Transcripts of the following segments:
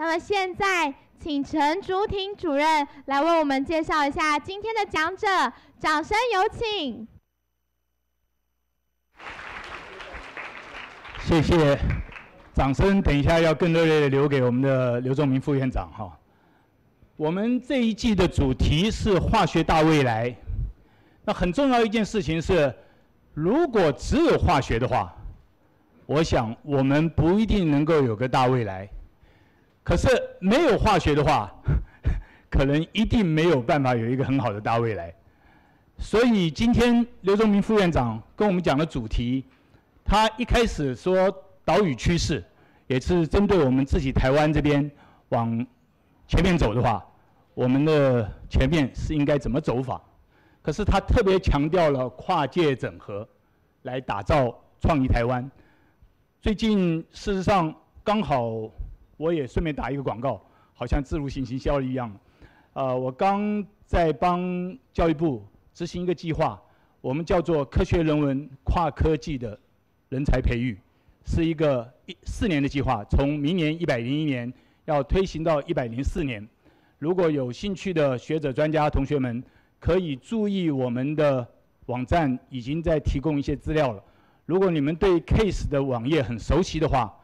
那么现在，请陈竹婷主任来为我们介绍一下今天的讲者，掌声有请。谢谢，掌声等一下要更热烈的留给我们的刘仲明副院长哈。我们这一季的主题是化学大未来，那很重要一件事情是，如果只有化学的话，我想我们不一定能够有个大未来。可是没有化学的话，可能一定没有办法有一个很好的大未来。所以今天刘忠明副院长跟我们讲的主题。他一开始说岛屿趋势，也是针对我们自己台湾这边往前面走的话，我们的前面是应该怎么走法？可是他特别强调了跨界整合，来打造创意台湾。最近事实上刚好我也顺便打一个广告，好像自如行行销一样。呃，我刚在帮教育部执行一个计划，我们叫做科学人文跨科技的。人才培育是一个一四年的计划，从明年一百零一年要推行到一百零四年。如果有兴趣的学者、专家、同学们，可以注意我们的网站已经在提供一些资料了。如果你们对 CASE 的网页很熟悉的话，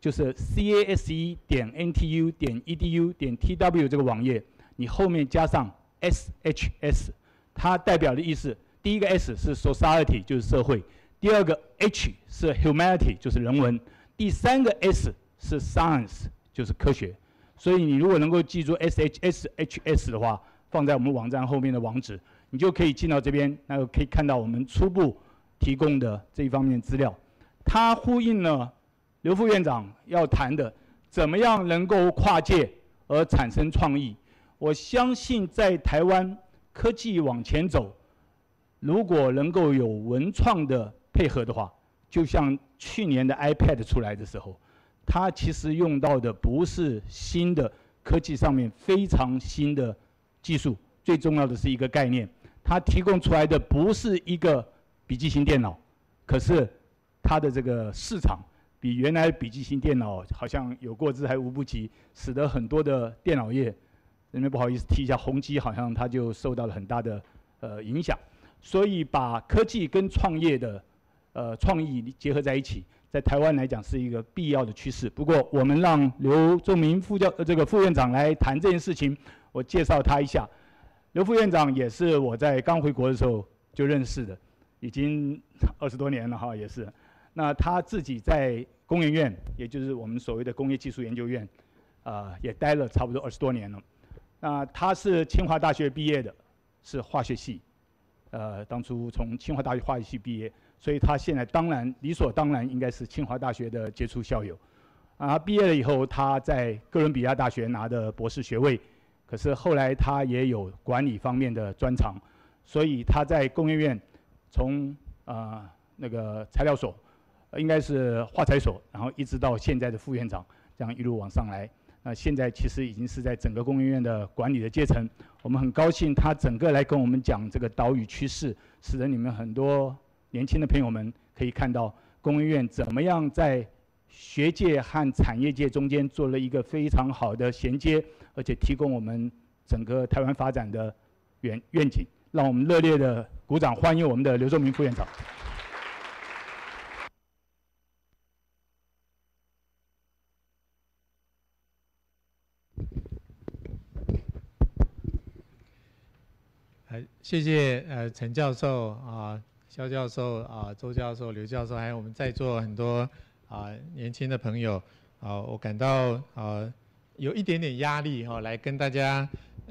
就是 CASE 点 NTU 点 EDU 点 TW 这个网页，你后面加上 SHS，它代表的意思，第一个 S 是 Society，就是社会。第二个 H 是 humanity，就是人文；第三个 S 是 science，就是科学。所以你如果能够记住 S H S H S 的话，放在我们网站后面的网址，你就可以进到这边，那个可以看到我们初步提供的这一方面资料。它呼应了刘副院长要谈的，怎么样能够跨界而产生创意。我相信在台湾科技往前走，如果能够有文创的。配合的话，就像去年的 iPad 出来的时候，它其实用到的不是新的科技上面非常新的技术，最重要的是一个概念。它提供出来的不是一个笔记型电脑，可是它的这个市场比原来笔记型电脑好像有过之还无不及，使得很多的电脑业，人们不好意思提一下，宏基好像它就受到了很大的呃影响。所以把科技跟创业的呃，创意结合在一起，在台湾来讲是一个必要的趋势。不过，我们让刘仲明副教这个副院长来谈这件事情，我介绍他一下。刘副院长也是我在刚回国的时候就认识的，已经二十多年了哈，也是。那他自己在工研院，也就是我们所谓的工业技术研究院，啊，也待了差不多二十多年了。那他是清华大学毕业的，是化学系，呃，当初从清华大学化学系毕业。所以他现在当然理所当然应该是清华大学的杰出校友，啊，毕业了以后他在哥伦比亚大学拿的博士学位，可是后来他也有管理方面的专长，所以他在工业院从啊那个材料所，应该是化材所，然后一直到现在的副院长，这样一路往上来，那现在其实已经是在整个工业院的管理的阶层，我们很高兴他整个来跟我们讲这个岛屿趋势，使得你们很多。年轻的朋友们可以看到，工业院怎么样在学界和产业界中间做了一个非常好的衔接，而且提供我们整个台湾发展的愿愿景。让我们热烈的鼓掌欢迎我们的刘仲明副院长。谢谢呃陈教授啊。肖教授啊，周教授、刘教授，还有我们在座很多啊年轻的朋友啊，我感到啊有一点点压力哈，来跟大家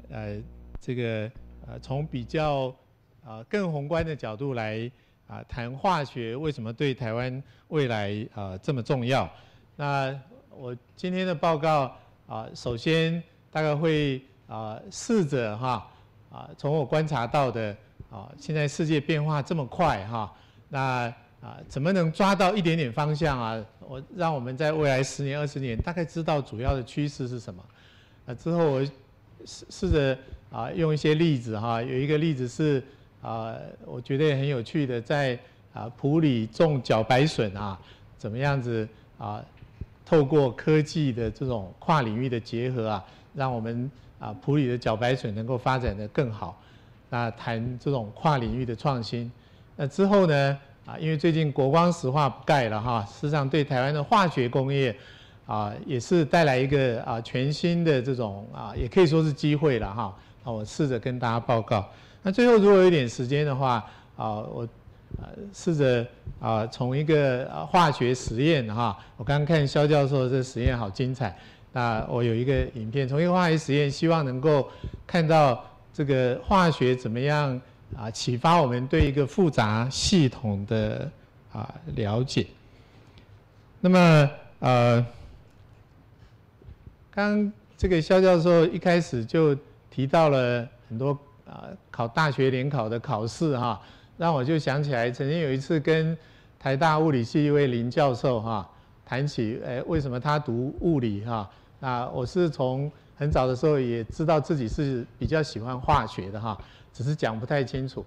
呃这个呃从比较啊更宏观的角度来啊谈化学为什么对台湾未来啊这么重要。那我今天的报告啊，首先大概会啊试着哈啊从我观察到的。啊，现在世界变化这么快哈，那啊，怎么能抓到一点点方向啊？我让我们在未来十年、二十年大概知道主要的趋势是什么。啊，之后我试试着啊，用一些例子哈，有一个例子是啊，我觉得也很有趣的，在啊普里种茭白笋啊，怎么样子啊，透过科技的这种跨领域的结合啊，让我们啊普里的茭白笋能够发展的更好。那谈这种跨领域的创新，那之后呢啊，因为最近国光石化不盖了哈，事实上对台湾的化学工业啊也是带来一个啊全新的这种啊也可以说是机会了哈。那我试着跟大家报告。那最后如果有点时间的话啊，我。呃，试着啊，从一个化学实验哈，我刚刚看肖教授这实验好精彩。那我有一个影片，从一个化学实验，希望能够看到这个化学怎么样啊，启发我们对一个复杂系统的啊了解。那么呃，刚这个肖教授一开始就提到了很多啊，考大学联考的考试哈。让我就想起来，曾经有一次跟台大物理系一位林教授哈谈起，诶，为什么他读物理哈？那我是从很早的时候也知道自己是比较喜欢化学的哈，只是讲不太清楚。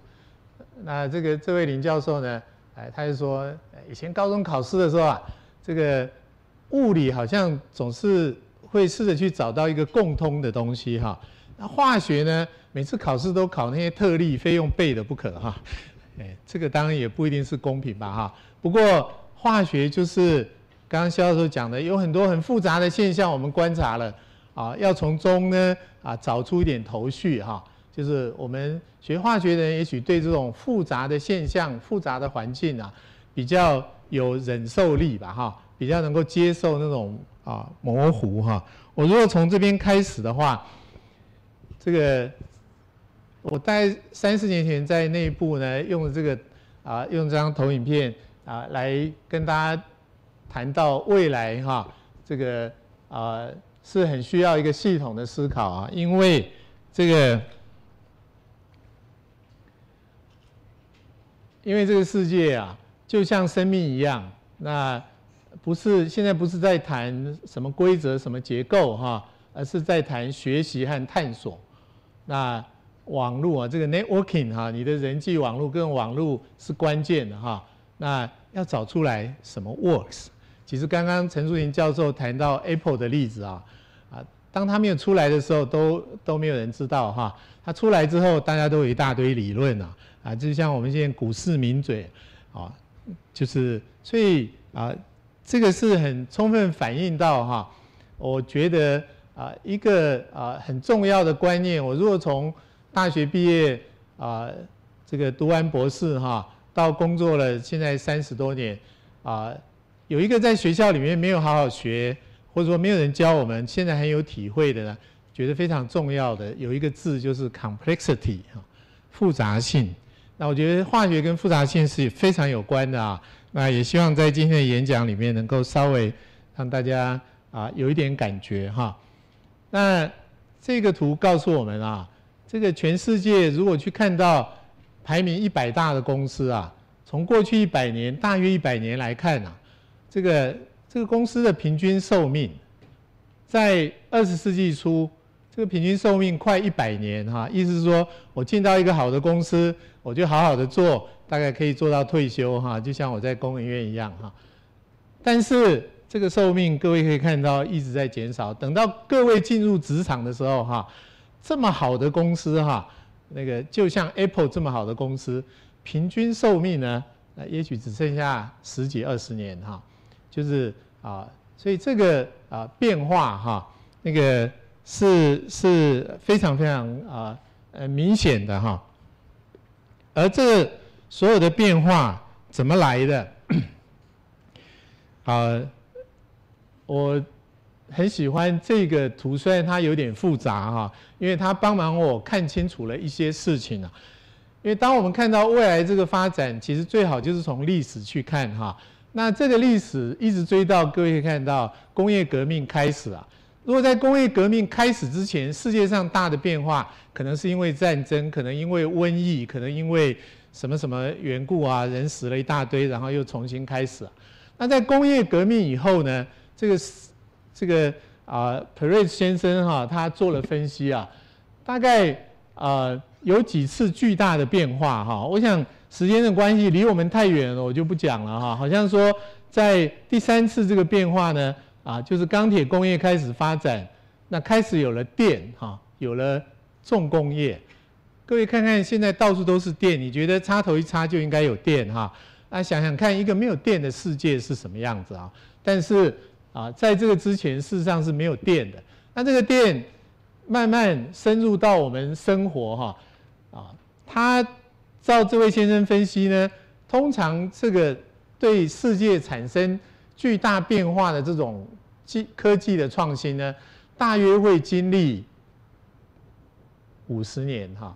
那这个这位林教授呢，哎，他就说，以前高中考试的时候啊，这个物理好像总是会试着去找到一个共通的东西哈。那化学呢，每次考试都考那些特例，非用背的不可哈。哎，这个当然也不一定是公平吧，哈。不过化学就是刚刚肖教授讲的，有很多很复杂的现象，我们观察了，啊，要从中呢啊找出一点头绪，哈。就是我们学化学的人，也许对这种复杂的现象、复杂的环境啊，比较有忍受力吧，哈，比较能够接受那种啊模糊，哈。我如果从这边开始的话，这个。我大概三四年前在内部呢，用这个啊，用这张投影片啊，来跟大家谈到未来哈，这个啊是很需要一个系统的思考啊，因为这个，因为这个世界啊，就像生命一样，那不是现在不是在谈什么规则、什么结构哈，而是在谈学习和探索，那。网络啊，这个 networking 哈，你的人际网络跟网络是关键的哈。那要找出来什么 works？其实刚刚陈淑婷教授谈到 Apple 的例子啊，啊，当他没有出来的时候，都都没有人知道哈。他出来之后，大家都有一大堆理论啊，啊，就像我们现在股市名嘴啊，就是所以啊，这个是很充分反映到哈，我觉得啊，一个啊很重要的观念，我如果从大学毕业啊，这个读完博士哈，到工作了，现在三十多年啊，有一个在学校里面没有好好学，或者说没有人教我们，现在很有体会的呢，觉得非常重要的有一个字就是 complexity 哈，复杂性。那我觉得化学跟复杂性是非常有关的啊。那也希望在今天的演讲里面能够稍微让大家啊有一点感觉哈。那这个图告诉我们啊。这个全世界如果去看到排名一百大的公司啊，从过去一百年大约一百年来看啊，这个这个公司的平均寿命，在二十世纪初，这个平均寿命快一百年哈，意思是说我进到一个好的公司，我就好好的做，大概可以做到退休哈，就像我在工研院一样哈。但是这个寿命各位可以看到一直在减少，等到各位进入职场的时候哈。这么好的公司哈，那个就像 Apple 这么好的公司，平均寿命呢，那也许只剩下十几二十年哈，就是啊，所以这个啊变化哈，那个是是非常非常啊呃明显的哈，而这所有的变化怎么来的？啊，我。很喜欢这个图，虽然它有点复杂哈，因为它帮忙我看清楚了一些事情啊。因为当我们看到未来这个发展，其实最好就是从历史去看哈。那这个历史一直追到各位可以看到工业革命开始啊。如果在工业革命开始之前，世界上大的变化，可能是因为战争，可能因为瘟疫，可能因为什么什么缘故啊，人死了一大堆，然后又重新开始。那在工业革命以后呢，这个。这个啊 p e r e z 先生哈，他做了分析啊，大概啊有几次巨大的变化哈。我想时间的关系离我们太远了，我就不讲了哈。好像说在第三次这个变化呢，啊，就是钢铁工业开始发展，那开始有了电哈，有了重工业。各位看看现在到处都是电，你觉得插头一插就应该有电哈？那想想看，一个没有电的世界是什么样子啊？但是啊，在这个之前，事实上是没有电的。那这个电慢慢深入到我们生活哈，啊，它照这位先生分析呢，通常这个对世界产生巨大变化的这种技科技的创新呢，大约会经历五十年哈。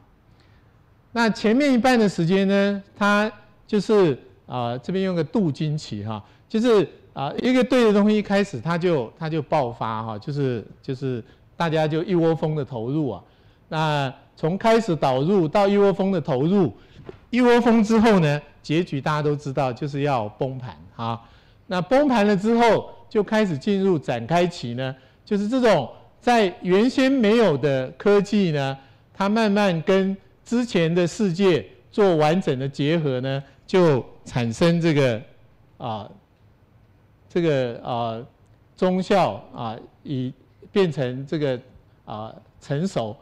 那前面一半的时间呢，它就是啊，这边用个镀金期哈，就是啊，一个对的东西一开始它就它就爆发哈，就是就是大家就一窝蜂的投入啊。那从开始导入到一窝蜂的投入，一窝蜂之后呢，结局大家都知道就是要崩盘啊。那崩盘了之后，就开始进入展开期呢，就是这种在原先没有的科技呢，它慢慢跟之前的世界做完整的结合呢，就产生这个啊，这个啊中效啊，以变成这个啊成熟。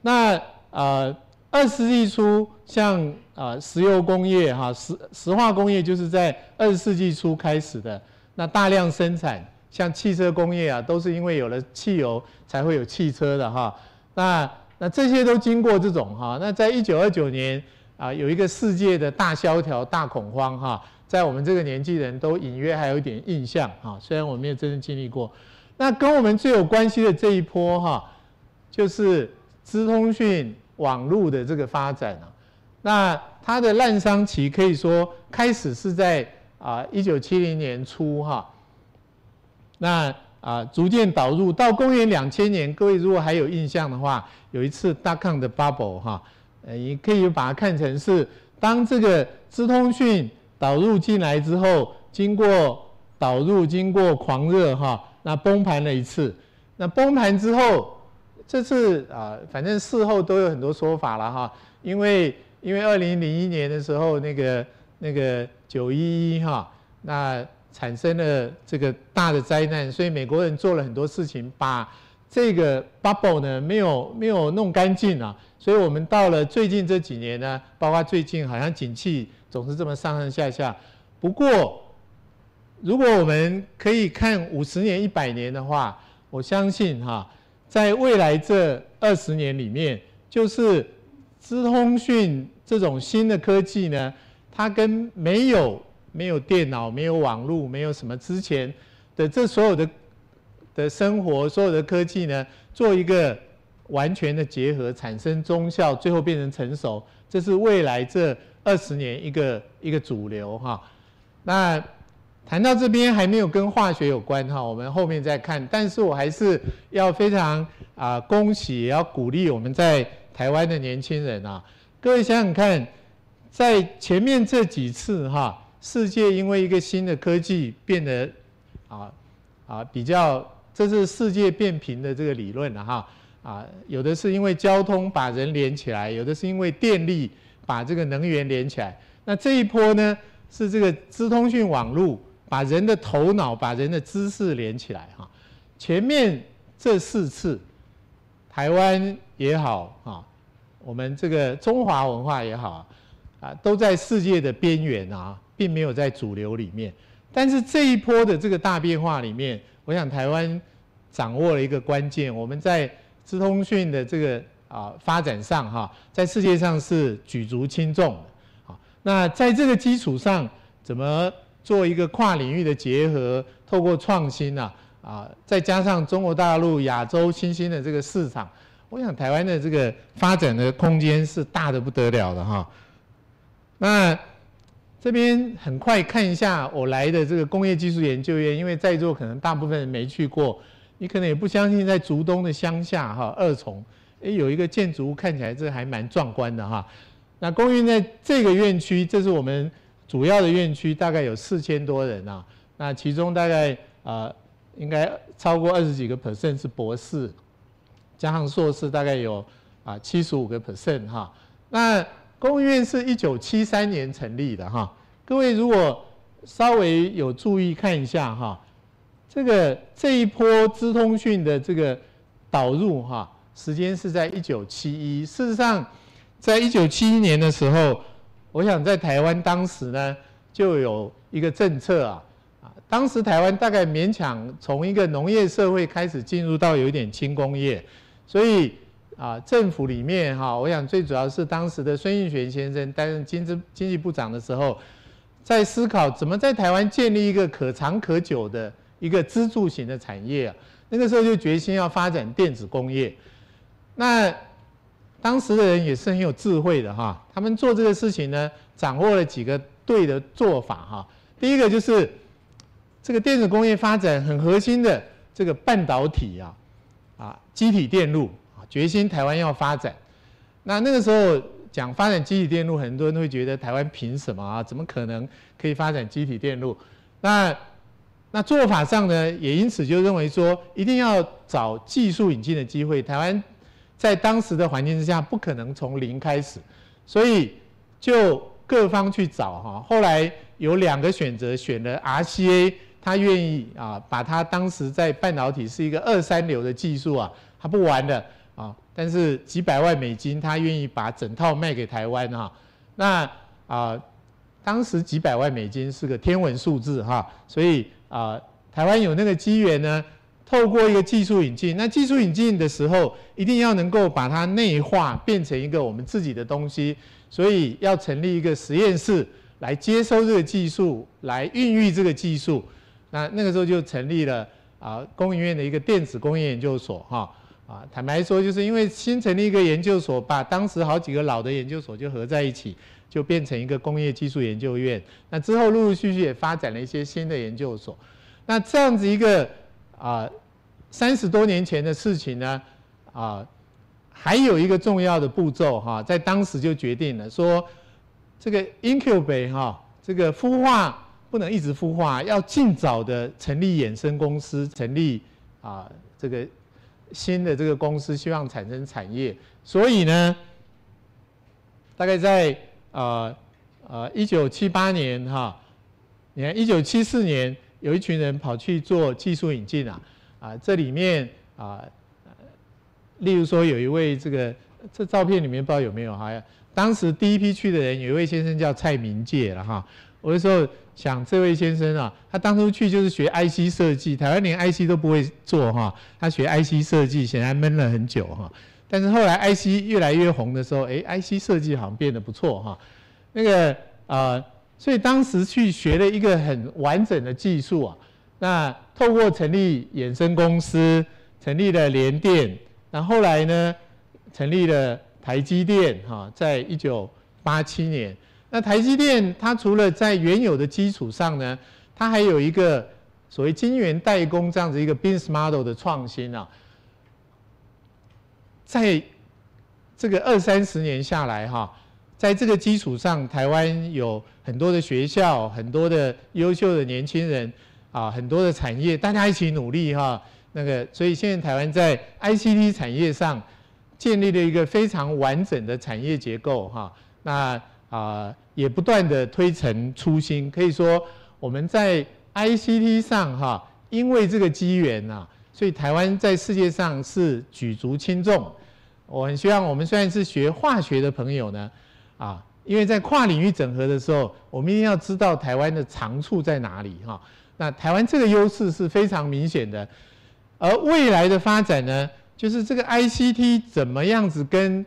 那啊二十世纪初，像啊石油工业哈石石化工业就是在二十世纪初开始的。那大量生产，像汽车工业啊，都是因为有了汽油才会有汽车的哈。那那这些都经过这种哈，那在一九二九年啊，有一个世界的大萧条、大恐慌哈，在我们这个年纪人都隐约还有一点印象哈，虽然我没有真正经历过。那跟我们最有关系的这一波哈，就是资通讯网络的这个发展啊，那它的滥觞期可以说开始是在啊一九七零年初哈，那。啊，逐渐导入到公元两千年，各位如果还有印象的话，有一次大康的 bubble 哈，呃，你可以把它看成是当这个资通讯导入进来之后，经过导入，经过狂热哈，那崩盘了一次。那崩盘之后，这次啊，反正事后都有很多说法了哈，因为因为二零零一年的时候那个那个九一一哈，那。产生了这个大的灾难，所以美国人做了很多事情，把这个 bubble 呢没有没有弄干净啊。所以我们到了最近这几年呢，包括最近好像景气总是这么上上下下。不过，如果我们可以看五十年、一百年的话，我相信哈，在未来这二十年里面，就是资通讯这种新的科技呢，它跟没有。没有电脑，没有网络，没有什么之前的这所有的的生活，所有的科技呢，做一个完全的结合，产生中效，最后变成成熟，这是未来这二十年一个一个主流哈。那谈到这边还没有跟化学有关哈，我们后面再看。但是我还是要非常啊恭喜，也要鼓励我们在台湾的年轻人啊，各位想想看，在前面这几次哈。世界因为一个新的科技变得啊啊比较，这是世界变频的这个理论了哈啊，有的是因为交通把人连起来，有的是因为电力把这个能源连起来。那这一波呢是这个资通讯网络把人的头脑、把人的知识连起来哈。前面这四次，台湾也好啊，我们这个中华文化也好啊，都在世界的边缘啊。并没有在主流里面，但是这一波的这个大变化里面，我想台湾掌握了一个关键。我们在资通讯的这个啊发展上，哈，在世界上是举足轻重的。好，那在这个基础上，怎么做一个跨领域的结合？透过创新啊，啊，再加上中国大陆、亚洲新兴的这个市场，我想台湾的这个发展的空间是大的不得了的哈。那。这边很快看一下我来的这个工业技术研究院，因为在座可能大部分人没去过，你可能也不相信，在竹东的乡下哈二重，哎有一个建筑物看起来这还蛮壮观的哈。那工院在这个院区，这是我们主要的院区，大概有四千多人啊。那其中大概啊应该超过二十几个 percent 是博士，加上硕士大概有啊七十五个 percent 哈。那工院是一九七三年成立的哈，各位如果稍微有注意看一下哈，这个这一波资通讯的这个导入哈，时间是在一九七一。事实上，在一九七一年的时候，我想在台湾当时呢就有一个政策啊，啊，当时台湾大概勉强从一个农业社会开始进入到有一点轻工业，所以啊，政府里面哈，我想最主要是当时的孙运璇先生担任经济经济部长的时候，在思考怎么在台湾建立一个可长可久的。一个支柱型的产业啊，那个时候就决心要发展电子工业。那当时的人也是很有智慧的哈，他们做这个事情呢，掌握了几个对的做法哈。第一个就是这个电子工业发展很核心的这个半导体啊，啊，机体电路啊，决心台湾要发展。那那个时候讲发展机体电路，很多人都会觉得台湾凭什么啊？怎么可能可以发展机体电路？那那做法上呢，也因此就认为说，一定要找技术引进的机会。台湾在当时的环境之下，不可能从零开始，所以就各方去找哈。后来有两个选择，选了 RCA，他愿意啊，把他当时在半导体是一个二三流的技术啊，他不玩的啊，但是几百万美金，他愿意把整套卖给台湾哈。那啊，当时几百万美金是个天文数字哈，所以。啊，台湾有那个机缘呢，透过一个技术引进，那技术引进的时候，一定要能够把它内化，变成一个我们自己的东西，所以要成立一个实验室来接收这个技术，来孕育这个技术。那那个时候就成立了啊，工研院的一个电子工业研究所，哈，啊，坦白说，就是因为新成立一个研究所，把当时好几个老的研究所就合在一起。就变成一个工业技术研究院。那之后陆陆续续也发展了一些新的研究所。那这样子一个啊三十多年前的事情呢啊，还有一个重要的步骤哈，在当时就决定了说，这个 incubate 哈，这个孵化不能一直孵化，要尽早的成立衍生公司，成立啊这个新的这个公司，希望产生产业。所以呢，大概在呃呃，一九七八年哈，你看一九七四年有一群人跑去做技术引进啊，啊，这里面啊，例如说有一位这个这照片里面不知道有没有哈，当时第一批去的人有一位先生叫蔡明介了哈，我那时候想这位先生啊，他当初去就是学 IC 设计，台湾连 IC 都不会做哈，他学 IC 设计显然闷了很久哈。但是后来 IC 越来越红的时候，哎，IC 设计好像变得不错哈。那个啊，所以当时去学了一个很完整的技术啊。那透过成立衍生公司，成立了联电，那后来呢，成立了台积电哈，在一九八七年。那台积电它除了在原有的基础上呢，它还有一个所谓晶圆代工这样子一个 business model 的创新啊。在这个二三十年下来，哈，在这个基础上，台湾有很多的学校，很多的优秀的年轻人，啊，很多的产业，大家一起努力，哈，那个，所以现在台湾在 ICT 产业上建立了一个非常完整的产业结构，哈，那啊，也不断的推陈出新，可以说我们在 ICT 上，哈，因为这个机缘呐，所以台湾在世界上是举足轻重。我很希望我们虽然是学化学的朋友呢，啊，因为在跨领域整合的时候，我们一定要知道台湾的长处在哪里哈。那台湾这个优势是非常明显的，而未来的发展呢，就是这个 ICT 怎么样子跟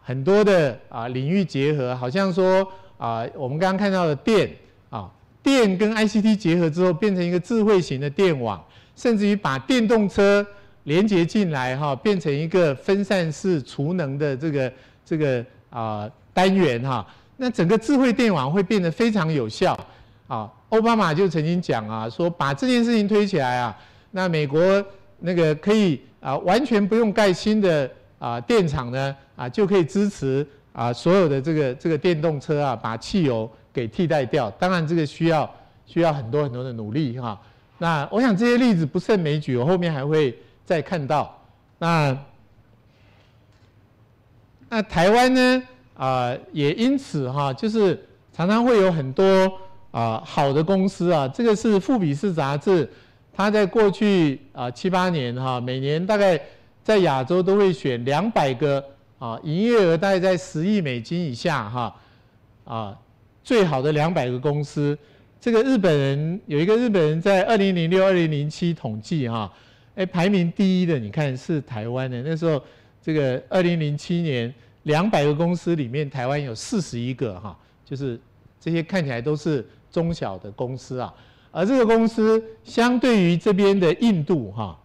很多的啊领域结合，好像说啊，我们刚刚看到的电啊，电跟 ICT 结合之后，变成一个智慧型的电网，甚至于把电动车。连接进来哈，变成一个分散式储能的这个这个啊单元哈，那整个智慧电网会变得非常有效啊。奥巴马就曾经讲啊，说把这件事情推起来啊，那美国那个可以啊完全不用盖新的啊电厂呢啊，就可以支持啊所有的这个这个电动车啊，把汽油给替代掉。当然这个需要需要很多很多的努力哈。那我想这些例子不胜枚举，我后面还会。再看到，那那台湾呢？啊，也因此哈，就是常常会有很多啊好的公司啊。这个是《富比士》杂志，它在过去啊七八年哈，每年大概在亚洲都会选两百个啊，营业额大概在十亿美金以下哈，啊，最好的两百个公司。这个日本人有一个日本人在二零零六、二零零七统计哈，哎，排名第一的你看是台湾的。那时候这个二零零七年两百个公司里面，台湾有四十一个哈，就是这些看起来都是中小的公司啊。而这个公司相对于这边的印度哈，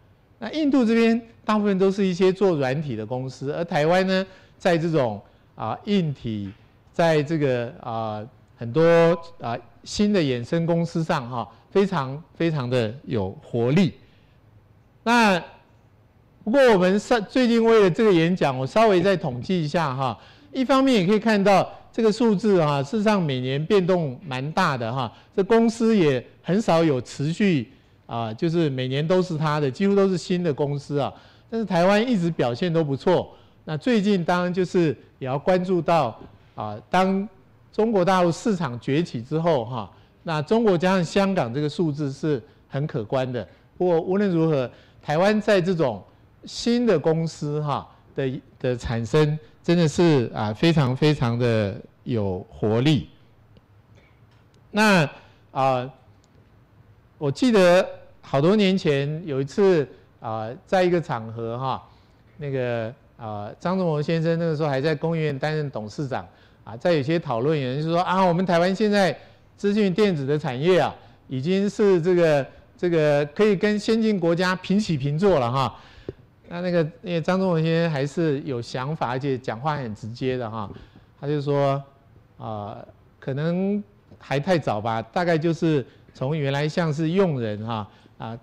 那印度这边大部分都是一些做软体的公司，而台湾呢，在这种啊硬体，在这个啊很多啊。新的衍生公司上哈，非常非常的有活力。那不过我们上最近为了这个演讲，我稍微再统计一下哈。一方面也可以看到这个数字哈，事实上每年变动蛮大的哈。这公司也很少有持续啊，就是每年都是它的，几乎都是新的公司啊。但是台湾一直表现都不错。那最近当然就是也要关注到啊，当。中国大陆市场崛起之后，哈，那中国加上香港这个数字是很可观的。不过无论如何，台湾在这种新的公司哈的的产生，真的是啊非常非常的有活力。那啊，我记得好多年前有一次啊，在一个场合哈，那个啊张忠谋先生那个时候还在工业院担任董事长。啊，在有些讨论，有人就说啊，我们台湾现在资讯电子的产业啊，已经是这个这个可以跟先进国家平起平坐了哈。那那个因为张忠谋先生还是有想法，而且讲话很直接的哈。他就说啊，可能还太早吧，大概就是从原来像是用人哈，啊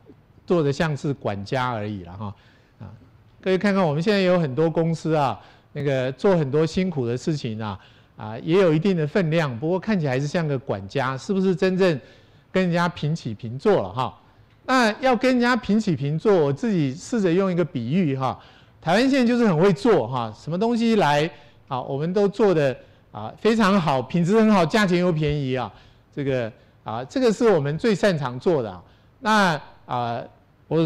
做的像是管家而已了哈。啊，各位看看我们现在有很多公司啊，那个做很多辛苦的事情啊。啊，也有一定的分量，不过看起来还是像个管家，是不是真正跟人家平起平坐了哈？那要跟人家平起平坐，我自己试着用一个比喻哈，台湾现在就是很会做哈，什么东西来啊，我们都做的啊非常好，品质很好，价钱又便宜啊，这个啊这个是我们最擅长做的。那啊，我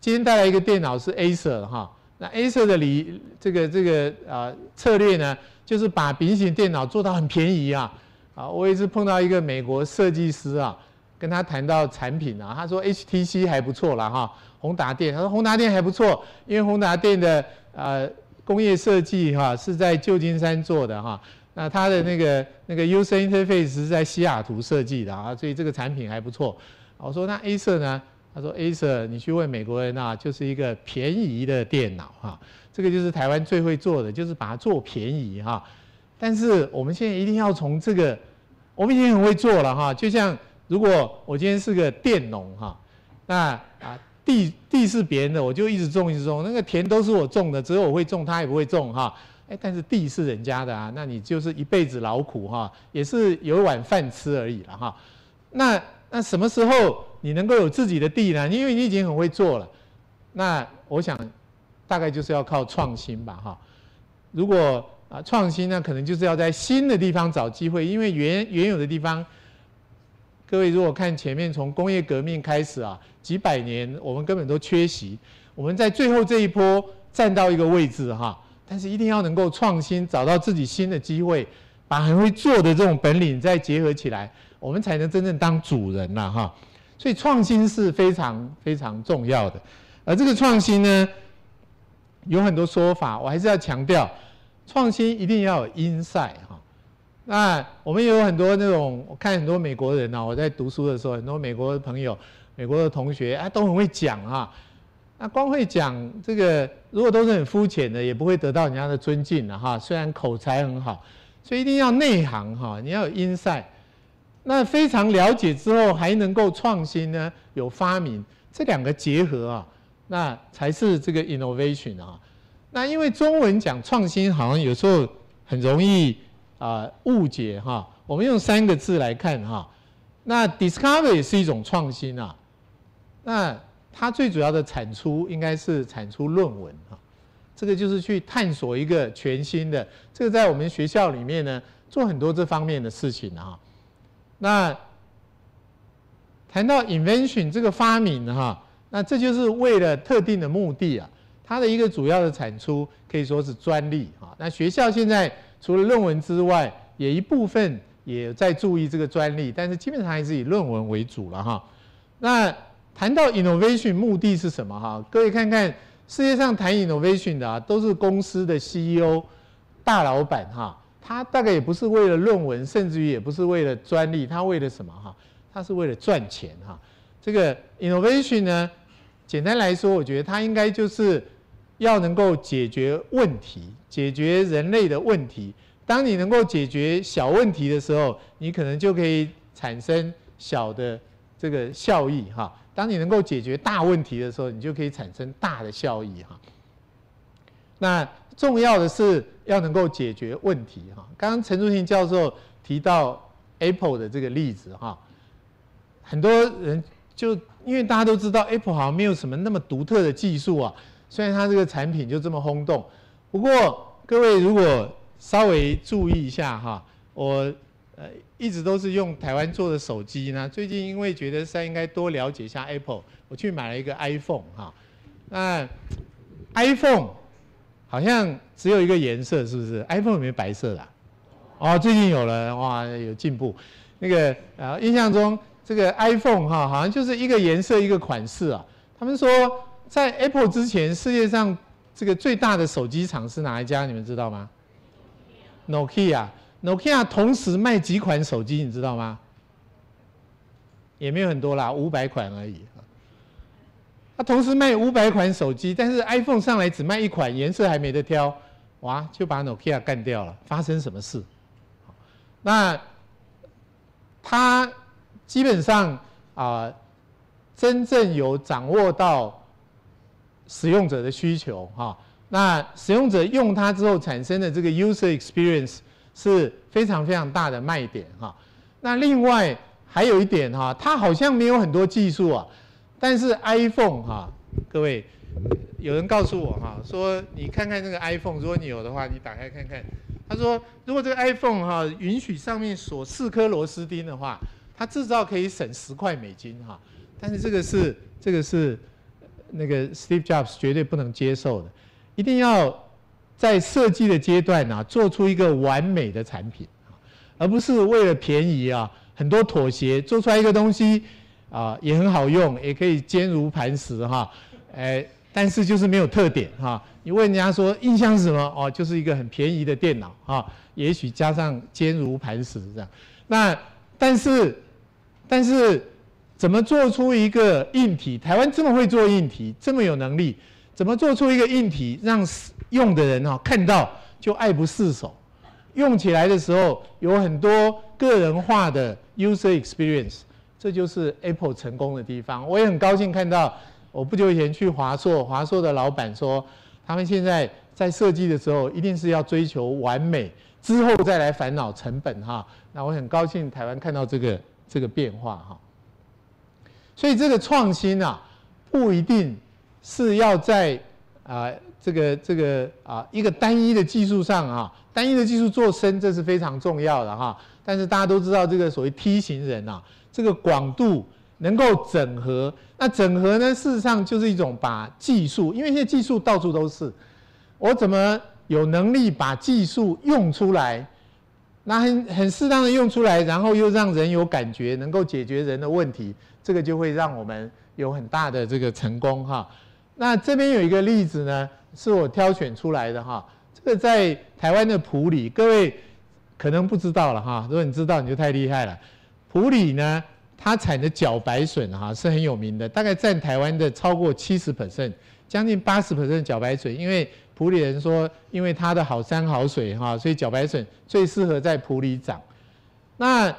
今天带来一个电脑是 Acer 哈，那 Acer 的理这个这个啊策略呢？就是把笔型电脑做到很便宜啊！啊，我也是碰到一个美国设计师啊，跟他谈到产品啊，他说 HTC 还不错了哈，宏达电，他说宏达电还不错，因为宏达电的呃工业设计哈是在旧金山做的哈，那他的那个那个 user interface 是在西雅图设计的啊，所以这个产品还不错。我说那 A 色呢？他说 A 色你去问美国人啊，就是一个便宜的电脑哈。这个就是台湾最会做的，就是把它做便宜哈。但是我们现在一定要从这个，我们已经很会做了哈。就像如果我今天是个佃农哈，那啊地地是别人的，我就一直种一直种，那个田都是我种的，只有我会种，他也不会种哈。哎，但是地是人家的啊，那你就是一辈子劳苦哈，也是有一碗饭吃而已了哈。那那什么时候你能够有自己的地呢？因为你已经很会做了。那我想。大概就是要靠创新吧，哈。如果啊创新呢，可能就是要在新的地方找机会，因为原原有的地方，各位如果看前面从工业革命开始啊，几百年我们根本都缺席，我们在最后这一波站到一个位置哈，但是一定要能够创新，找到自己新的机会，把很会做的这种本领再结合起来，我们才能真正当主人呐，哈。所以创新是非常非常重要的，而这个创新呢。有很多说法，我还是要强调，创新一定要有 insight 哈。那我们有很多那种，我看很多美国人呢，我在读书的时候，很多美国的朋友、美国的同学啊，都很会讲哈。那光会讲这个，如果都是很肤浅的，也不会得到人家的尊敬的哈。虽然口才很好，所以一定要内行哈，你要有 insight。那非常了解之后，还能够创新呢，有发明，这两个结合啊。那才是这个 innovation 啊，那因为中文讲创新，好像有时候很容易啊误解哈。我们用三个字来看哈，那 discover 也是一种创新啊。那它最主要的产出应该是产出论文哈，这个就是去探索一个全新的。这个在我们学校里面呢，做很多这方面的事情啊。那谈到 invention 这个发明哈，那这就是为了特定的目的啊。它的一个主要的产出可以说是专利啊。那学校现在除了论文之外，也一部分也在注意这个专利，但是基本上还是以论文为主了哈。那谈到 innovation 目的是什么哈？各位看看世界上谈 innovation 的啊，都是公司的 CEO 大老板哈。他大概也不是为了论文，甚至于也不是为了专利，他为了什么哈？他是为了赚钱哈。这个 innovation 呢，简单来说，我觉得它应该就是要能够解决问题，解决人类的问题。当你能够解决小问题的时候，你可能就可以产生小的这个效益哈。当你能够解决大问题的时候，你就可以产生大的效益哈。那重要的是要能够解决问题哈。刚刚陈竹婷教授提到 Apple 的这个例子哈，很多人就因为大家都知道 Apple 好像没有什么那么独特的技术啊，虽然它这个产品就这么轰动，不过各位如果稍微注意一下哈，我呃一直都是用台湾做的手机呢，最近因为觉得在应该多了解一下 Apple，我去买了一个 iPhone 哈，那 iPhone。好像只有一个颜色，是不是？iPhone 有没有白色的？哦，最近有了，哇，有进步。那个啊，印象中这个 iPhone 哈，好像就是一个颜色一个款式啊。他们说在 Apple 之前，世界上这个最大的手机厂是哪一家？你们知道吗 Nokia Nokia 同时卖几款手机，你知道吗？也没有很多啦，五百款而已。他同时卖五百款手机，但是 iPhone 上来只卖一款，颜色还没得挑，哇，就把 Nokia 干掉了。发生什么事？那他基本上啊，真正有掌握到使用者的需求哈。那使用者用它之后产生的这个 user experience 是非常非常大的卖点哈。那另外还有一点哈，它好像没有很多技术啊。但是 iPhone 哈，各位，有人告诉我哈，说你看看那个 iPhone，如果你有的话，你打开看看。他说，如果这个 iPhone 哈允许上面锁四颗螺丝钉的话，它制造可以省十块美金哈。但是这个是这个是那个 Steve Jobs 绝对不能接受的，一定要在设计的阶段啊，做出一个完美的产品，而不是为了便宜啊，很多妥协做出来一个东西。啊，也很好用，也可以坚如磐石哈，哎，但是就是没有特点哈。你问人家说印象是什么？哦，就是一个很便宜的电脑哈，也许加上坚如磐石这样。那但是但是怎么做出一个硬体？台湾这么会做硬体，这么有能力，怎么做出一个硬体让用的人哈看到就爱不释手？用起来的时候有很多个人化的 user experience。这就是 Apple 成功的地方。我也很高兴看到，我不久以前去华硕，华硕的老板说，他们现在在设计的时候，一定是要追求完美，之后再来烦恼成本哈。那我很高兴台湾看到这个这个变化哈。所以这个创新啊，不一定是要在啊这个这个啊一个单一的技术上啊，单一的技术做深，这是非常重要的哈。但是大家都知道，这个所谓梯形人啊。这个广度能够整合，那整合呢？事实上就是一种把技术，因为现在技术到处都是，我怎么有能力把技术用出来？那很很适当的用出来，然后又让人有感觉，能够解决人的问题，这个就会让我们有很大的这个成功哈。那这边有一个例子呢，是我挑选出来的哈。这个在台湾的埔里，各位可能不知道了哈。如果你知道，你就太厉害了。普里呢，它产的茭白笋哈是很有名的，大概占台湾的超过七十 percent，将近八十 percent 茭白笋。因为普里人说，因为它的好山好水哈，所以茭白笋最适合在普里长。那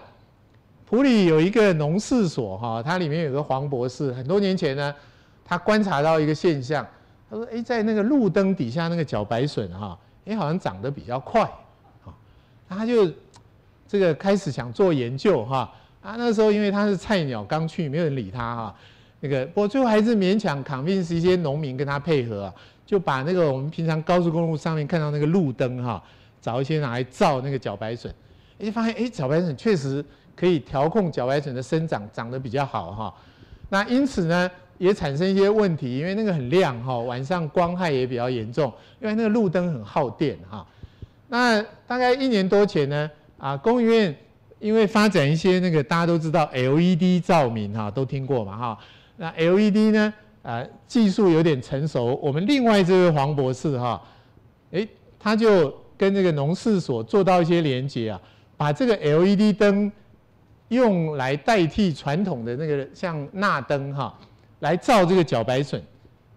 普里有一个农事所哈，它里面有个黄博士，很多年前呢，他观察到一个现象，他说：哎，在那个路灯底下那个茭白笋哈，哎，好像长得比较快，啊，他就这个开始想做研究哈。啊，那时候因为他是菜鸟，刚去，没有人理他哈。那个，不过最后还是勉强 convince 一些农民跟他配合啊，就把那个我们平常高速公路上面看到那个路灯哈，找一些拿来照那个茭白笋，哎，发现哎，茭白笋确实可以调控茭白笋的生长，长得比较好哈。那因此呢，也产生一些问题，因为那个很亮哈，晚上光害也比较严重，因为那个路灯很耗电哈。那大概一年多前呢，啊，工研院因为发展一些那个大家都知道 LED 照明哈，都听过嘛哈。那 LED 呢，啊，技术有点成熟。我们另外这位黄博士哈，诶，他就跟这个农事所做到一些连接啊，把这个 LED 灯用来代替传统的那个像钠灯哈，来照这个茭白笋，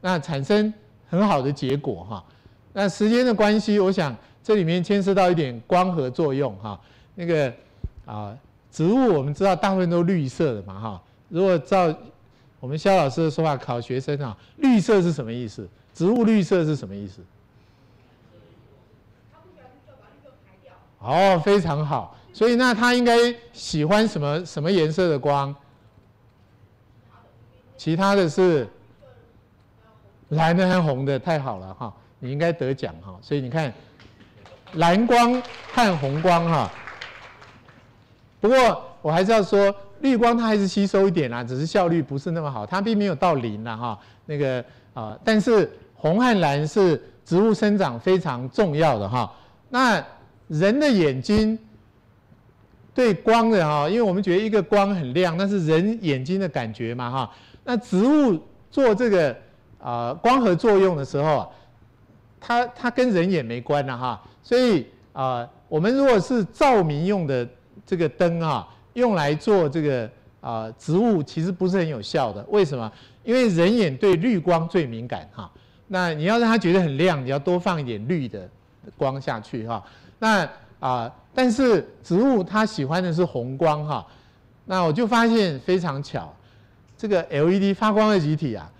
那产生很好的结果哈。那时间的关系，我想。这里面牵涉到一点光合作用哈，那个啊植物我们知道大部分都绿色的嘛哈，如果照我们肖老师的说法考学生啊，绿色是什么意思？植物绿色是什么意思？哦，非常好，所以那它应该喜欢什么什么颜色的光？其他的是蓝的和红的，太好了哈，你应该得奖哈，所以你看。蓝光和红光哈，不过我还是要说，绿光它还是吸收一点啦，只是效率不是那么好，它并没有到零了哈。那个啊，但是红和蓝是植物生长非常重要的哈。那人的眼睛对光的哈，因为我们觉得一个光很亮，那是人眼睛的感觉嘛哈。那植物做这个啊光合作用的时候啊，它它跟人眼没关了哈。所以啊，我们如果是照明用的这个灯啊，用来做这个啊植物，其实不是很有效的。为什么？因为人眼对绿光最敏感哈。那你要让它觉得很亮，你要多放一点绿的光下去哈。那啊，但是植物它喜欢的是红光哈。那我就发现非常巧，这个 LED 发光的集体啊，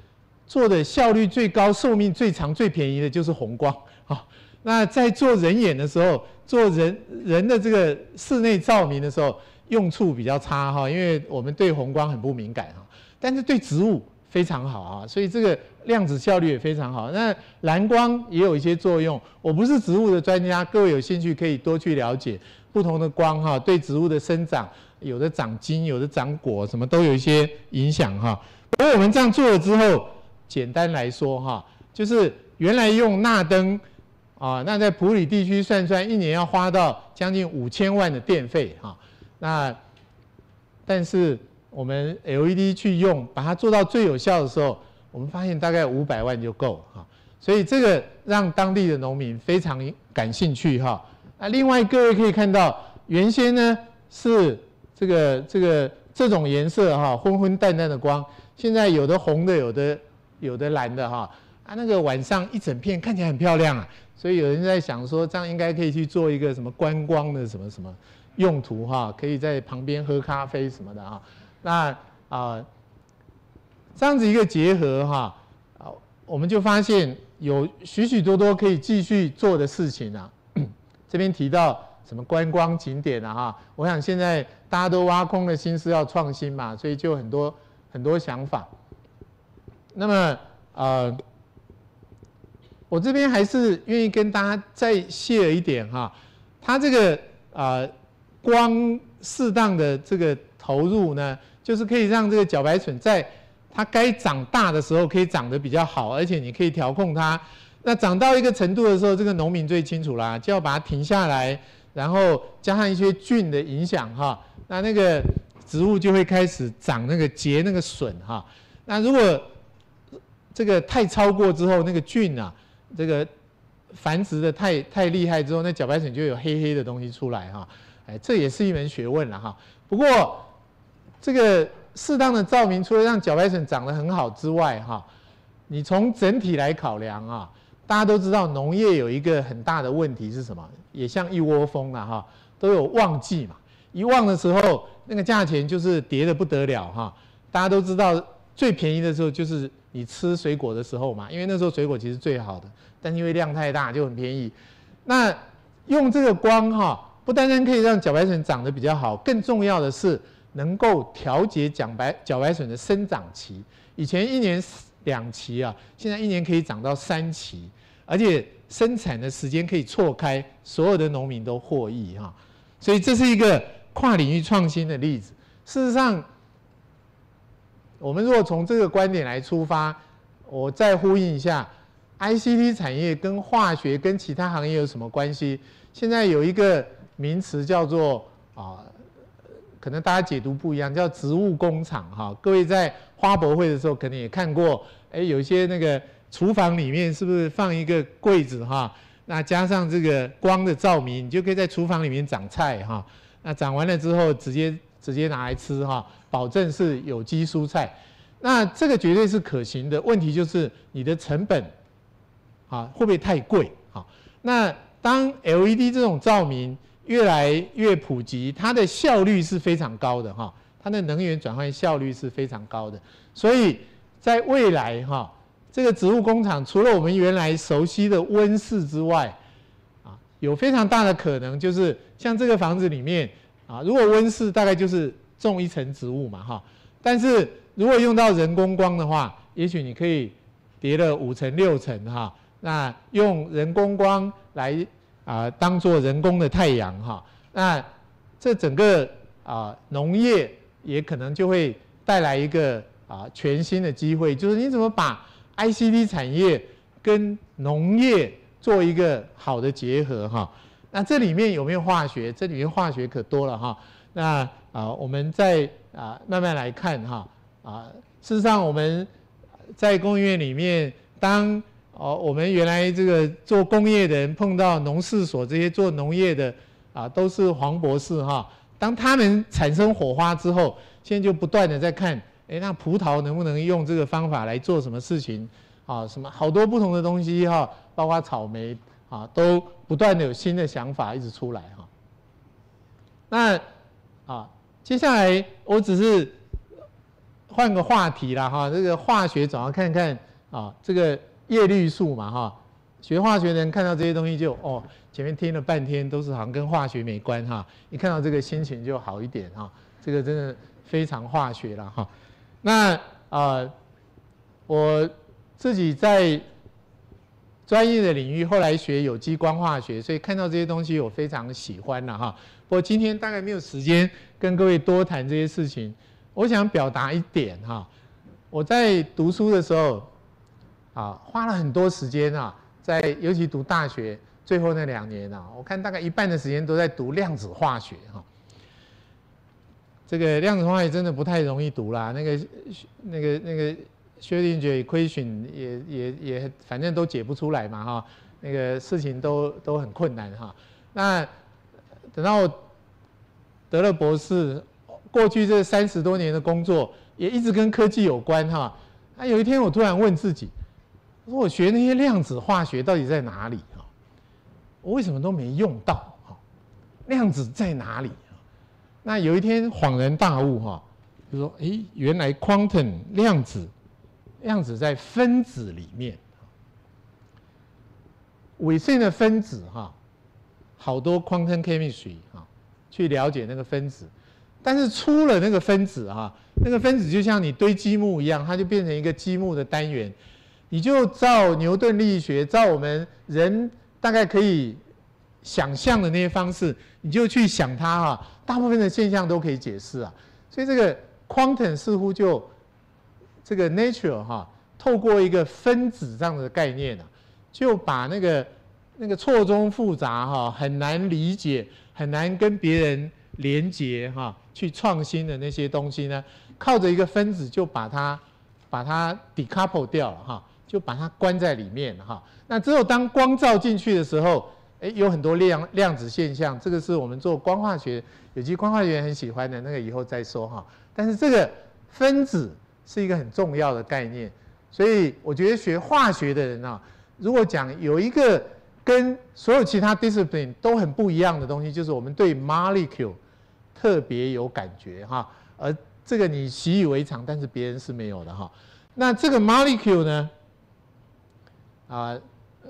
做的效率最高、寿命最长、最便宜的就是红光 啊。那在做人眼的时候，做人人的这个室内照明的时候，用处比较差哈，因为我们对红光很不敏感哈。但是对植物非常好啊，所以这个量子效率也非常好。那蓝光也有一些作用，我不是植物的专家，各位有兴趣可以多去了解不同的光哈，对植物的生长，有的长茎，有的长果，什么都有一些影响哈。不过我们这样做了之后，简单来说哈，就是原来用钠灯。啊，那在普里地区算算，一年要花到将近五千万的电费哈。那但是我们 LED 去用，把它做到最有效的时候，我们发现大概五百万就够了哈。所以这个让当地的农民非常感兴趣哈。那另外各位可以看到，原先呢是这个这个这种颜色哈，昏昏淡淡的光，现在有的红的，有的有的蓝的哈。啊，那个晚上一整片看起来很漂亮啊。所以有人在想说，这样应该可以去做一个什么观光的什么什么用途哈，可以在旁边喝咖啡什么的啊。那啊，这样子一个结合哈，啊，我们就发现有许许多多可以继续做的事情啊。这边提到什么观光景点啊哈，我想现在大家都挖空了心思要创新嘛，所以就很多很多想法。那么呃。我这边还是愿意跟大家再谢一点哈，它这个呃光适当的这个投入呢，就是可以让这个茭白笋在它该长大的时候可以长得比较好，而且你可以调控它。那长到一个程度的时候，这个农民最清楚啦，就要把它停下来，然后加上一些菌的影响哈，那那个植物就会开始长那个结那个笋哈。那如果这个太超过之后，那个菌啊。这个繁殖的太太厉害之后，那茭白笋就有黑黑的东西出来哈，哎，这也是一门学问了哈。不过这个适当的照明，除了让茭白笋长得很好之外哈，你从整体来考量啊，大家都知道农业有一个很大的问题是什么？也像一窝蜂了哈，都有旺季嘛，一旺的时候那个价钱就是跌的不得了哈。大家都知道最便宜的时候就是。你吃水果的时候嘛，因为那时候水果其实最好的，但因为量太大就很便宜。那用这个光哈，不单单可以让茭白笋长得比较好，更重要的是能够调节茭白茭白笋的生长期。以前一年两期啊，现在一年可以长到三期，而且生产的时间可以错开，所有的农民都获益哈。所以这是一个跨领域创新的例子。事实上，我们如果从这个观点来出发，我再呼应一下，ICT 产业跟化学跟其他行业有什么关系？现在有一个名词叫做啊，可能大家解读不一样，叫植物工厂哈。各位在花博会的时候，可能也看过，哎，有一些那个厨房里面是不是放一个柜子哈？那加上这个光的照明，你就可以在厨房里面长菜哈。那长完了之后，直接直接拿来吃哈，保证是有机蔬菜。那这个绝对是可行的。问题就是你的成本啊，会不会太贵？好，那当 LED 这种照明越来越普及，它的效率是非常高的哈，它的能源转换效率是非常高的。所以在未来哈。这个植物工厂除了我们原来熟悉的温室之外，啊，有非常大的可能就是像这个房子里面啊，如果温室大概就是种一层植物嘛哈，但是如果用到人工光的话，也许你可以叠了五层六层哈，那用人工光来啊当做人工的太阳哈，那这整个啊农业也可能就会带来一个啊全新的机会，就是你怎么把 ICT 产业跟农业做一个好的结合哈，那这里面有没有化学？这里面化学可多了哈。那啊，我们再啊慢慢来看哈啊。事实上，我们在工业里面，当哦我们原来这个做工业的人碰到农事所这些做农业的啊，都是黄博士哈。当他们产生火花之后，现在就不断的在看。哎，那葡萄能不能用这个方法来做什么事情？啊，什么好多不同的东西哈，包括草莓啊，都不断的有新的想法一直出来哈。那啊，接下来我只是换个话题啦哈，这个化学总要看看啊，这个叶绿素嘛哈，学化学的人看到这些东西就哦，前面听了半天都是好像跟化学没关哈，一看到这个心情就好一点哈，这个真的非常化学了哈。那啊，我自己在专业的领域，后来学有机光化学，所以看到这些东西我非常喜欢了哈。不过今天大概没有时间跟各位多谈这些事情，我想表达一点哈。我在读书的时候啊，花了很多时间啊，在尤其读大学最后那两年啊，我看大概一半的时间都在读量子化学哈。这个量子化学真的不太容易读啦，那个、那个、那个薛定谔 equation 也、也、也，反正都解不出来嘛哈，那个事情都都很困难哈。那等到得了博士，过去这三十多年的工作也一直跟科技有关哈。那有一天我突然问自己，我说我学那些量子化学到底在哪里哈？我为什么都没用到哈？量子在哪里？那有一天恍然大悟哈，就说：哎，原来 quantum 量子，量子在分子里面，伪性的分子哈，好多 quantum chemistry 哈，去了解那个分子，但是出了那个分子哈，那个分子就像你堆积木一样，它就变成一个积木的单元，你就照牛顿力学，照我们人大概可以。想象的那些方式，你就去想它哈，大部分的现象都可以解释啊。所以这个 quantum 似乎就这个 nature 哈，透过一个分子这样的概念啊，就把那个那个错综复杂哈，很难理解、很难跟别人连接哈，去创新的那些东西呢，靠着一个分子就把它把它 decouple 掉了哈，就把它关在里面哈。那只有当光照进去的时候。哎，有很多量量子现象，这个是我们做光化学、有机光化学很喜欢的那个，以后再说哈。但是这个分子是一个很重要的概念，所以我觉得学化学的人啊，如果讲有一个跟所有其他 discipline 都很不一样的东西，就是我们对 molecule 特别有感觉哈，而这个你习以为常，但是别人是没有的哈。那这个 molecule 呢，啊。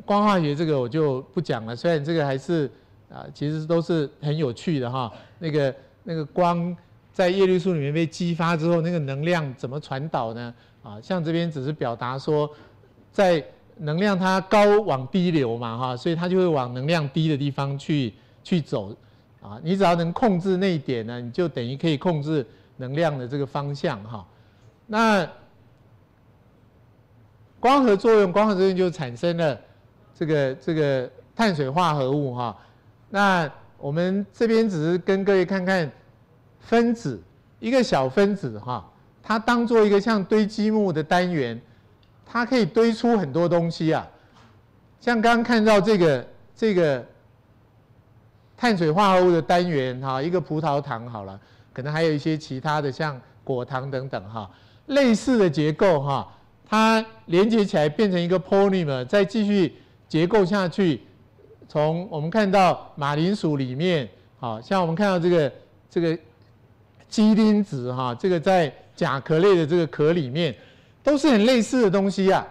光化学这个我就不讲了，虽然这个还是啊，其实都是很有趣的哈。那个那个光在叶绿素里面被激发之后，那个能量怎么传导呢？啊，像这边只是表达说，在能量它高往低流嘛哈，所以它就会往能量低的地方去去走啊，你只要能控制那一点呢，你就等于可以控制能量的这个方向哈。那光合作用，光合作用就产生了这个这个碳水化合物哈。那我们这边只是跟各位看看分子，一个小分子哈，它当做一个像堆积木的单元，它可以堆出很多东西啊。像刚刚看到这个这个碳水化合物的单元哈，一个葡萄糖好了，可能还有一些其他的像果糖等等哈，类似的结构哈，它连接起来变成一个 polymer，再继续结构下去。从我们看到马铃薯里面，好像我们看到这个这个基丁子哈，这个在甲壳类的这个壳里面，都是很类似的东西啊。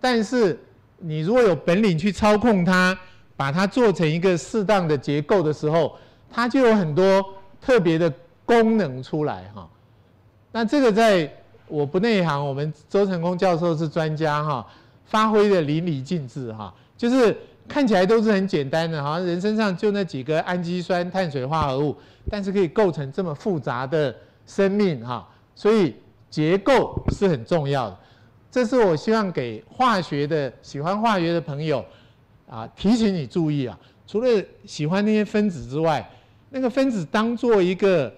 但是你如果有本领去操控它，把它做成一个适当的结构的时候，它就有很多特别的功能出来哈。那这个在我不内行，我们周成功教授是专家哈，发挥的淋漓尽致哈，就是。看起来都是很简单的，好像人身上就那几个氨基酸、碳水化合物，但是可以构成这么复杂的生命哈。所以结构是很重要的。这是我希望给化学的喜欢化学的朋友啊提醒你注意啊。除了喜欢那些分子之外，那个分子当做一个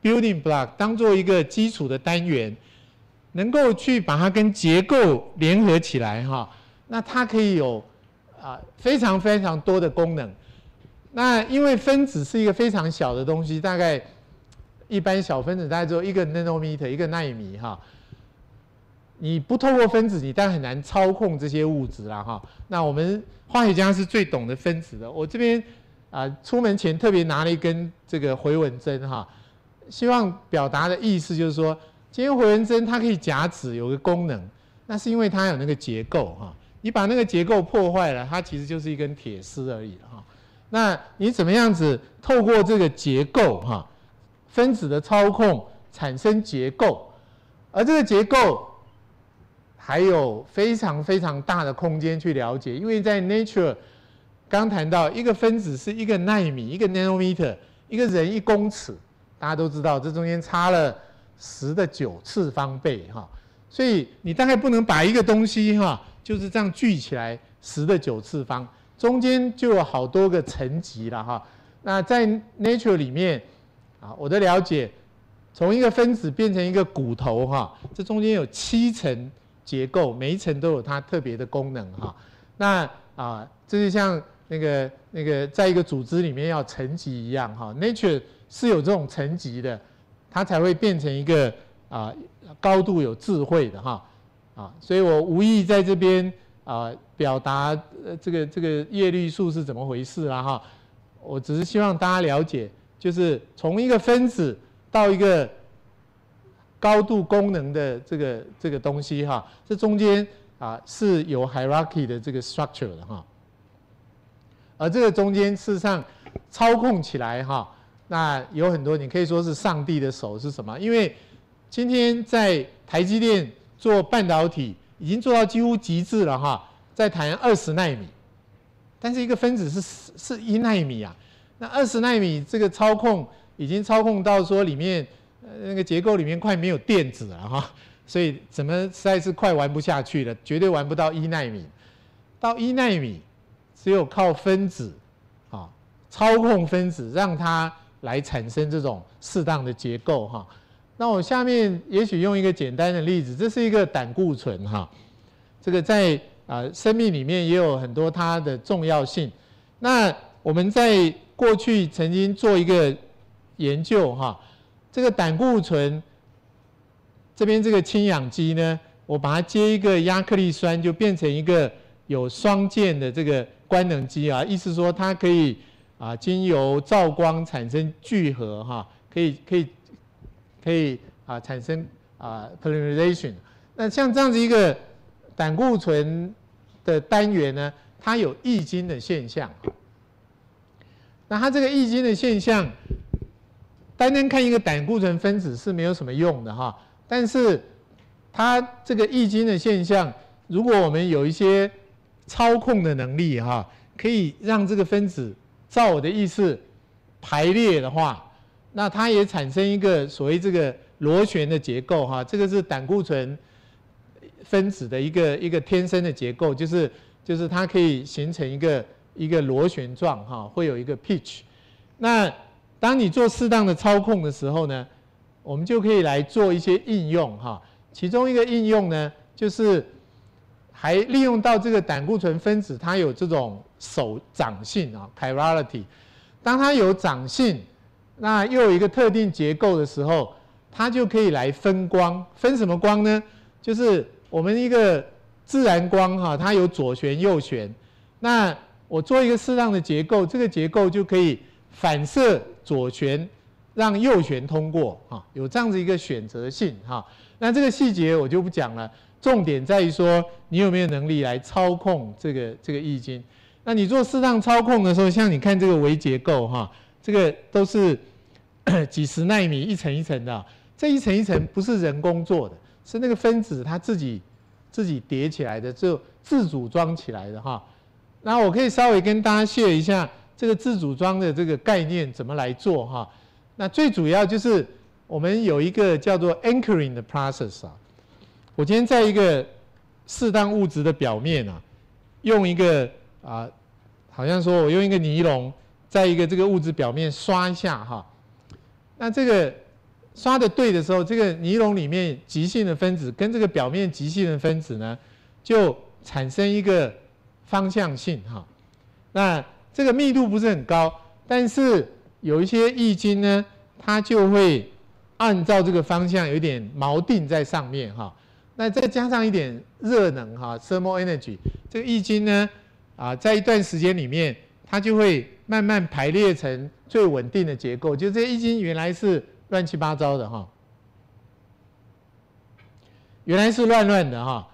building block，当做一个基础的单元，能够去把它跟结构联合起来哈。那它可以有。啊，非常非常多的功能。那因为分子是一个非常小的东西，大概一般小分子大概只有一个 nanometer，一个纳米哈。你不透过分子，你当然很难操控这些物质啦哈。那我们化学家是最懂得分子的。我这边啊，出门前特别拿了一根这个回纹针哈，希望表达的意思就是说，今天回纹针它可以夹纸，有个功能，那是因为它有那个结构哈。你把那个结构破坏了，它其实就是一根铁丝而已哈。那你怎么样子透过这个结构哈，分子的操控产生结构，而这个结构还有非常非常大的空间去了解，因为在 Nature 刚谈到一个分子是一个纳米，一个 nanometer，一个人一公尺，大家都知道这中间差了十的九次方倍哈，所以你大概不能把一个东西哈。就是这样聚起来十的九次方，中间就有好多个层级了哈。那在 Nature 里面啊，我的了解，从一个分子变成一个骨头哈，这中间有七层结构，每一层都有它特别的功能哈。那啊，这就像那个那个在一个组织里面要层级一样哈。Nature 是有这种层级的，它才会变成一个啊高度有智慧的哈。啊，所以我无意在这边啊表达呃这个这个叶绿素是怎么回事啦哈，我只是希望大家了解，就是从一个分子到一个高度功能的这个这个东西哈，这中间啊是有 hierarchy 的这个 structure 的哈，而这个中间事实上操控起来哈，那有很多你可以说是上帝的手是什么？因为今天在台积电。做半导体已经做到几乎极致了哈，在谈二十纳米，但是一个分子是是一纳米啊，那二十纳米这个操控已经操控到说里面那个结构里面快没有电子了哈，所以怎么实在是快玩不下去了，绝对玩不到一纳米，到一纳米只有靠分子啊操控分子让它来产生这种适当的结构哈。那我下面也许用一个简单的例子，这是一个胆固醇哈，这个在啊生命里面也有很多它的重要性。那我们在过去曾经做一个研究哈，这个胆固醇这边这个氢氧基呢，我把它接一个亚克力酸，就变成一个有双键的这个官能基啊，意思说它可以啊经由照光产生聚合哈，可以可以。可以啊产生啊 polymerization，那像这样子一个胆固醇的单元呢，它有易经的现象。那它这个易经的现象，单单看一个胆固醇分子是没有什么用的哈。但是它这个易经的现象，如果我们有一些操控的能力哈，可以让这个分子照我的意思排列的话，那它也产生一个所谓这个螺旋的结构哈，这个是胆固醇分子的一个一个天生的结构，就是就是它可以形成一个一个螺旋状哈，会有一个 pitch。那当你做适当的操控的时候呢，我们就可以来做一些应用哈。其中一个应用呢，就是还利用到这个胆固醇分子，它有这种手掌性啊 （chirality）。当它有掌性，那又有一个特定结构的时候，它就可以来分光。分什么光呢？就是我们一个自然光哈，它有左旋右旋。那我做一个适当的结构，这个结构就可以反射左旋，让右旋通过哈，有这样子一个选择性哈。那这个细节我就不讲了，重点在于说你有没有能力来操控这个这个易经。那你做适当操控的时候，像你看这个微结构哈，这个都是 几十纳米一层一层的，这一层一层不是人工做的，是那个分子它自己自己叠起来的，就自组装起来的哈。那我可以稍微跟大家谢一下这个自组装的这个概念怎么来做哈。那最主要就是我们有一个叫做 anchoring 的 process 啊。我今天在一个适当物质的表面啊，用一个啊，好像说我用一个尼龙在一个这个物质表面刷一下哈，那这个刷的对的时候，这个尼龙里面极性的分子跟这个表面极性的分子呢，就产生一个方向性哈。那这个密度不是很高，但是有一些易经呢，它就会按照这个方向有点锚定在上面哈。那再加上一点热能哈，thermal energy，这个易经呢。啊，在一段时间里面，它就会慢慢排列成最稳定的结构。就这易经原来是乱七八糟的哈，原来是乱乱的哈。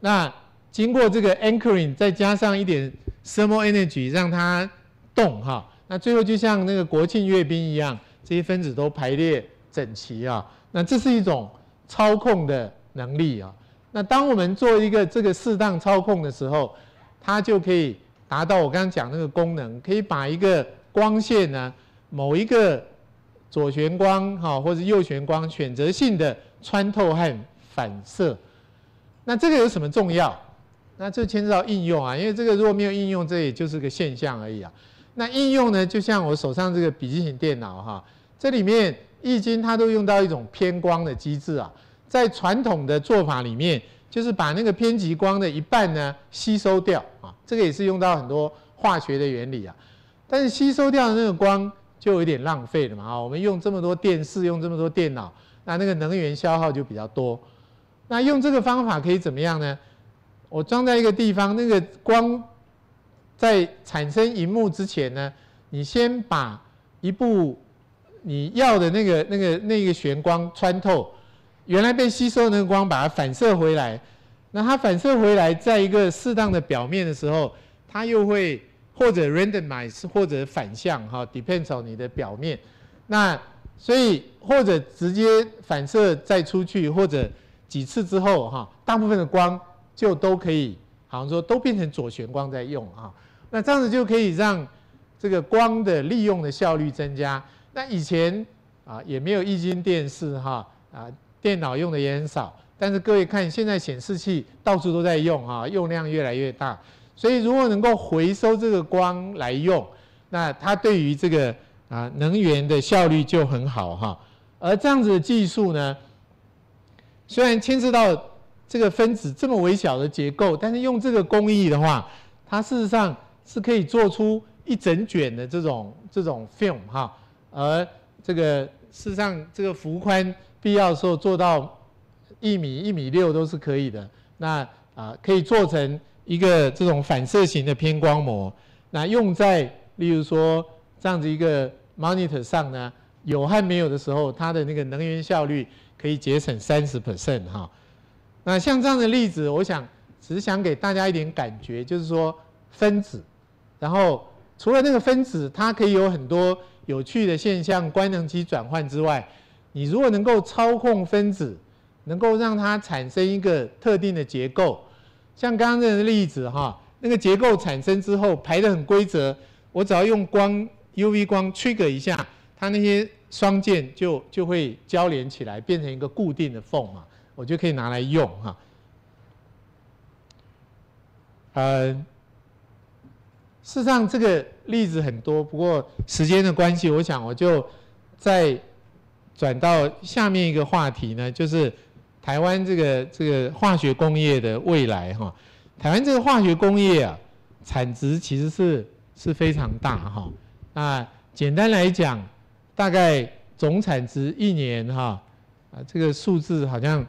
那经过这个 anchoring，再加上一点 thermal energy，让它动哈。那最后就像那个国庆阅兵一样，这些分子都排列整齐啊。那这是一种操控的能力啊。那当我们做一个这个适当操控的时候，它就可以达到我刚刚讲那个功能，可以把一个光线呢，某一个左旋光哈或者右旋光选择性的穿透和反射。那这个有什么重要？那这牵涉到应用啊，因为这个如果没有应用，这也就是个现象而已啊。那应用呢，就像我手上这个笔记型电脑哈，这里面易经它都用到一种偏光的机制啊，在传统的做法里面。就是把那个偏极光的一半呢吸收掉，这个也是用到很多化学的原理啊。但是吸收掉的那个光就有点浪费了嘛啊，我们用这么多电视，用这么多电脑，那那个能源消耗就比较多。那用这个方法可以怎么样呢？我装在一个地方，那个光在产生荧幕之前呢，你先把一部你要的那个那个那个玄光穿透。原来被吸收的那个光，把它反射回来，那它反射回来，在一个适当的表面的时候，它又会或者 randomize 或者反向哈，depends on 你的表面。那所以或者直接反射再出去，或者几次之后哈，大部分的光就都可以，好像说都变成左旋光在用啊。那这样子就可以让这个光的利用的效率增加。那以前啊也没有液晶电视哈啊。电脑用的也很少，但是各位看，现在显示器到处都在用哈，用量越来越大，所以如果能够回收这个光来用，那它对于这个啊能源的效率就很好哈。而这样子的技术呢，虽然牵涉到这个分子这么微小的结构，但是用这个工艺的话，它事实上是可以做出一整卷的这种这种 film 哈，而这个事实上这个幅宽。必要的时候做到一米一米六都是可以的。那啊，可以做成一个这种反射型的偏光膜。那用在例如说这样子一个 monitor 上呢，有和没有的时候，它的那个能源效率可以节省三十 percent 哈。那像这样的例子，我想只是想给大家一点感觉，就是说分子，然后除了那个分子，它可以有很多有趣的现象，官能基转换之外。你如果能够操控分子，能够让它产生一个特定的结构，像刚刚这个例子哈，那个结构产生之后排得很规则，我只要用光 UV 光 trigger 一下，它那些双键就就会交连起来，变成一个固定的缝嘛，我就可以拿来用哈。呃，事实上这个例子很多，不过时间的关系，我想我就再转到下面一个话题呢，就是台湾这个这个化学工业的未来哈。台湾这个化学工业啊，产值其实是是非常大哈。那简单来讲，大概总产值一年哈，啊这个数字好像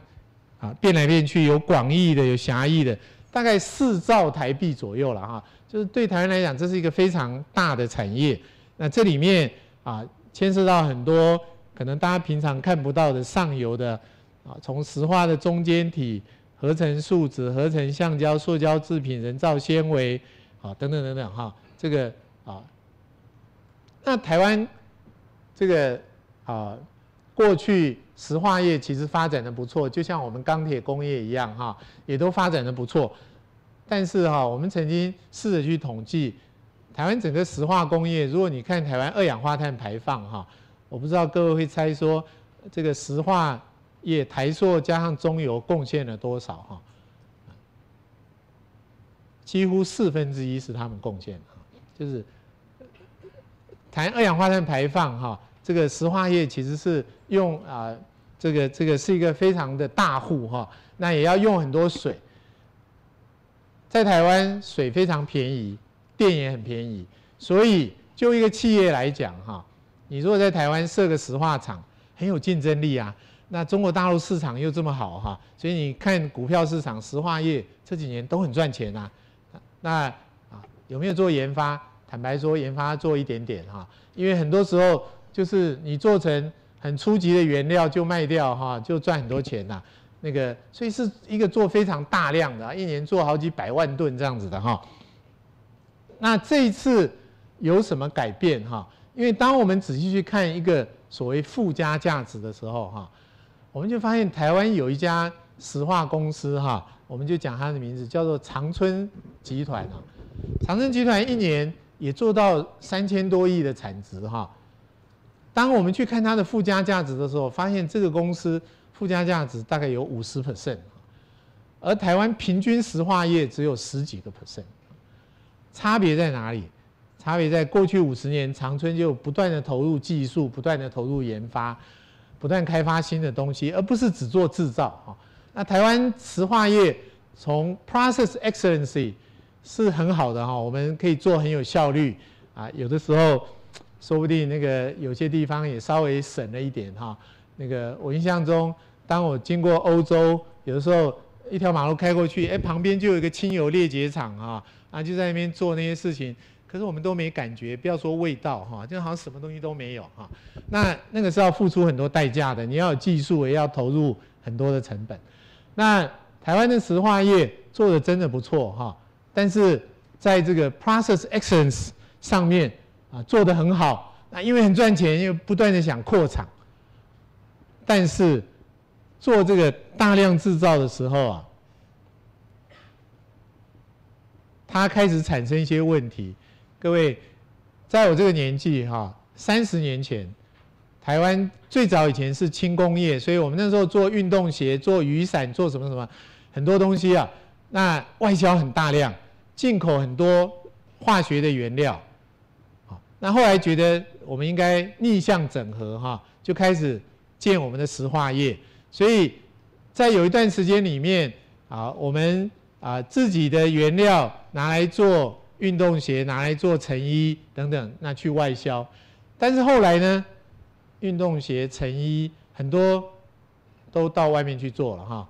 啊变来变去，有广义的，有狭义的，大概四兆台币左右了哈。就是对台湾来讲，这是一个非常大的产业。那这里面啊牵涉到很多可能大家平常看不到的上游的啊，从石化的中间体。合成树脂、合成橡胶、塑胶制品、人造纤维，啊，等等等等，哈，这个啊，那台湾这个啊，过去石化业其实发展的不错，就像我们钢铁工业一样，哈，也都发展的不错。但是哈，我们曾经试着去统计台湾整个石化工业，如果你看台湾二氧化碳排放，哈，我不知道各位会猜说这个石化。业台塑加上中油贡献了多少？哈，几乎四分之一是他们贡献的，就是谈二氧化碳排放，哈，这个石化业其实是用啊，这个这个是一个非常的大户，哈，那也要用很多水，在台湾水非常便宜，电也很便宜，所以就一个企业来讲，哈，你如果在台湾设个石化厂，很有竞争力啊。那中国大陆市场又这么好哈，所以你看股票市场，石化业这几年都很赚钱呐。那啊有没有做研发？坦白说，研发做一点点哈，因为很多时候就是你做成很初级的原料就卖掉哈，就赚很多钱呐。那个所以是一个做非常大量的，一年做好几百万吨这样子的哈。那这一次有什么改变哈？因为当我们仔细去看一个所谓附加价值的时候哈。我们就发现台湾有一家石化公司哈，我们就讲它的名字叫做长春集团啊。长春集团一年也做到三千多亿的产值哈。当我们去看它的附加价值的时候，发现这个公司附加价值大概有五十 percent，而台湾平均石化业只有十几个 percent。差别在哪里？差别在过去五十年，长春就不断的投入技术，不断的投入研发。不断开发新的东西，而不是只做制造啊。那台湾石化业从 process excellency 是很好的哈，我们可以做很有效率啊。有的时候说不定那个有些地方也稍微省了一点哈。那个我印象中，当我经过欧洲，有的时候一条马路开过去，哎，旁边就有一个清油裂解厂啊，啊，就在那边做那些事情。可是我们都没感觉，不要说味道哈，就好像什么东西都没有哈。那那个是要付出很多代价的，你要有技术，也要投入很多的成本。那台湾的石化业做的真的不错哈，但是在这个 process excellence 上面啊做的很好，那因为很赚钱，又不断的想扩厂，但是做这个大量制造的时候啊，它开始产生一些问题。各位，在我这个年纪哈，三十年前，台湾最早以前是轻工业，所以我们那时候做运动鞋、做雨伞、做什么什么，很多东西啊，那外销很大量，进口很多化学的原料，好，那后来觉得我们应该逆向整合哈，就开始建我们的石化业，所以在有一段时间里面啊，我们啊自己的原料拿来做。运动鞋拿来做成衣等等，那去外销，但是后来呢，运动鞋、成衣很多都到外面去做了哈，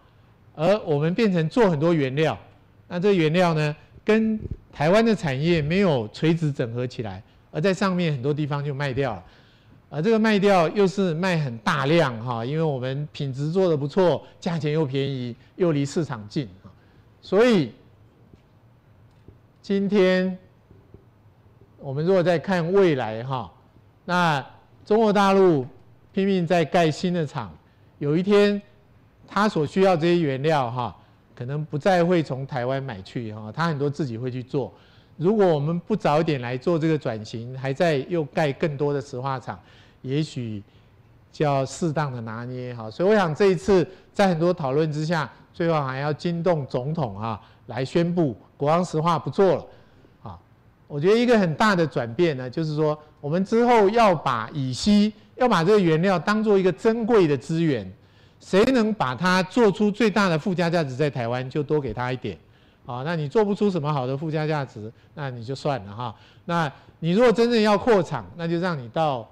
而我们变成做很多原料，那这原料呢，跟台湾的产业没有垂直整合起来，而在上面很多地方就卖掉了，而这个卖掉又是卖很大量哈，因为我们品质做的不错，价钱又便宜，又离市场近，所以。今天我们如果在看未来哈，那中国大陆拼命在盖新的厂，有一天它所需要这些原料哈，可能不再会从台湾买去哈，它很多自己会去做。如果我们不早点来做这个转型，还在又盖更多的石化厂，也许就要适当的拿捏哈。所以我想这一次在很多讨论之下，最后还要惊动总统哈来宣布国防石化不做了。啊，我觉得一个很大的转变呢，就是说我们之后要把乙烯要把这个原料当做一个珍贵的资源。谁能把它做出最大的附加价值，在台湾就多给他一点，啊，那你做不出什么好的附加价值，那你就算了哈。那你如果真正要扩厂，那就让你到，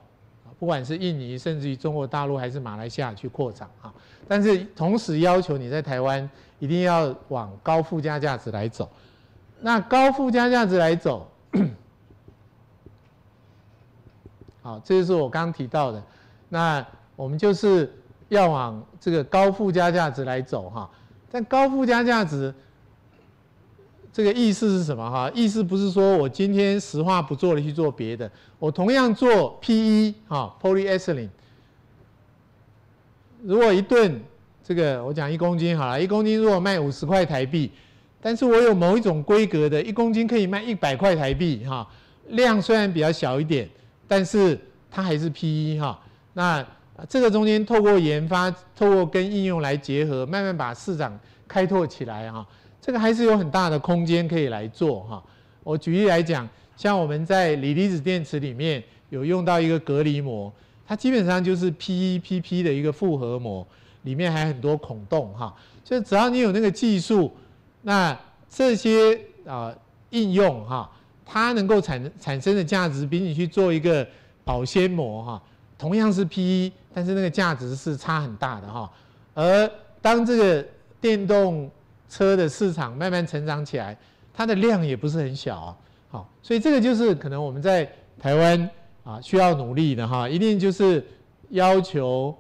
不管是印尼，甚至于中国大陆还是马来西亚去扩厂哈。但是同时要求你在台湾一定要往高附加价值来走。那高附加价值来走，好，这就是我刚刚提到的。那我们就是。要往这个高附加价值来走哈，但高附加价值这个意思是什么哈？意思不是说我今天石化不做了去做别的，我同样做 PE 哈，polyethylene。如果一吨这个我讲一公斤好了，一公斤如果卖五十块台币，但是我有某一种规格的，一公斤可以卖一百块台币哈，量虽然比较小一点，但是它还是 PE 哈，那。这个中间透过研发，透过跟应用来结合，慢慢把市场开拓起来哈。这个还是有很大的空间可以来做哈。我举例来讲，像我们在锂离子电池里面有用到一个隔离膜，它基本上就是 PEPP 的一个复合膜，里面还很多孔洞哈。就只要你有那个技术，那这些啊应用哈，它能够产产生的价值，比你去做一个保鲜膜哈。同样是 PE，但是那个价值是差很大的哈。而当这个电动车的市场慢慢成长起来，它的量也不是很小啊。好，所以这个就是可能我们在台湾啊需要努力的哈，一定就是要求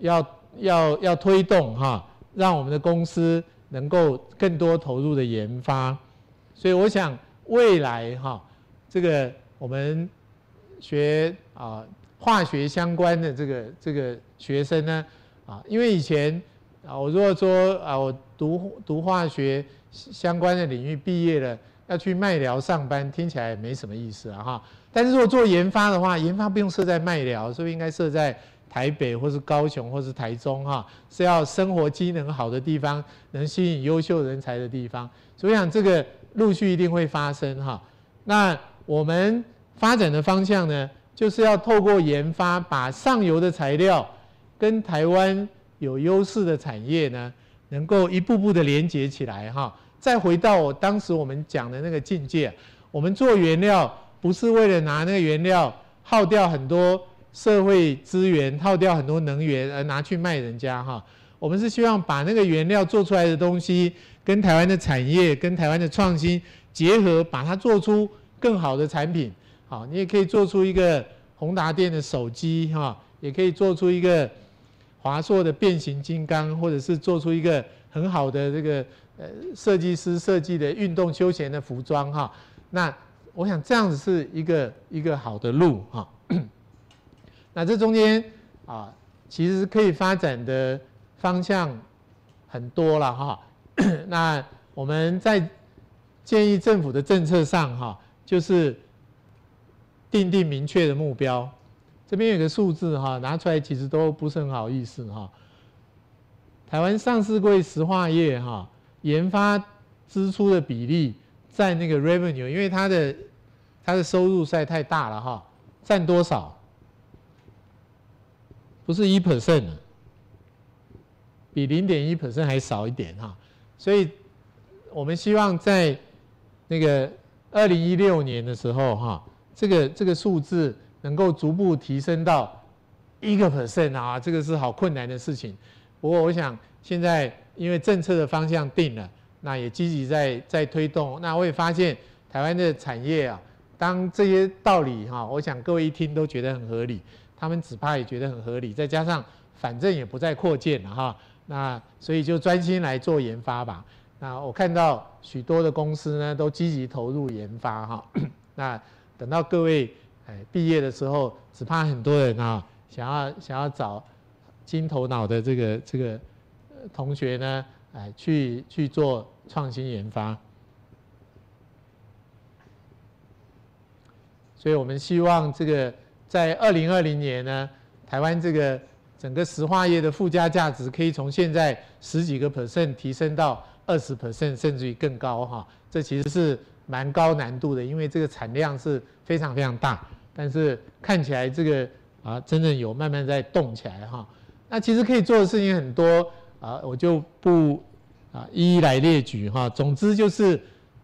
要要要推动哈，让我们的公司能够更多投入的研发。所以我想未来哈，这个我们学啊。化学相关的这个这个学生呢，啊，因为以前啊，我如果说啊，我读读化学相关的领域毕业了，要去麦寮上班，听起来没什么意思啊哈。但是如果做研发的话，研发不用设在麦寮，所以应该设在台北或是高雄或是台中哈，是要生活机能好的地方，能吸引优秀人才的地方。所以想这个陆续一定会发生哈。那我们发展的方向呢？就是要透过研发，把上游的材料跟台湾有优势的产业呢，能够一步步的连接起来哈。再回到我当时我们讲的那个境界，我们做原料不是为了拿那个原料耗掉很多社会资源、耗掉很多能源而拿去卖人家哈。我们是希望把那个原料做出来的东西跟台湾的产业、跟台湾的创新结合，把它做出更好的产品。好，你也可以做出一个宏达电的手机哈，也可以做出一个华硕的变形金刚，或者是做出一个很好的这个呃设计师设计的运动休闲的服装哈。那我想这样子是一个一个好的路哈。那这中间啊，其实可以发展的方向很多了哈。那我们在建议政府的政策上哈，就是。定定明确的目标，这边有个数字哈，拿出来其实都不是很好意思哈。台湾上市柜石化业哈，研发支出的比例占那个 revenue，因为它的它的收入实在太大了哈，占多少？不是一 percent，比零点一 percent 还少一点哈。所以我们希望在那个二零一六年的时候哈。这个这个数字能够逐步提升到一个 percent 啊，这个是好困难的事情。不过我想现在因为政策的方向定了，那也积极在在推动。那我也发现台湾的产业啊，当这些道理哈，我想各位一听都觉得很合理，他们只怕也觉得很合理。再加上反正也不再扩建了哈，那所以就专心来做研发吧。那我看到许多的公司呢都积极投入研发哈，那。等到各位哎毕业的时候，只怕很多人啊想要想要找金头脑的这个这个同学呢，哎去去做创新研发。所以我们希望这个在二零二零年呢，台湾这个整个石化业的附加价值可以从现在十几个 percent 提升到二十 percent，甚至于更高哈。这其实是蛮高难度的，因为这个产量是非常非常大，但是看起来这个啊真正有慢慢在动起来哈。那其实可以做的事情很多啊，我就不啊一一来列举哈。总之就是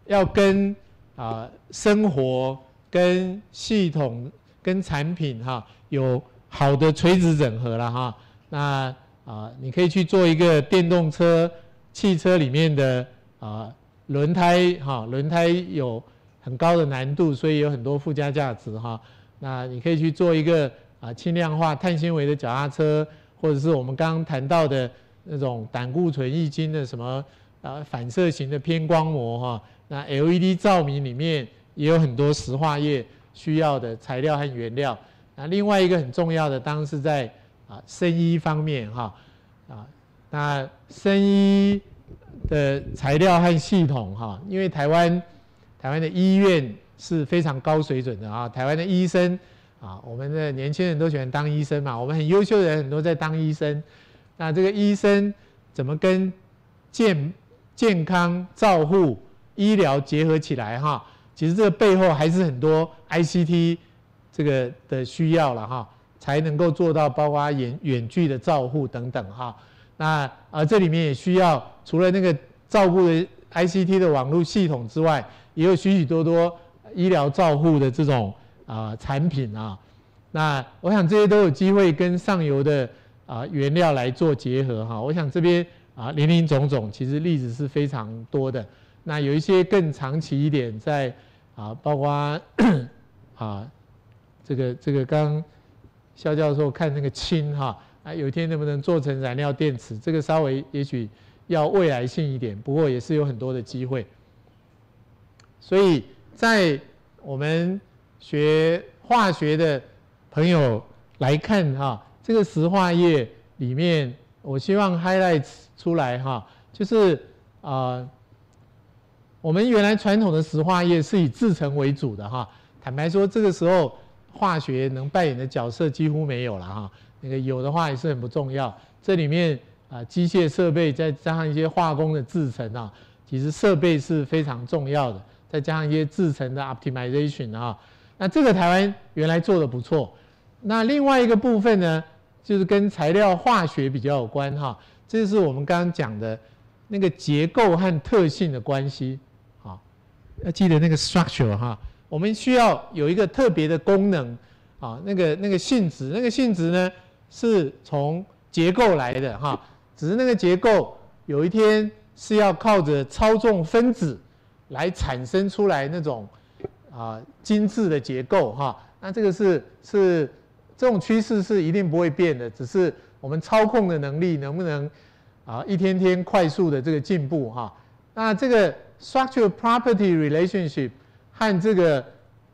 要跟啊生活。跟系统、跟产品哈有好的垂直整合了哈，那啊你可以去做一个电动车汽车里面的啊轮胎哈，轮胎有很高的难度，所以有很多附加价值哈。那你可以去做一个啊轻量化碳纤维的脚踏车，或者是我们刚刚谈到的那种胆固醇易经的什么啊反射型的偏光膜哈，那 LED 照明里面。也有很多石化业需要的材料和原料。那另外一个很重要的，当然是在啊生医方面哈啊。那生医的材料和系统哈，因为台湾台湾的医院是非常高水准的啊。台湾的医生啊，我们的年轻人都喜欢当医生嘛。我们很优秀的人很多在当医生。那这个医生怎么跟健健康照护医疗结合起来哈？其实这个背后还是很多 ICT 这个的需要了哈，才能够做到包括远远距的照护等等哈。那啊这里面也需要除了那个照顾的 ICT 的网络系统之外，也有许许多多医疗照护的这种啊产品啊。那我想这些都有机会跟上游的啊原料来做结合哈。我想这边啊林林总总，其实例子是非常多的。那有一些更长期一点在。啊，包括 啊，这个这个刚肖教授看那个氢哈，啊，有一天能不能做成燃料电池？这个稍微也许要未来性一点，不过也是有很多的机会。所以在我们学化学的朋友来看哈，这个石化业里面，我希望 highlight 出来哈，就是啊。我们原来传统的石化业是以制成为主的哈，坦白说，这个时候化学能扮演的角色几乎没有了哈。那个有的话也是很不重要。这里面啊，机械设备再加上一些化工的制成啊，其实设备是非常重要的。再加上一些制成的 optimization 啊，那这个台湾原来做的不错。那另外一个部分呢，就是跟材料化学比较有关哈。这是我们刚刚讲的那个结构和特性的关系啊。要记得那个 structure 哈，我们需要有一个特别的功能啊，那个那个性质，那个性质呢是从结构来的哈，只是那个结构有一天是要靠着操纵分子来产生出来那种啊精致的结构哈，那这个是是这种趋势是一定不会变的，只是我们操控的能力能不能啊一天天快速的这个进步哈，那这个。Structural property relationship 和这个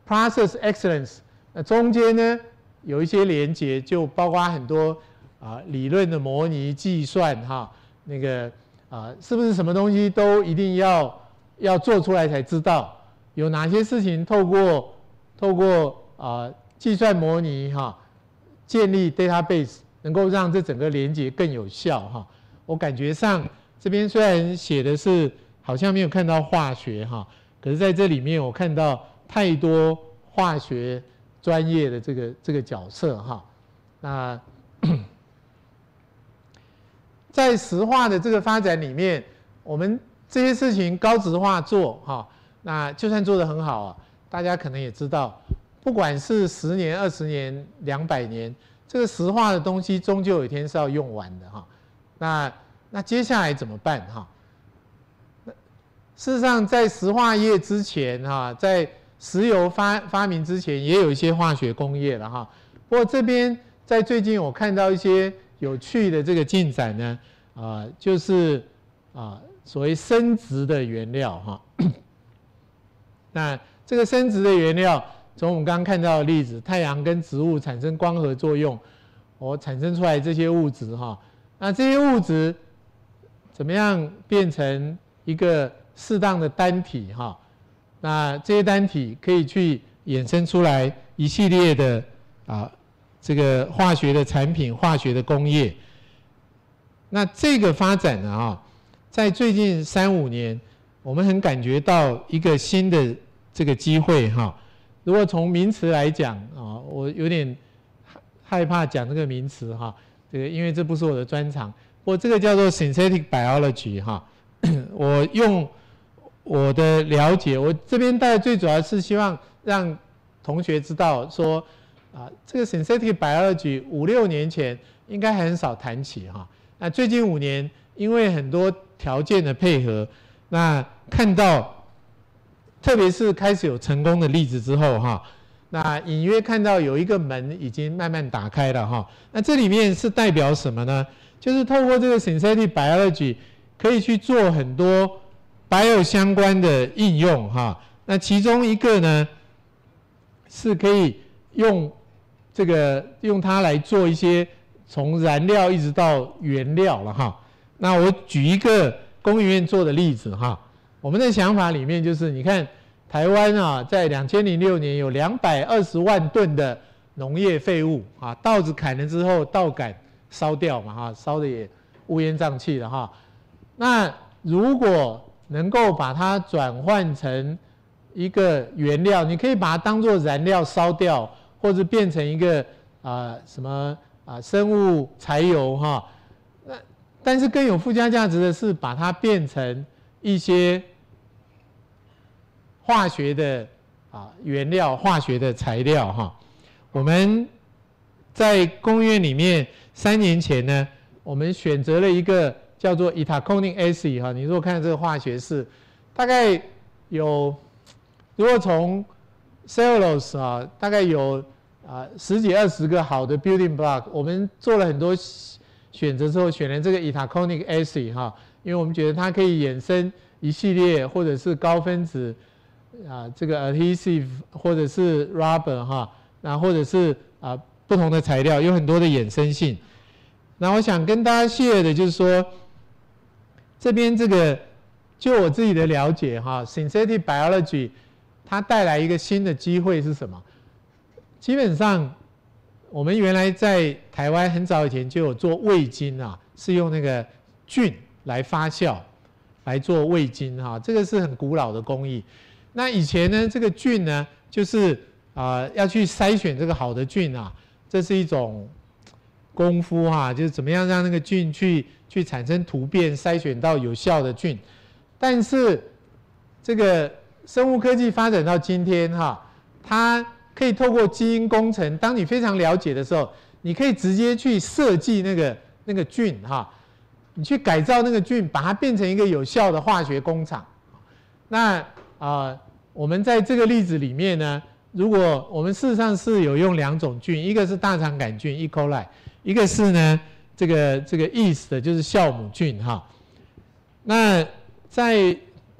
process excellence 那中间呢有一些连接，就包括很多啊理论的模拟计算哈，那个啊是不是什么东西都一定要要做出来才知道？有哪些事情透过透过啊计算模拟哈建立 database 能够让这整个连接更有效哈？我感觉上这边虽然写的是。好像没有看到化学哈，可是在这里面我看到太多化学专业的这个这个角色哈。那 在石化的这个发展里面，我们这些事情高值化做哈，那就算做得很好啊，大家可能也知道，不管是十年、二十年、两百年，这个石化的东西终究有一天是要用完的哈。那那接下来怎么办哈？事实上，在石化业之前，哈，在石油发发明之前，也有一些化学工业了，哈。不过这边在最近，我看到一些有趣的这个进展呢，啊，就是啊，所谓生殖的原料，哈。那这个生殖的原料，从我们刚刚看到的例子，太阳跟植物产生光合作用，我产生出来这些物质，哈。那这些物质怎么样变成一个？适当的单体哈，那这些单体可以去衍生出来一系列的啊这个化学的产品、化学的工业。那这个发展呢啊，在最近三五年，我们很感觉到一个新的这个机会哈。如果从名词来讲啊，我有点害怕讲这个名词哈，这个因为这不是我的专长。我这个叫做 synthetic biology 哈，我用我的了解，我这边大概最主要是希望让同学知道说啊，这个 synthetic biology 五六年前应该很少谈起哈。那最近五年，因为很多条件的配合，那看到，特别是开始有成功的例子之后哈，那隐约看到有一个门已经慢慢打开了哈。那这里面是代表什么呢？就是透过这个 synthetic biology 可以去做很多 bio 相关的应用哈。那其中一个呢，是可以用这个用它来做一些。从燃料一直到原料了哈，那我举一个工研院做的例子哈。我们的想法里面就是，你看台湾啊，在两千零六年有两百二十万吨的农业废物啊，稻子砍了之后稻杆烧掉嘛哈，烧的也乌烟瘴气的哈。那如果能够把它转换成一个原料，你可以把它当做燃料烧掉，或者变成一个啊什么。啊，生物柴油哈，但是更有附加价值的是把它变成一些化学的啊原料、化学的材料哈。我们在公园里面三年前呢，我们选择了一个叫做 itaconic acid 哈。你如果看这个化学式，大概有如果从 cellulose 啊，大概有。啊，十几二十个好的 building block，我们做了很多选择之后，选了这个 itaconic acid 哈，因为我们觉得它可以衍生一系列或者是高分子啊，这个 adhesive 或者是 rubber 哈，那或者是啊不同的材料，有很多的衍生性。那我想跟大家 share 的就是说，这边这个就我自己的了解哈，synthetic biology 它带来一个新的机会是什么？基本上，我们原来在台湾很早以前就有做味精啊，是用那个菌来发酵来做味精哈，这个是很古老的工艺。那以前呢，这个菌呢，就是啊要去筛选这个好的菌啊，这是一种功夫哈，就是怎么样让那个菌去去产生突变，筛选到有效的菌。但是这个生物科技发展到今天哈，它可以透过基因工程，当你非常了解的时候，你可以直接去设计那个那个菌哈，你去改造那个菌，把它变成一个有效的化学工厂。那啊，我们在这个例子里面呢，如果我们事实上是有用两种菌，一个是大肠杆菌 E. coli，一个是呢这个这个 yeast 就是酵母菌哈。那在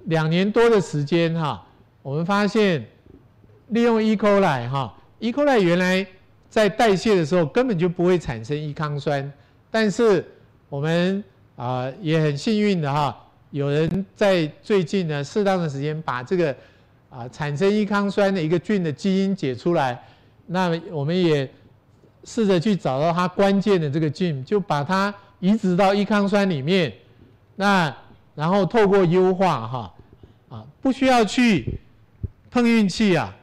两年多的时间哈，我们发现。利用 E. coli 哈，E. coli 原来在代谢的时候根本就不会产生异康酸，但是我们啊也很幸运的哈，有人在最近呢适当的时间把这个啊产生异康酸的一个菌的基因解出来，那我们也试着去找到它关键的这个菌，就把它移植到异康酸里面，那然后透过优化哈啊不需要去碰运气啊。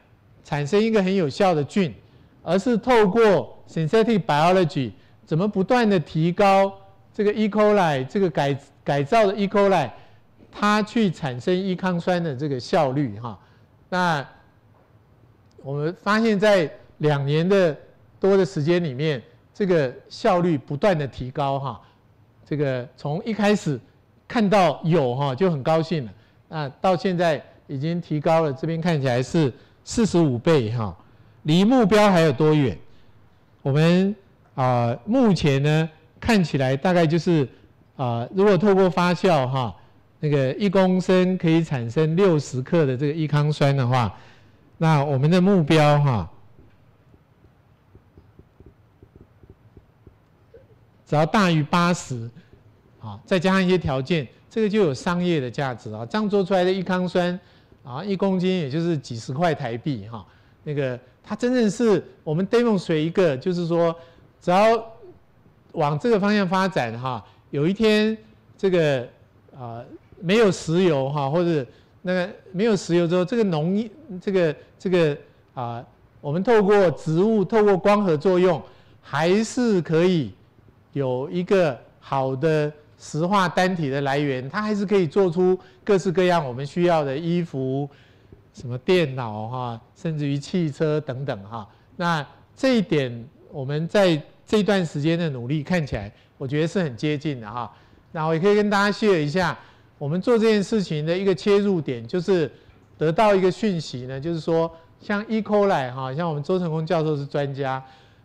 产生一个很有效的菌，而是透过 synthetic biology 怎么不断的提高这个 E. coli 这个改改造的 E. coli 它去产生异康酸的这个效率哈。那我们发现，在两年的多的时间里面，这个效率不断的提高哈。这个从一开始看到有哈就很高兴了，那到现在已经提高了，这边看起来是。四十五倍哈，离目标还有多远？我们啊，目前呢看起来大概就是啊，如果透过发酵哈，那个一公升可以产生六十克的这个异康酸的话，那我们的目标哈，只要大于八十，啊，再加上一些条件，这个就有商业的价值啊。这样做出来的异康酸。啊，一公斤也就是几十块台币哈。那个它真正是我们 demo 水一个，就是说只要往这个方向发展哈，有一天这个啊没有石油哈，或者那个没有石油之后，这个农业这个这个啊，我们透过植物透过光合作用，还是可以有一个好的。石化单体的来源，它还是可以做出各式各样我们需要的衣服、什么电脑哈，甚至于汽车等等哈。那这一点，我们在这段时间的努力看起来，我觉得是很接近的哈。那我也可以跟大家 share 一下，我们做这件事情的一个切入点，就是得到一个讯息呢，就是说，像 E. coli 哈，像我们周成功教授是专家。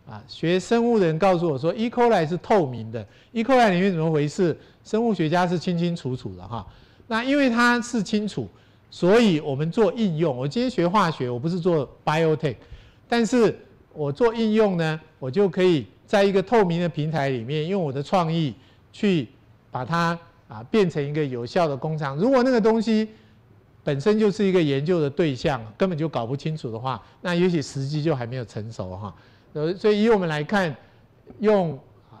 啊，学生物的人告诉我说，E. coli 是透明的。E. coli 里面怎么回事？生物学家是清清楚楚的哈。那因为它是清楚，所以我们做应用。我今天学化学，我不是做 biotech，但是我做应用呢，我就可以在一个透明的平台里面，用我的创意去把它啊变成一个有效的工厂。如果那个东西本身就是一个研究的对象，根本就搞不清楚的话，那也许时机就还没有成熟哈。呃，所以以我们来看，用啊，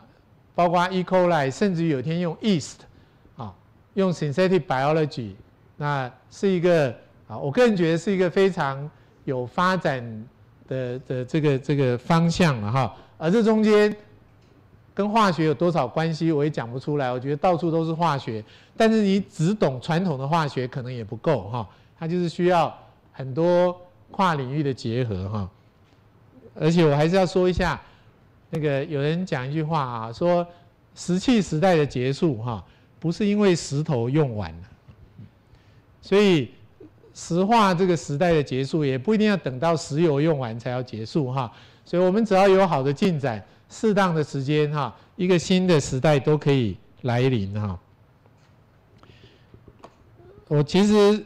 包括 E. coli，甚至有天用 East，啊，用 synthetic biology，那是一个啊，我个人觉得是一个非常有发展的的这个这个方向了哈。而这中间跟化学有多少关系，我也讲不出来。我觉得到处都是化学，但是你只懂传统的化学可能也不够哈，它就是需要很多跨领域的结合哈。而且我还是要说一下，那个有人讲一句话啊，说石器时代的结束哈，不是因为石头用完了，所以石化这个时代的结束也不一定要等到石油用完才要结束哈。所以我们只要有好的进展，适当的时间哈，一个新的时代都可以来临哈。我其实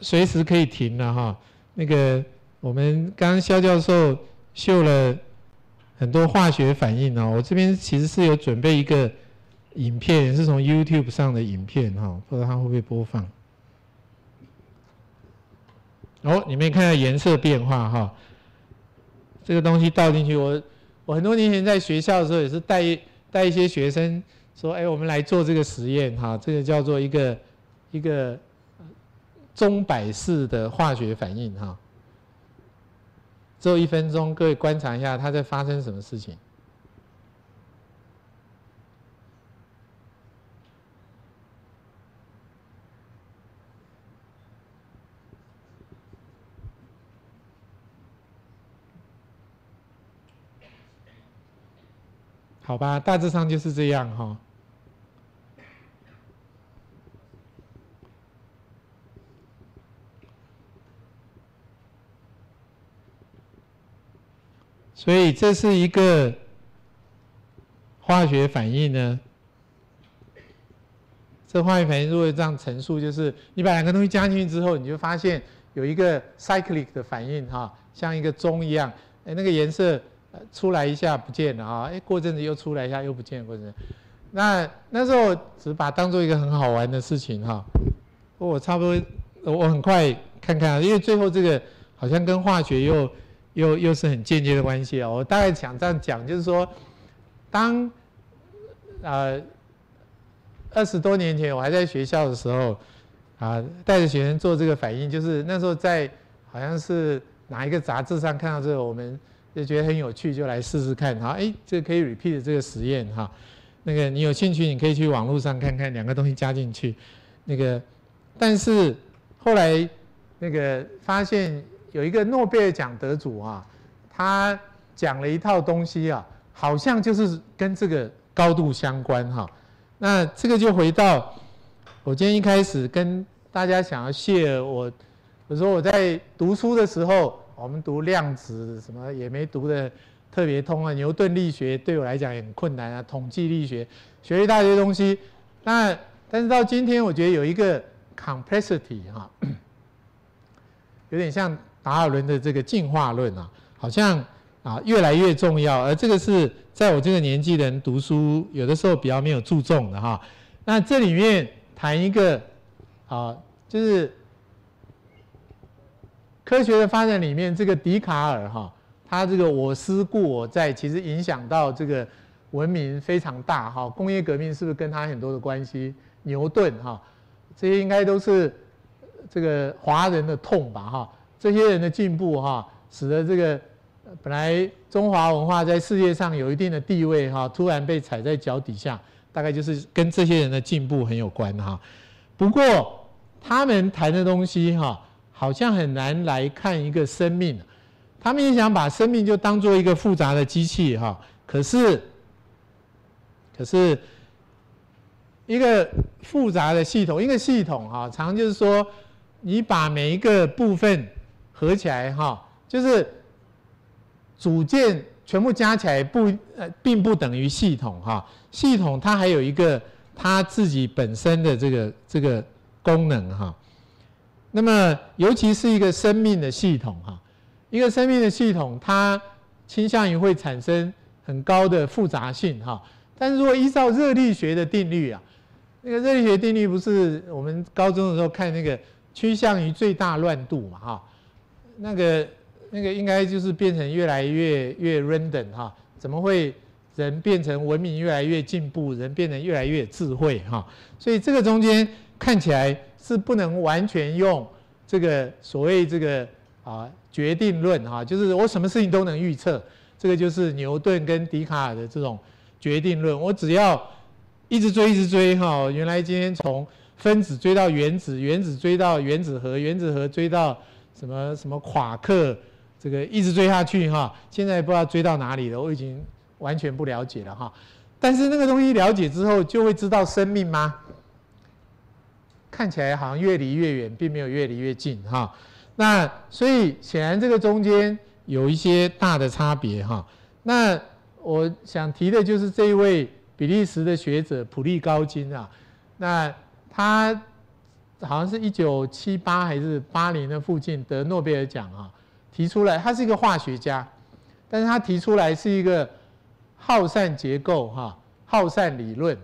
随时可以停了哈。那个我们刚刚肖教授。秀了很多化学反应哦，我这边其实是有准备一个影片，是从 YouTube 上的影片哈，不知道它会不会播放。哦，你们看下颜色变化哈，这个东西倒进去，我我很多年前在学校的时候也是带带一些学生说，哎，我们来做这个实验哈，这个叫做一个一个钟摆式的化学反应哈。最后一分钟，各位观察一下，它在发生什么事情？好吧，大致上就是这样哈。所以这是一个化学反应呢。这化学反应如果这样陈述，就是你把两个东西加进去之后，你就发现有一个 cyclic 的反应哈，像一个钟一样，哎，那个颜色出来一下不见了啊，哎，过阵子又出来一下又不见，过阵。那那时候只把当做一个很好玩的事情哈。我差不多，我很快看看，因为最后这个好像跟化学又。又又是很间接的关系啊！我大概想这样讲，就是说，当呃二十多年前我还在学校的时候，啊，带着学生做这个反应，就是那时候在好像是哪一个杂志上看到这个，我们就觉得很有趣，就来试试看。好，哎，这可以 repeat 这个实验哈。那个你有兴趣，你可以去网络上看看，两个东西加进去，那个，但是后来那个发现。有一个诺贝尔奖得主啊，他讲了一套东西啊，好像就是跟这个高度相关哈。那这个就回到我今天一开始跟大家想要谢我，我说我在读书的时候，我们读量子什么也没读的特别通啊，牛顿力学对我来讲也很困难啊，统计力学学一大堆东西。那但是到今天，我觉得有一个 complexity 哈，有点像。达尔文的这个进化论啊，好像啊越来越重要，而这个是在我这个年纪人读书，有的时候比较没有注重的哈。那这里面谈一个啊，就是科学的发展里面，这个笛卡尔哈，他这个我思故我在，其实影响到这个文明非常大哈。工业革命是不是跟他很多的关系？牛顿哈，这些应该都是这个华人的痛吧哈。这些人的进步哈，使得这个本来中华文化在世界上有一定的地位哈，突然被踩在脚底下，大概就是跟这些人的进步很有关哈。不过他们谈的东西哈。好像很难来看一个生命，他们也想把生命就当做一个复杂的机器哈。可是，可是一个复杂的系统，一个系统哈，常就是说，你把每一个部分合起来哈，就是组件全部加起来不呃，并不等于系统哈。系统它还有一个它自己本身的这个这个功能哈。那么，尤其是一个生命的系统哈，一个生命的系统，它倾向于会产生很高的复杂性哈。但是如果依照热力学的定律啊，那个热力学定律不是我们高中的时候看那个趋向于最大乱度嘛哈，那个那个应该就是变成越来越越 random 哈，怎么会人变成文明越来越进步，人变得越来越智慧哈？所以这个中间看起来。是不能完全用这个所谓这个啊决定论哈，就是我什么事情都能预测，这个就是牛顿跟笛卡尔的这种决定论。我只要一直追一直追哈，原来今天从分子追到原子，原子追到原子核，原子核追到什么什么夸克，这个一直追下去哈，现在不知道追到哪里了，我已经完全不了解了哈。但是那个东西了解之后，就会知道生命吗？看起来好像越离越远，并没有越离越近哈。那所以显然这个中间有一些大的差别哈。那我想提的就是这一位比利时的学者普利高金啊。那他好像是一九七八还是八零的附近得诺贝尔奖啊，提出来他是一个化学家，但是他提出来是一个耗散结构哈，耗散理论。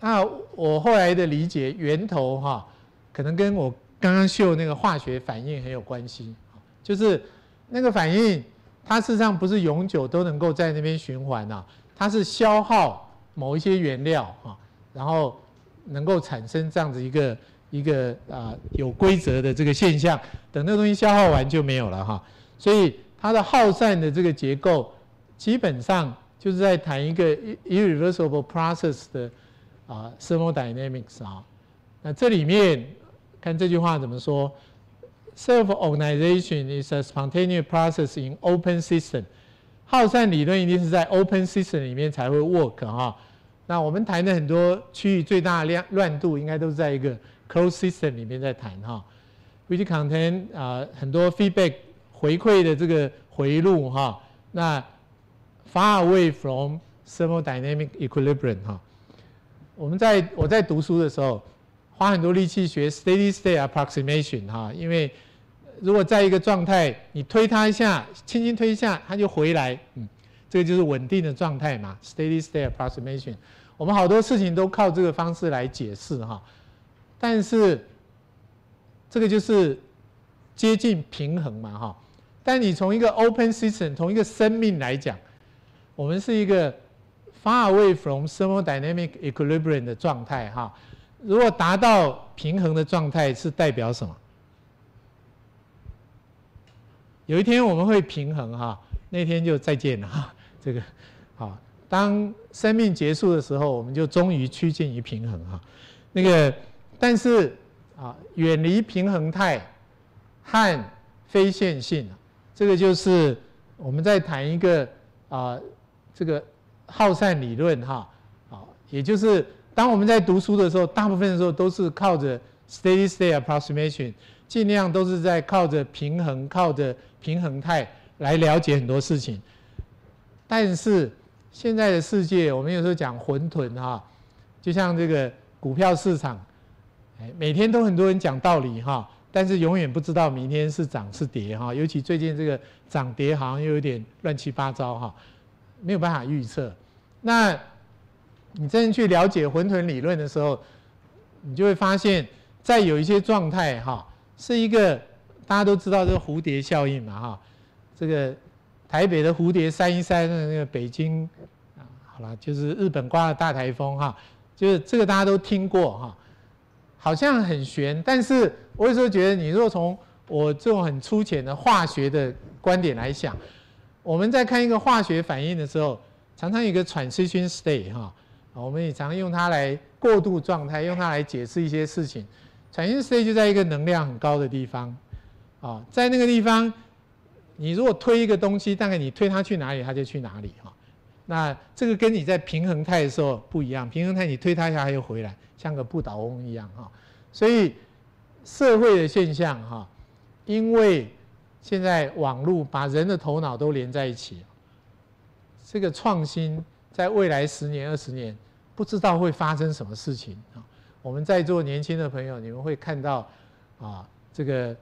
那我后来的理解，源头哈，可能跟我刚刚秀那个化学反应很有关系，就是那个反应，它事实上不是永久都能够在那边循环呐，它是消耗某一些原料哈，然后能够产生这样子一个一个啊有规则的这个现象，等那东西消耗完就没有了哈，所以它的耗散的这个结构，基本上就是在谈一个 irreversible process 的。啊，thermodynamics 啊，那这里面看这句话怎么说？Self-organization is a spontaneous process in open system。耗散理论一定是在 open system 里面才会 work 哈。那我们谈的很多区域最大量乱度，应该都是在一个 closed system 里面在谈哈。which contain 啊很多 feedback 回馈的这个回路哈。那 far away from thermodynamic equilibrium 哈。我们在我在读书的时候，花很多力气学 steady state approximation 哈，因为如果在一个状态，你推它一下，轻轻推一下，它就回来，嗯，这个就是稳定的状态嘛，steady state approximation。我们好多事情都靠这个方式来解释哈，但是这个就是接近平衡嘛哈。但你从一个 open system，从一个生命来讲，我们是一个。Far away from thermodynamic equilibrium 的状态，哈，如果达到平衡的状态，是代表什么？有一天我们会平衡，哈，那天就再见了，哈，这个，当生命结束的时候，我们就终于趋近于平衡，哈，那个，但是啊，远离平衡态和非线性，这个就是我们在谈一个啊，这个。耗散理论哈，啊，也就是当我们在读书的时候，大部分的时候都是靠着 steady state approximation，尽量都是在靠着平衡、靠着平衡态来了解很多事情。但是现在的世界，我们有时候讲混沌哈，就像这个股票市场，哎，每天都很多人讲道理哈，但是永远不知道明天是涨是跌哈，尤其最近这个涨跌好像又有点乱七八糟哈。没有办法预测，那你真正去了解混沌理论的时候，你就会发现，在有一些状态哈，是一个大家都知道这个蝴蝶效应嘛哈，这个台北的蝴蝶扇一扇，那个北京啊，好了，就是日本刮了大台风哈，就是这个大家都听过哈，好像很玄，但是我有时候觉得，你如果从我这种很粗浅的化学的观点来想，我们在看一个化学反应的时候，常常有一个 transition state 哈，我们也常用它来过渡状态，用它来解释一些事情。transition state 就在一个能量很高的地方，啊，在那个地方，你如果推一个东西，大概你推它去哪里，它就去哪里哈。那这个跟你在平衡态的时候不一样，平衡态你推它一下，它又回来，像个不倒翁一样哈。所以社会的现象哈。因为现在网络把人的头脑都连在一起，这个创新在未来十年、二十年，不知道会发生什么事情啊！我们在座年轻的朋友，你们会看到啊，这个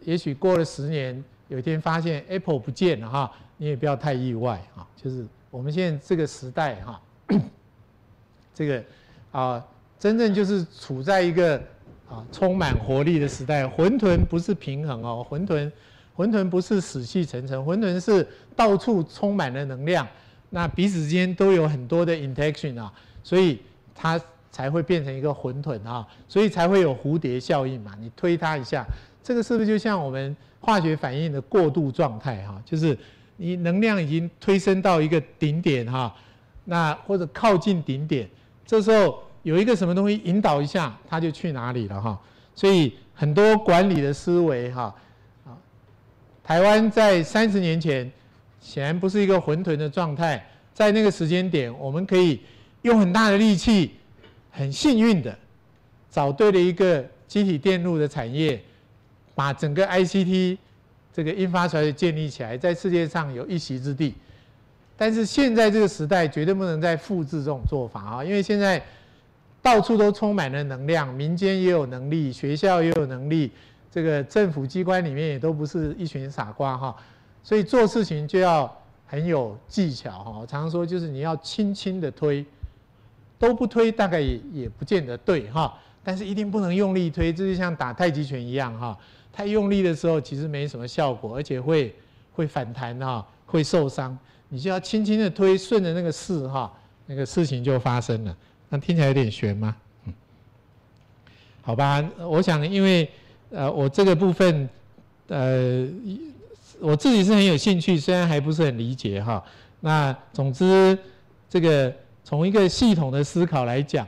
也许过了十年，有一天发现 Apple 不见了哈，你也不要太意外啊！就是我们现在这个时代哈，这个啊，真正就是处在一个。啊，充满活力的时代，混沌不是平衡哦，混沌，混沌不是死气沉沉，混沌是到处充满了能量，那彼此之间都有很多的 interaction 啊，所以它才会变成一个混沌啊，所以才会有蝴蝶效应嘛，你推它一下，这个是不是就像我们化学反应的过渡状态哈？就是你能量已经推升到一个顶点哈，那或者靠近顶点，这时候。有一个什么东西引导一下，它就去哪里了哈。所以很多管理的思维哈，啊，台湾在三十年前显然不是一个混沌的状态，在那个时间点，我们可以用很大的力气，很幸运的找对了一个集体电路的产业，把整个 ICT 这个印发出来建立起来，在世界上有一席之地。但是现在这个时代绝对不能再复制这种做法啊，因为现在。到处都充满了能量，民间也有能力，学校也有能力，这个政府机关里面也都不是一群傻瓜哈，所以做事情就要很有技巧哈。我常说就是你要轻轻的推，都不推大概也也不见得对哈，但是一定不能用力推，这就像打太极拳一样哈，太用力的时候其实没什么效果，而且会会反弹哈，会受伤。你就要轻轻的推，顺着那个势哈，那个事情就发生了。那听起来有点悬吗？嗯，好吧，我想因为呃，我这个部分呃，我自己是很有兴趣，虽然还不是很理解哈。那总之，这个从一个系统的思考来讲，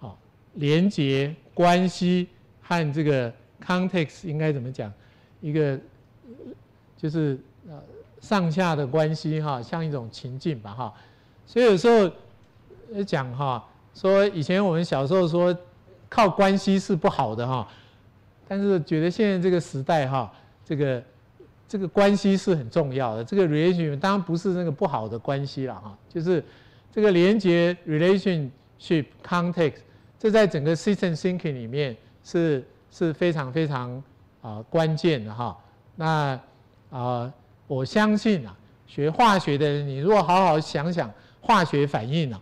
啊，连接关系和这个 context 应该怎么讲？一个就是呃上下的关系哈，像一种情境吧哈。所以有时候讲哈。说以前我们小时候说靠关系是不好的哈，但是觉得现在这个时代哈，这个这个关系是很重要的。这个 relationship 当然不是那个不好的关系了哈，就是这个连接 relationship context，这在整个 system thinking 里面是是非常非常啊关键的哈。那啊，我相信啊，学化学的人，你如果好好想想化学反应啊。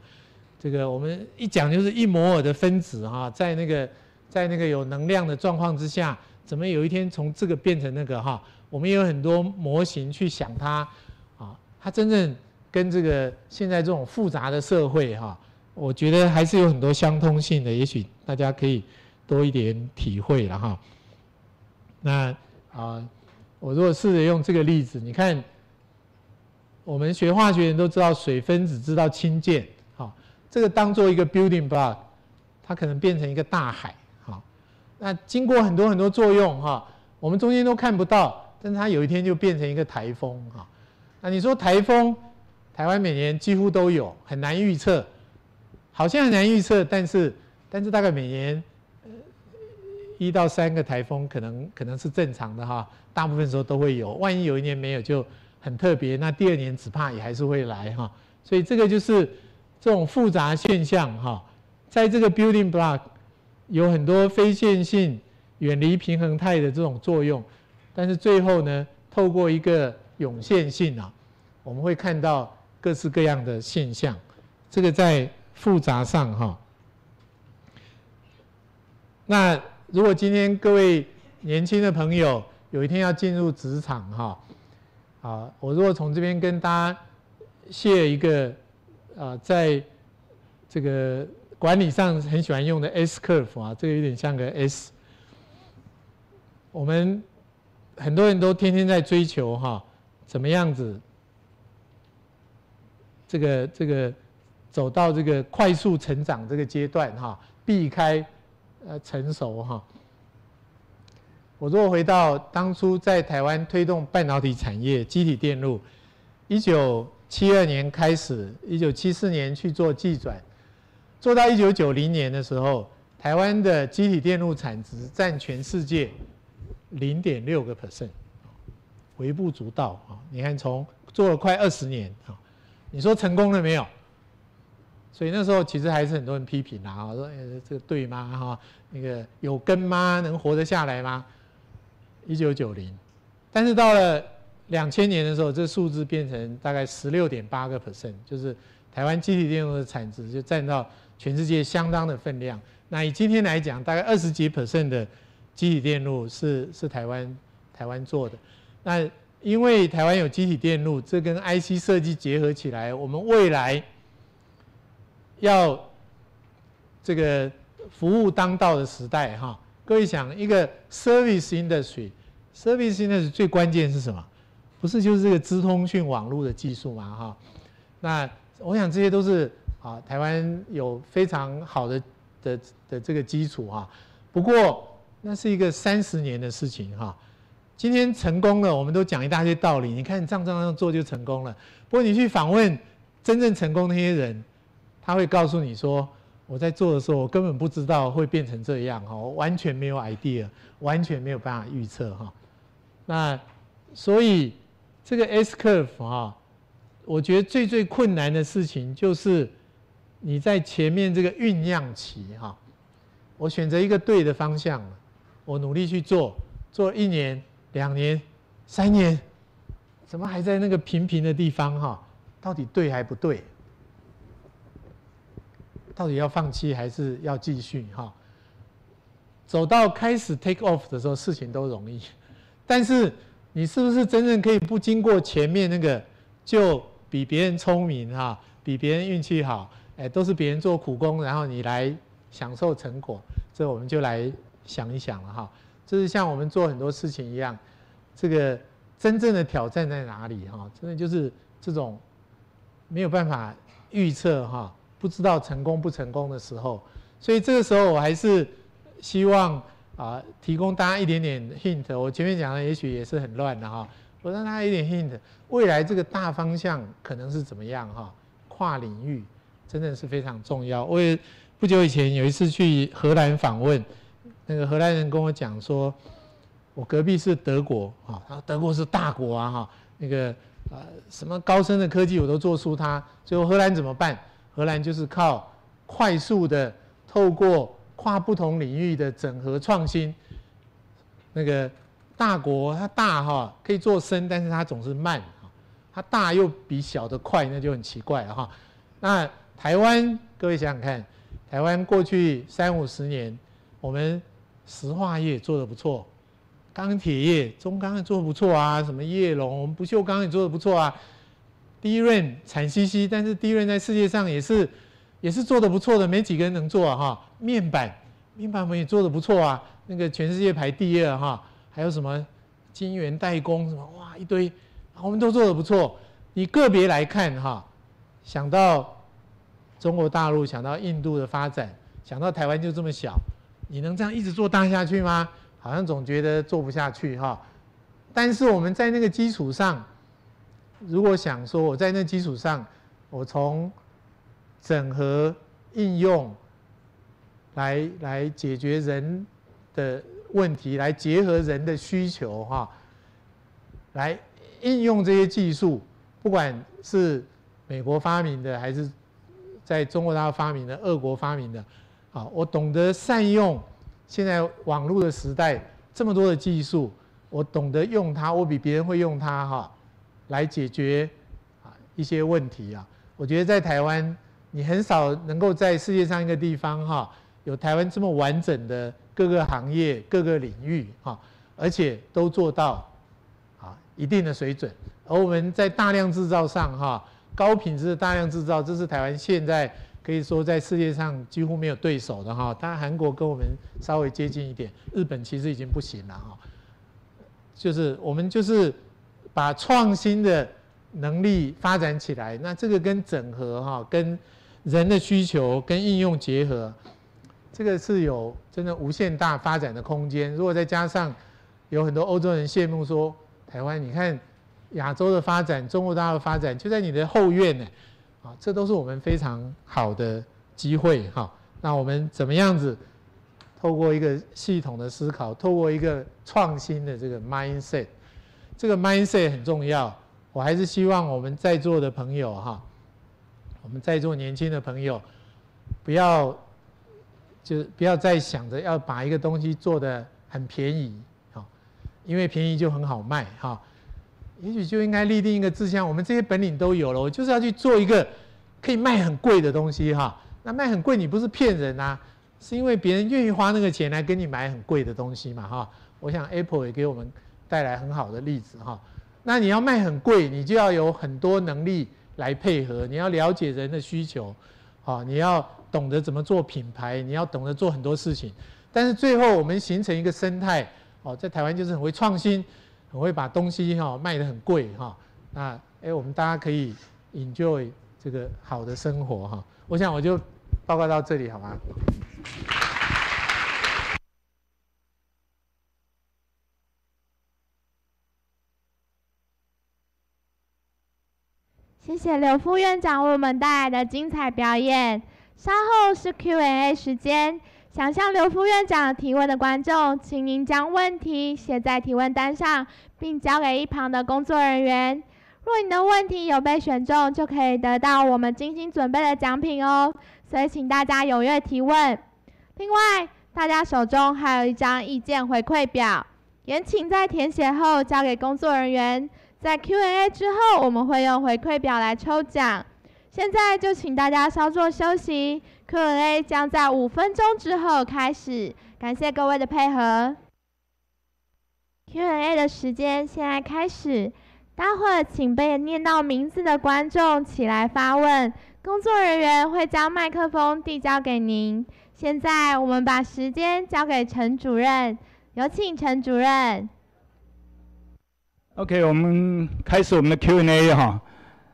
这个我们一讲就是一摩尔的分子哈，在那个在那个有能量的状况之下，怎么有一天从这个变成那个哈？我们也有很多模型去想它，啊，它真正跟这个现在这种复杂的社会哈，我觉得还是有很多相通性的，也许大家可以多一点体会了哈。那啊，我如果试着用这个例子，你看，我们学化学人都知道水分子知道氢键。这个当做一个 building block，它可能变成一个大海，哈。那经过很多很多作用，哈，我们中间都看不到，但是它有一天就变成一个台风，哈。那你说台风，台湾每年几乎都有，很难预测，好像很难预测，但是但是大概每年一到三个台风可能可能是正常的，哈。大部分时候都会有，万一有一年没有就很特别，那第二年只怕也还是会来，哈。所以这个就是。这种复杂现象，哈，在这个 building block 有很多非线性、远离平衡态的这种作用，但是最后呢，透过一个涌现性啊，我们会看到各式各样的现象。这个在复杂上，哈。那如果今天各位年轻的朋友有一天要进入职场哈，啊，我如果从这边跟大家写一个，啊，在这个管理上很喜欢用的 S curve 啊，这个有点像个 S。我们很多人都天天在追求哈，怎么样子？这个这个走到这个快速成长这个阶段哈，避开呃成熟哈。我如果回到当初在台湾推动半导体产业、机体电路，一九七二年开始，一九七四年去做技转，做到一九九零年的时候，台湾的机体电路产值占全世界零点六个 percent，微不足道啊！你看，从做了快二十年啊，你说成功了没有？所以那时候其实还是很多人批评啊，说这个对吗？哈，那个有根吗？能活得下来吗？一九九零，但是到了两千年的时候，这数字变成大概十六点八个 percent，就是台湾机体电路的产值就占到全世界相当的分量。那以今天来讲，大概二十几 percent 的机体电路是是台湾台湾做的。那因为台湾有机体电路，这跟 IC 设计结合起来，我们未来要这个服务当道的时代，哈。各位想，一个 service industry，service industry 最关键是什么？不是就是这个资通讯网络的技术嘛？哈，那我想这些都是啊，台湾有非常好的的的这个基础哈。不过那是一个三十年的事情哈。今天成功了，我们都讲一大堆道理，你看这样这样做就成功了。不过你去访问真正成功那些人，他会告诉你说。我在做的时候，我根本不知道会变成这样哈，我完全没有 idea，完全没有办法预测哈。那所以这个 S curve 哈，我觉得最最困难的事情就是你在前面这个酝酿期哈，我选择一个对的方向，我努力去做，做一年、两年、三年，怎么还在那个平平的地方哈？到底对还不对？到底要放弃还是要继续？哈，走到开始 take off 的时候，事情都容易。但是你是不是真正可以不经过前面那个，就比别人聪明哈，比别人运气好？哎，都是别人做苦工，然后你来享受成果。这我们就来想一想了哈。这是像我们做很多事情一样，这个真正的挑战在哪里？哈，真的就是这种没有办法预测哈。不知道成功不成功的时候，所以这个时候我还是希望啊，提供大家一点点 hint。我前面讲的也许也是很乱的哈，我让大家一点 hint，未来这个大方向可能是怎么样哈？跨领域真的是非常重要。我也不久以前有一次去荷兰访问，那个荷兰人跟我讲说，我隔壁是德国啊，他说德国是大国啊哈，那个呃什么高深的科技我都做出它，最后荷兰怎么办？荷兰就是靠快速的透过跨不同领域的整合创新，那个大国它大哈可以做深，但是它总是慢，它大又比小的快，那就很奇怪哈。那台湾各位想想看，台湾过去三五十年，我们石化业做的不错，钢铁业中钢也做的不错啊，什么叶龙不锈钢也做的不错啊。第一润惨兮兮，但是第一润在世界上也是也是做的不错的，没几个人能做哈。面板面板我们也做的不错啊，那个全世界排第二哈。还有什么晶圆代工什么哇一堆，我们都做的不错。你个别来看哈，想到中国大陆，想到印度的发展，想到台湾就这么小，你能这样一直做大下去吗？好像总觉得做不下去哈。但是我们在那个基础上。如果想说我在那基础上，我从整合应用来来解决人的问题，来结合人的需求哈，来应用这些技术，不管是美国发明的，还是在中国大陆发明的，俄国发明的，啊，我懂得善用现在网络的时代这么多的技术，我懂得用它，我比别人会用它哈。来解决啊一些问题啊，我觉得在台湾，你很少能够在世界上一个地方哈，有台湾这么完整的各个行业、各个领域哈。而且都做到啊一定的水准。而我们在大量制造上哈，高品质的大量制造，这是台湾现在可以说在世界上几乎没有对手的哈。当然韩国跟我们稍微接近一点，日本其实已经不行了哈。就是我们就是把创新的能力发展起来，那这个跟整合哈，跟人的需求跟应用结合，这个是有真的无限大发展的空间。如果再加上有很多欧洲人羡慕说，台湾你看亚洲的发展，中国大陆发展就在你的后院呢，啊，这都是我们非常好的机会哈。那我们怎么样子？透过一个系统的思考，透过一个创新的这个 mindset，这个 mindset 很重要。我还是希望我们在座的朋友哈，我们在座年轻的朋友，不要就不要再想着要把一个东西做的很便宜，哈，因为便宜就很好卖哈。也许就应该立定一个志向，我们这些本领都有了，我就是要去做一个可以卖很贵的东西哈。那卖很贵，你不是骗人啊？是因为别人愿意花那个钱来跟你买很贵的东西嘛，哈。我想 Apple 也给我们带来很好的例子，哈。那你要卖很贵，你就要有很多能力来配合，你要了解人的需求，好，你要懂得怎么做品牌，你要懂得做很多事情。但是最后我们形成一个生态，哦，在台湾就是很会创新，很会把东西哈卖得很贵，哈。那哎，我们大家可以 enjoy 这个好的生活，哈。我想我就报告到这里，好吗？谢刘副院长为我们带来的精彩表演。稍后是 Q&A 时间，想向刘副院长提问的观众，请您将问题写在提问单上，并交给一旁的工作人员。若你的问题有被选中，就可以得到我们精心准备的奖品哦。所以请大家踊跃提问。另外，大家手中还有一张意见回馈表，也请在填写后交给工作人员。在 Q&A 之后，我们会用回馈表来抽奖。现在就请大家稍作休息，Q&A 将在五分钟之后开始。感谢各位的配合。Q&A 的时间现在开始，待会儿请被念到名字的观众起来发问，工作人员会将麦克风递交给您。现在我们把时间交给陈主任，有请陈主任。OK，我们开始我们的 Q&A 哈。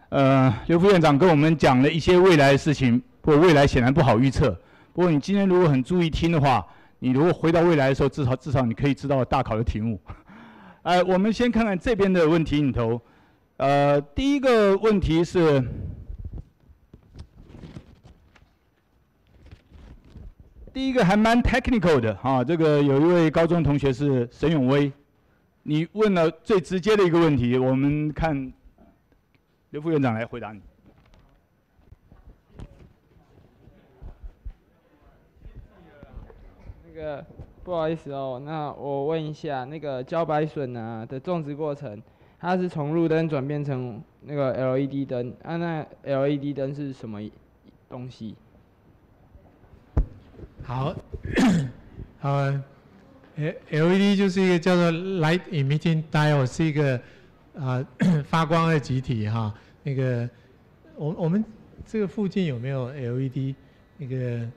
呃，刘副院长跟我们讲了一些未来的事情，不过未来显然不好预测。不过你今天如果很注意听的话，你如果回到未来的时候，至少至少你可以知道大考的题目。呃，我们先看看这边的问题里头，呃，第一个问题是。第一个还蛮 technical 的哈，这个有一位高中同学是沈永威，你问了最直接的一个问题，我们看刘副院长来回答你。那个不好意思哦，那我问一下，那个茭白笋啊的种植过程，它是从路灯转变成那个 LED 灯，啊，那 LED 灯是什么东西？好，好，LED 就是一个叫做 Light Emitting Diode，是一个啊 发光的集体哈。那个，我我们这个附近有没有 LED？那个，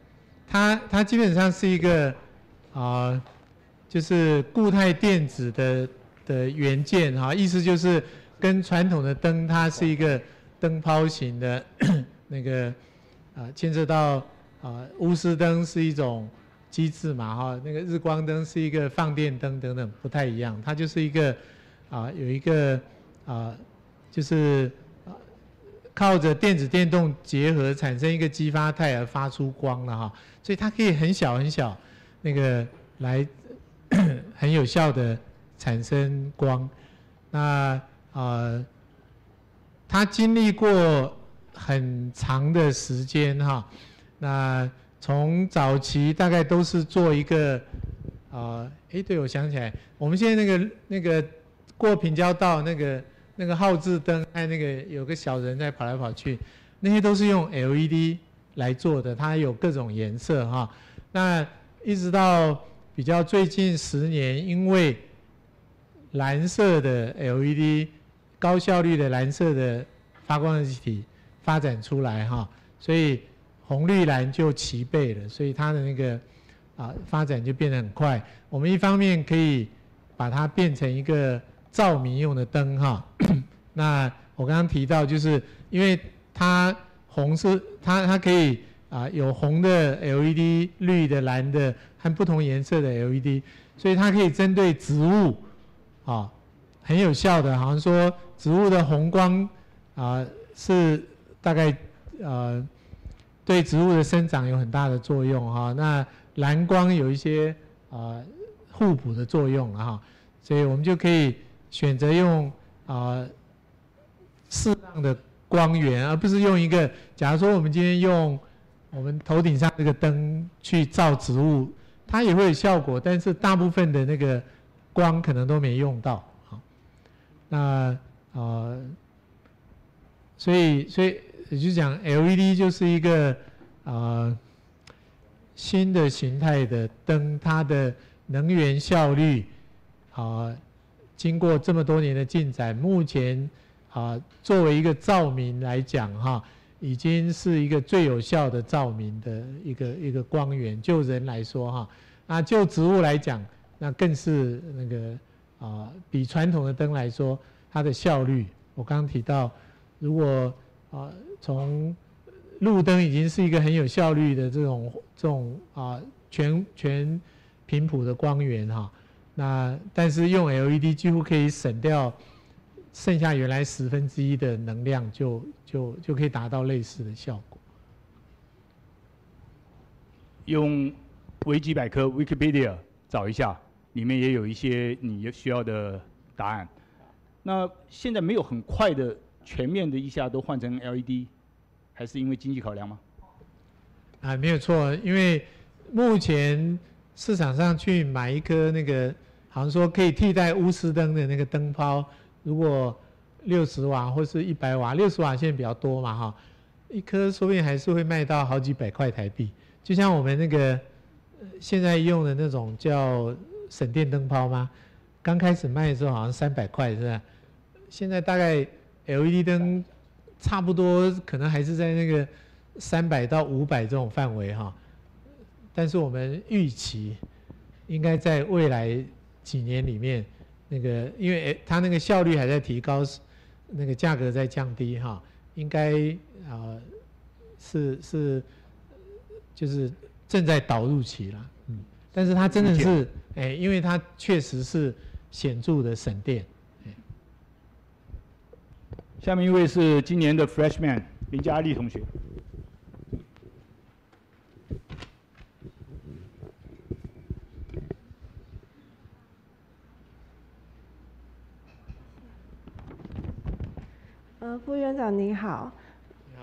它它基本上是一个啊，就是固态电子的的元件哈，意思就是跟传统的灯它是一个灯泡型的 那个啊，牵涉到。啊，钨丝灯是一种机制嘛，哈，那个日光灯是一个放电灯等等，不太一样。它就是一个啊，有一个啊，就是啊，靠着电子电动结合产生一个激发态而发出光了哈。所以它可以很小很小，那个来很有效的产生光。那啊，它经历过很长的时间哈。那从早期大概都是做一个，啊，哎，对，我想起来，我们现在那个那个过平交道那个那个号志灯，还那个有个小人在跑来跑去，那些都是用 LED 来做的，它有各种颜色哈。那一直到比较最近十年，因为蓝色的 LED 高效率的蓝色的发光的体发展出来哈，所以红绿蓝就齐备了，所以它的那个啊发展就变得很快。我们一方面可以把它变成一个照明用的灯哈，那我刚刚提到就是因为它红色，它它可以啊有红的 LED、绿的、蓝的和不同颜色的 LED，所以它可以针对植物啊很有效的，好像说植物的红光啊是大概呃对植物的生长有很大的作用哈，那蓝光有一些啊互补的作用哈，所以我们就可以选择用啊适当的。光源，而不是用一个。假如说我们今天用我们头顶上这个灯去照植物，它也会有效果，但是大部分的那个光可能都没用到。好，那呃，所以所以也就讲 LED 就是一个呃新的形态的灯，它的能源效率啊，经过这么多年的进展，目前。啊，作为一个照明来讲，哈，已经是一个最有效的照明的一个一个光源。就人来说，哈，那就植物来讲，那更是那个啊，比传统的灯来说，它的效率，我刚刚提到，如果啊，从路灯已经是一个很有效率的这种这种啊全全频谱的光源，哈，那但是用 LED 几乎可以省掉。剩下原来十分之一的能量，就就就可以达到类似的效果。用维基百科 （Wikipedia） 找一下，里面也有一些你需要的答案。那现在没有很快的、全面的一下都换成 LED，还是因为经济考量吗？啊，没有错，因为目前市场上去买一颗那个，好像说可以替代钨丝灯的那个灯泡。如果六十瓦或是一百瓦，六十瓦现在比较多嘛哈，一颗说不定还是会卖到好几百块台币。就像我们那个现在用的那种叫省电灯泡吗？刚开始卖的时候好像三百块是吧？现在大概 LED 灯差不多可能还是在那个三百到五百这种范围哈。但是我们预期应该在未来几年里面。那个，因为它那个效率还在提高，那个价格在降低哈，应该啊是是就是正在导入期了，嗯，但是它真的是哎，因为它确实是显著的省电。下面一位是今年的 Freshman 林佳丽同学。呃，副院长你好，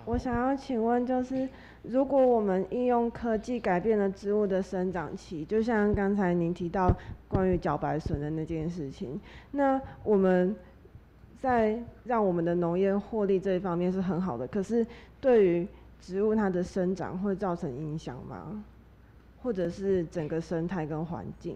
我想要请问，就是如果我们应用科技改变了植物的生长期，就像刚才您提到关于茭白笋的那件事情，那我们在让我们的农业获利这一方面是很好的，可是对于植物它的生长会造成影响吗？或者是整个生态跟环境？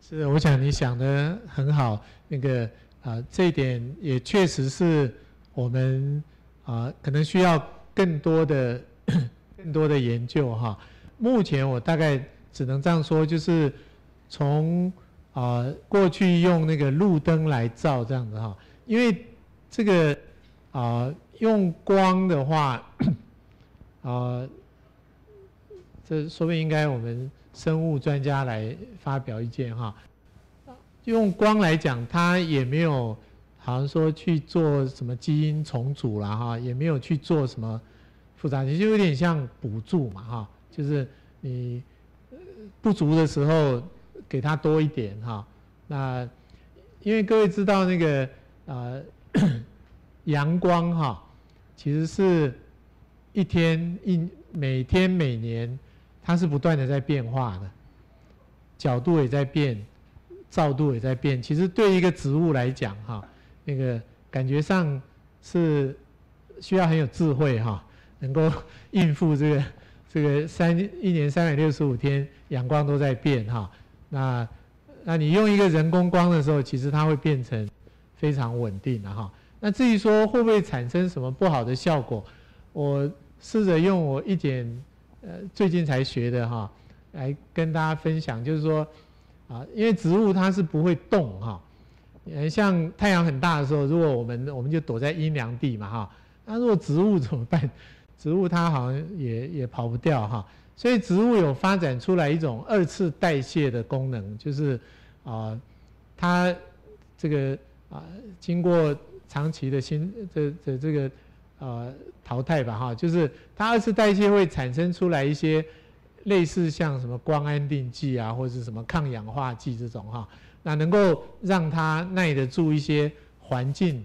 是，我想你想的很好，那个。啊，这一点也确实是我们啊，可能需要更多的、更多的研究哈。目前我大概只能这样说，就是从啊过去用那个路灯来照这样子哈，因为这个啊用光的话 啊，这说不定应该我们生物专家来发表意见哈。用光来讲，它也没有好像说去做什么基因重组了哈，也没有去做什么复杂，就有点像补助嘛哈，就是你不足的时候给它多一点哈。那因为各位知道那个呃 阳光哈，其实是一天一每天每年它是不断的在变化的，角度也在变。照度也在变，其实对一个植物来讲，哈，那个感觉上是需要很有智慧哈，能够应付这个这个三一年三百六十五天阳光都在变哈，那那你用一个人工光的时候，其实它会变成非常稳定的哈。那至于说会不会产生什么不好的效果，我试着用我一点呃最近才学的哈，来跟大家分享，就是说啊，因为植物它是不会动哈，呃像太阳很大的时候，如果我们我们就躲在阴凉地嘛哈，那如果植物怎么办？植物它好像也也跑不掉哈。所以植物有发展出来一种二次代谢的功能，就是啊，它这个啊经过长期的新这这这个呃淘汰吧哈，就是它二次代谢会产生出来一些类似像什么光安定剂啊，或者是什么抗氧化剂这种哈，那能够让它耐得住一些环境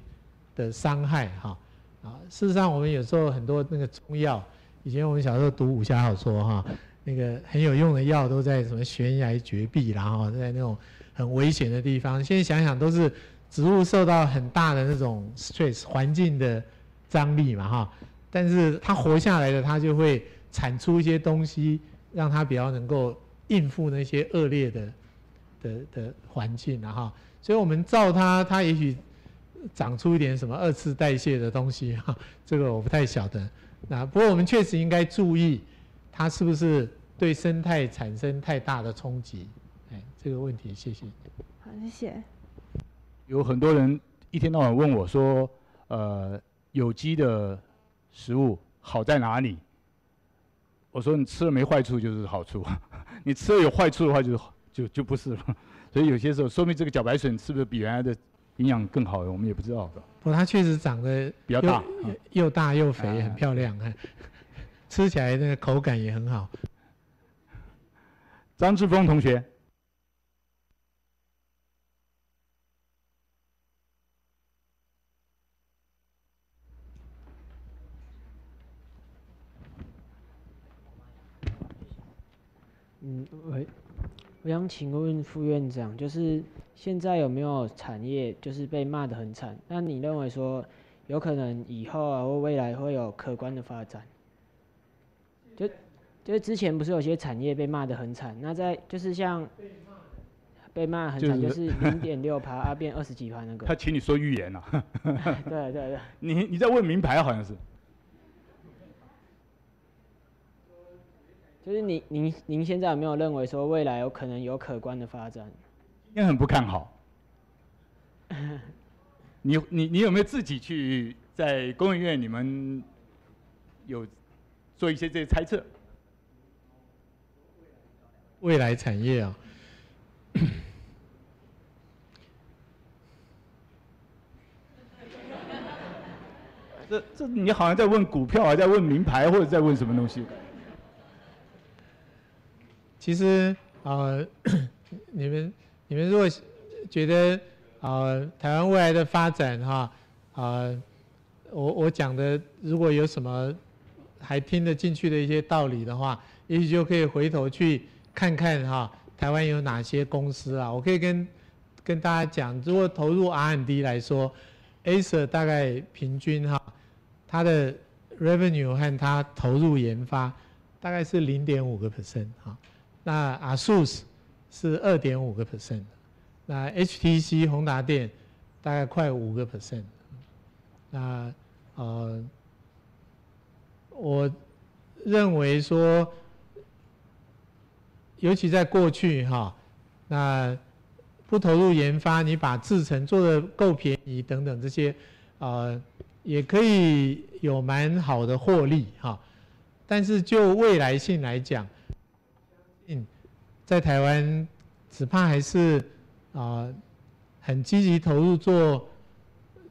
的伤害哈啊。事实上，我们有时候很多那个中药。以前我们小时候读武侠小说哈，那个很有用的药都在什么悬崖绝壁，然后在那种很危险的地方。现在想想都是植物受到很大的那种 stress 环境的张力嘛哈，但是它活下来的，它就会产出一些东西，让它比较能够应付那些恶劣的的的环境然后，所以我们照它，它也许长出一点什么二次代谢的东西哈，这个我不太晓得。那不过我们确实应该注意，它是不是对生态产生太大的冲击？哎，这个问题，谢谢。好，谢谢。有很多人一天到晚问我说，呃，有机的食物好在哪里？我说你吃了没坏处就是好处，你吃了有坏处的话就是就就不是了。所以有些时候说明这个茭白笋是不是比原来的营养更好？我们也不知道。不，它确实长得比较大，又大又肥，很漂亮，吃起来那个口感也很好。张志峰同学，嗯，喂，我想请问副院长，就是。现在有没有产业就是被骂得很惨？那你认为说有可能以后啊或未来会有可观的发展？就就是之前不是有些产业被骂得很惨？那在就是像被骂很惨，就是零点六趴啊变二十几趴那个。他请你说预言啊？对对对。你你在问名牌好像是？就是您您您现在有没有认为说未来有可能有可观的发展？很不看好。你你你有没有自己去在工研院？你们有做一些这些猜测？未来产业啊，这这你好像在问股票，还在问名牌，或者在问什么东西？其实啊，你们。你们如果觉得啊台湾未来的发展哈啊，我我讲的如果有什么还听得进去的一些道理的话，也许就可以回头去看看哈台湾有哪些公司啊。我可以跟跟大家讲，如果投入 R&D 来说，Acer 大概平均哈它的 revenue 和它投入研发大概是零点五个 percent 哈，那 ASUS。是二点五个 percent，那 HTC 宏达电大概快五个 percent，那呃，我认为说，尤其在过去哈，那不投入研发，你把制程做的够便宜等等这些，呃，也可以有蛮好的获利哈，但是就未来性来讲，在台湾，只怕还是啊，很积极投入做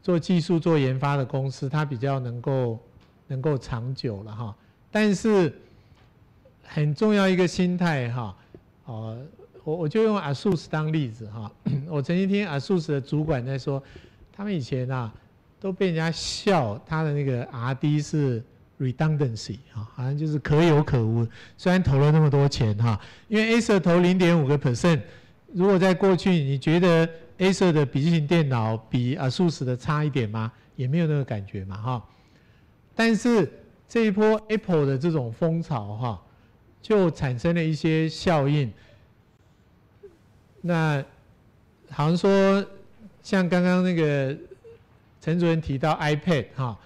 做技术、做研发的公司，它比较能够能够长久了哈。但是很重要一个心态哈，哦，我我就用 ASUS 当例子哈。我曾经听 ASUS 的主管在说，他们以前啊都被人家笑他的那个 RD 是。Redundancy 啊，好像就是可有可无。虽然投了那么多钱哈，因为 Acer 投零点五个 percent，如果在过去你觉得 Acer 的笔记型电脑比 ASUS 的差一点吗？也没有那个感觉嘛哈。但是这一波 Apple 的这种风潮哈，就产生了一些效应。那好像说，像刚刚那个陈主任提到 iPad 哈，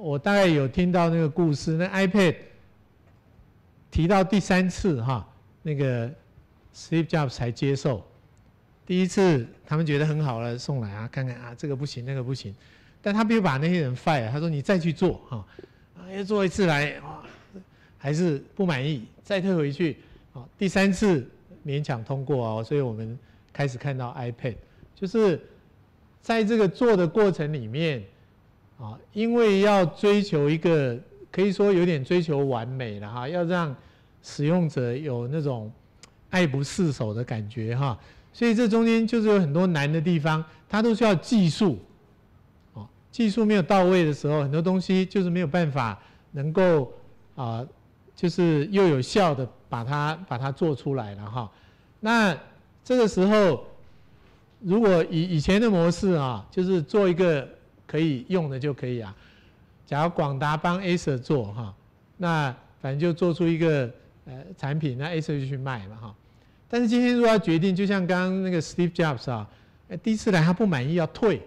我大概有听到那个故事，那 iPad 提到第三次哈，那个 Steve Jobs 才接受。第一次他们觉得很好了，送来啊，看看啊，这个不行，那个不行，但他没有把那些人 fire，他说你再去做哈，啊，又做一次来，哇，还是不满意，再退回去，啊，第三次勉强通过哦，所以我们开始看到 iPad，就是在这个做的过程里面，啊，因为要追求一个可以说有点追求完美了哈，要让使用者有那种爱不释手的感觉哈。所以这中间就是有很多难的地方，它都需要技术，哦，技术没有到位的时候，很多东西就是没有办法能够啊，就是又有效的把它把它做出来了哈。那这个时候，如果以以前的模式啊，就是做一个可以用的就可以啊。假如广达帮 Acer 做哈，那反正就做出一个呃产品，那 Acer 就去卖嘛哈。但是今天如果要决定，就像刚刚那个 Steve Jobs 啊，第一次来他不满意要退，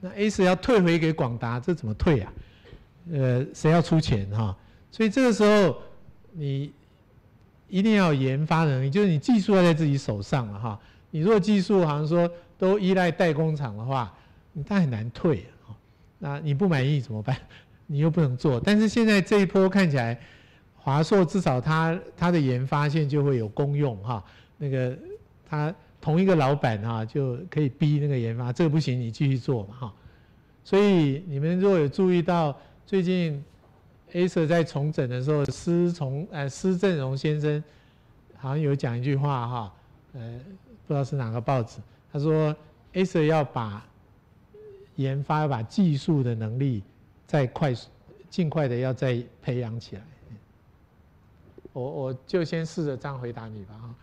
那 A 是要退回给广达，这怎么退啊？呃，谁要出钱哈？所以这个时候你一定要有研发能力，就是你技术要在自己手上了哈。你如果技术好像说都依赖代工厂的话，你它很难退啊。那你不满意怎么办？你又不能做。但是现在这一波看起来。华硕至少它它的研发现就会有功用哈，那个它同一个老板哈就可以逼那个研发，这个不行你继续做嘛哈。所以你们如果有注意到最近 Acer 在重整的时候，施从呃施正荣先生好像有讲一句话哈，呃不知道是哪个报纸，他说 Acer 要把研发要把技术的能力再快速尽快的要再培养起来。我我就先试着这样回答你吧哈。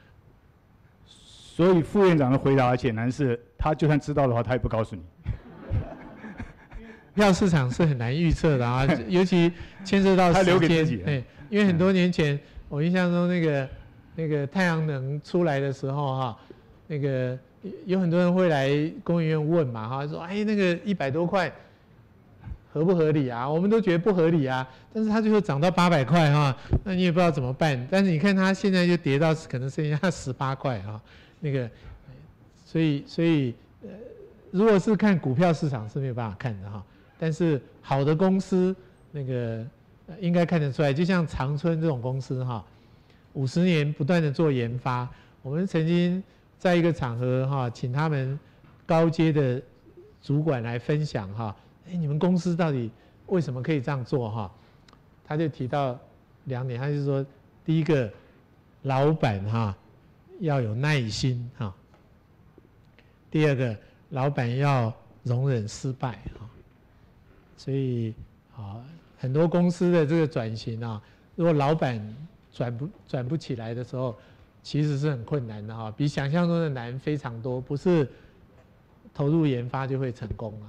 所以副院长的回答显然是，他就算知道的话，他也不告诉你。票市场是很难预测的啊，尤其牵涉到时间。对，因为很多年前，我印象中那个那个太阳能出来的时候哈，那个有很多人会来工研院问嘛哈，说哎那个一百多块。合不合理啊？我们都觉得不合理啊，但是它最后涨到八百块哈，那你也不知道怎么办。但是你看它现在就跌到可能剩下十八块哈，那个，所以所以呃，如果是看股票市场是没有办法看的哈，但是好的公司那个应该看得出来，就像长春这种公司哈，五十年不断的做研发，我们曾经在一个场合哈，请他们高阶的主管来分享哈。哎，你们公司到底为什么可以这样做哈？他就提到两点，他就说，第一个，老板哈要有耐心哈；第二个，老板要容忍失败哈。所以啊，很多公司的这个转型啊，如果老板转不转不起来的时候，其实是很困难的哈，比想象中的难非常多，不是投入研发就会成功了。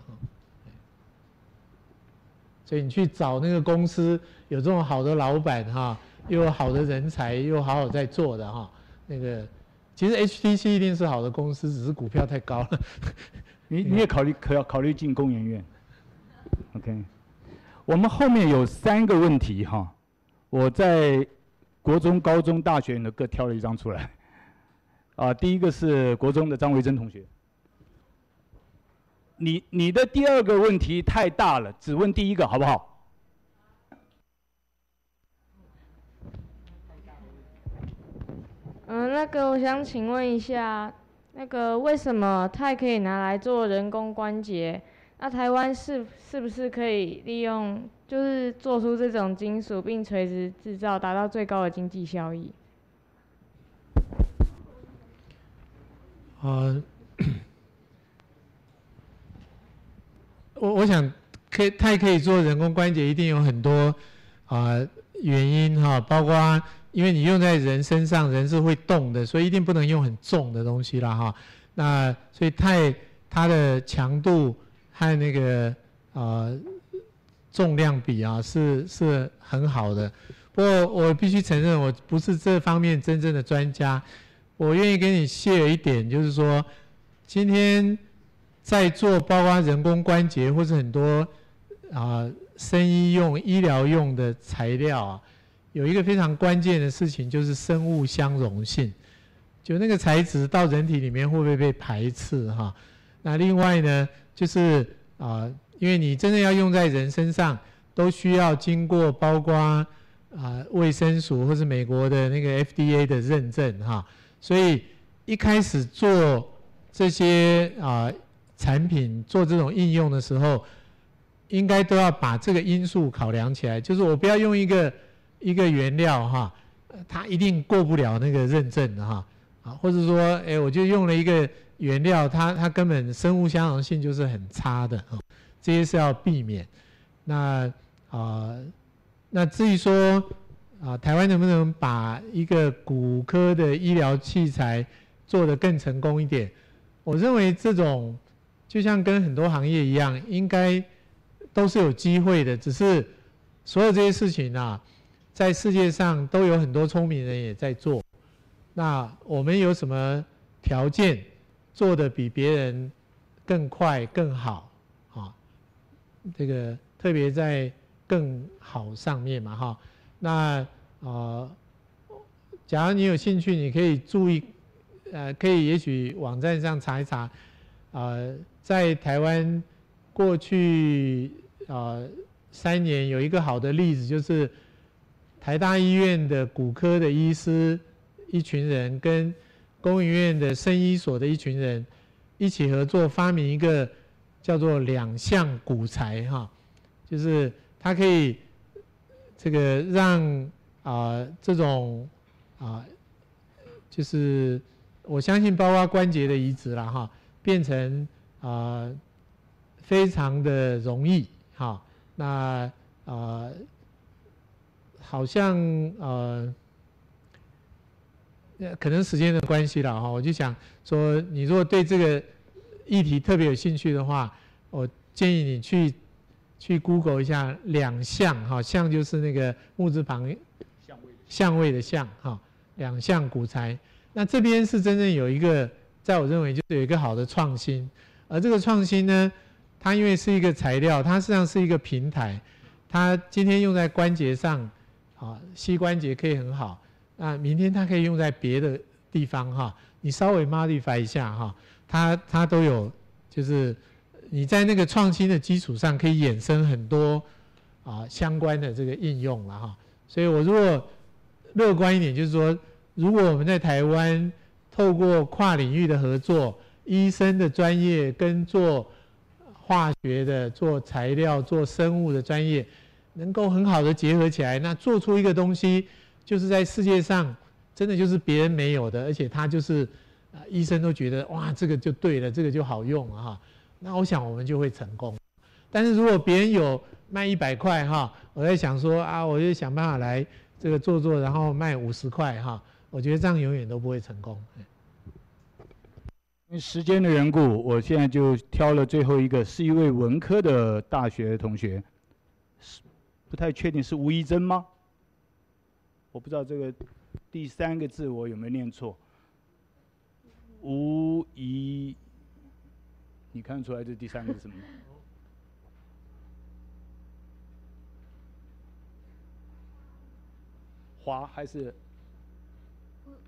所以你去找那个公司有这种好的老板哈，又有好的人才，又好好在做的哈，那个其实 HTC 一定是好的公司，只是股票太高了。你你也考虑可要考虑进工研院？OK，我们后面有三个问题哈，我在国中、高中、大学呢各挑了一张出来。啊，第一个是国中的张维珍同学。你你的第二个问题太大了，只问第一个好不好？嗯，那个我想请问一下，那个为什么钛可以拿来做人工关节？那台湾是是不是可以利用，就是做出这种金属并垂直制造，达到最高的经济效益？啊。我我想，可以，它也可以做人工关节，一定有很多啊原因哈，包括因为你用在人身上，人是会动的，所以一定不能用很重的东西了哈。那所以钛它的强度和那个啊重量比啊是是很好的。不过我必须承认，我不是这方面真正的专家。我愿意跟你谢一点，就是说。今天在做包括人工关节或是很多啊生医用、医疗用的材料啊，有一个非常关键的事情就是生物相容性，就那个材质到人体里面会不会被排斥哈？那另外呢，就是啊，因为你真的要用在人身上，都需要经过包括啊卫生署或是美国的那个 FDA 的认证哈，所以一开始做这些啊产品做这种应用的时候，应该都要把这个因素考量起来，就是我不要用一个一个原料哈，它一定过不了那个认证的哈，啊，或者说哎我就用了一个原料，它它根本生物相容性就是很差的啊，这些是要避免。那啊，那至于说啊台湾能不能把一个骨科的医疗器材做得更成功一点？我认为这种就像跟很多行业一样，应该都是有机会的。只是所有这些事情啊，在世界上都有很多聪明人也在做。那我们有什么条件做得比别人更快更好啊？这个特别在更好上面嘛哈。那啊，假如你有兴趣，你可以注意。呃，可以也许网站上查一查，呃，在台湾过去呃三年有一个好的例子，就是台大医院的骨科的医师一群人跟公营院的生医所的一群人一起合作，发明一个叫做两项骨材哈，就是它可以这个让啊这种啊就是。我相信，包括关节的移植了哈，变成啊非常的容易哈。那啊好像呃可能时间的关系了哈，我就想说，你如果对这个议题特别有兴趣的话，我建议你去去 Google 一下两项哈，项就是那个木字旁相位的相哈，两项古材。那这边是真正有一个，在我认为就是有一个好的创新，而这个创新呢，它因为是一个材料，它实际上是一个平台，它今天用在关节上，啊，膝关节可以很好，那明天它可以用在别的地方哈，你稍微 modify 一下哈，它它都有，就是你在那个创新的基础上可以衍生很多啊相关的这个应用了哈，所以我如果乐观一点，就是说。如果我们在台湾透过跨领域的合作，医生的专业跟做化学的、做材料、做生物的专业，能够很好的结合起来，那做出一个东西，就是在世界上真的就是别人没有的，而且他就是呃，医生都觉得哇，这个就对了，这个就好用了哈。那我想我们就会成功。但是如果别人有卖一百块哈，我在想说啊，我就想办法来这个做做，然后卖五十块哈。我觉得这样永远都不会成功。因为时间的缘故，我现在就挑了最后一个，是一位文科的大学同学，是不太确定是吴一珍吗？我不知道这个第三个字我有没有念错。无疑，你看出来这第三个是什么吗？华还是？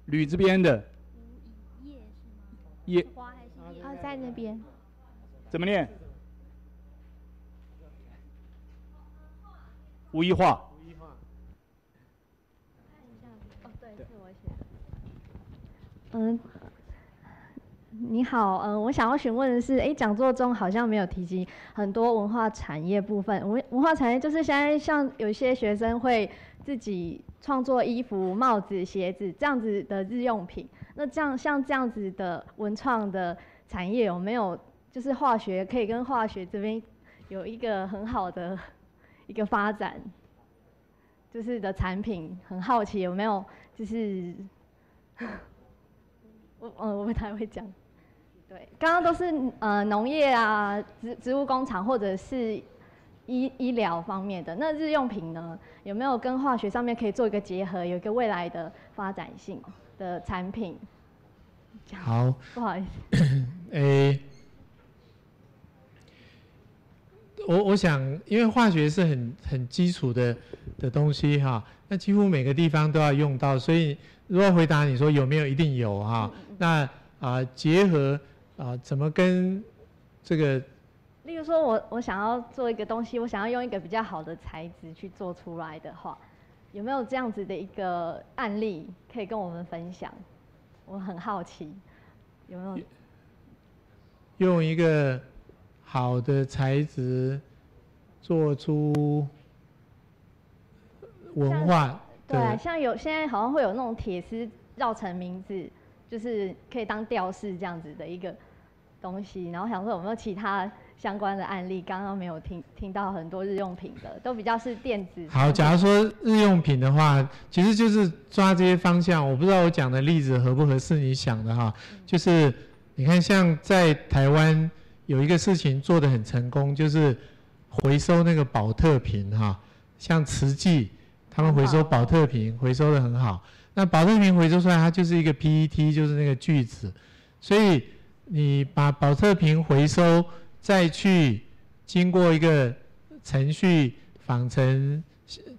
吕这边的，叶花还是叶？啊，在那边。怎么念？吴一化。吴一化。看一下，哦，对，是我写。嗯，你好，嗯，我想要询问的是，哎，讲座中好像没有提及很多文化产业部分。文文化产业就是现在像有些学生会自己。创作衣服、帽子、鞋子这样子的日用品，那这样像这样子的文创的产业有没有就是化学可以跟化学这边有一个很好的一个发展，就是的产品很好奇有没有就是我嗯我不太会讲，对，刚刚都是呃农业啊、植植物工厂或者是。医医疗方面的那日用品呢，有没有跟化学上面可以做一个结合，有一个未来的发展性的产品？好，不好意思。诶，我我想，因为化学是很很基础的的东西哈，那几乎每个地方都要用到，所以如果回答你说有没有，一定有哈。那啊，结合啊，怎么跟这个？例如说，我我想要做一个东西，我想要用一个比较好的材质去做出来的话，有没有这样子的一个案例可以跟我们分享？我很好奇，有没有？用一个。好的材质，做出文化。对，像有现在好像会有那种铁丝绕成名字，就是可以当吊饰这样子的一个东西。然后想说有没有其他相关的案例？刚刚没有听听到很多日用品的，都比较是电子。好，假如说日用品的话，其实就是抓这些方向。我不知道我讲的例子合不合适你想的哈。就是你看，像在台湾。有一个事情做的很成功，就是回收那个保特瓶哈，像慈济，他们回收保特瓶回收的很好。那保特瓶回收出来，它就是一个 PET，就是那个聚酯。所以你把保特瓶回收，再去经过一个程序纺成，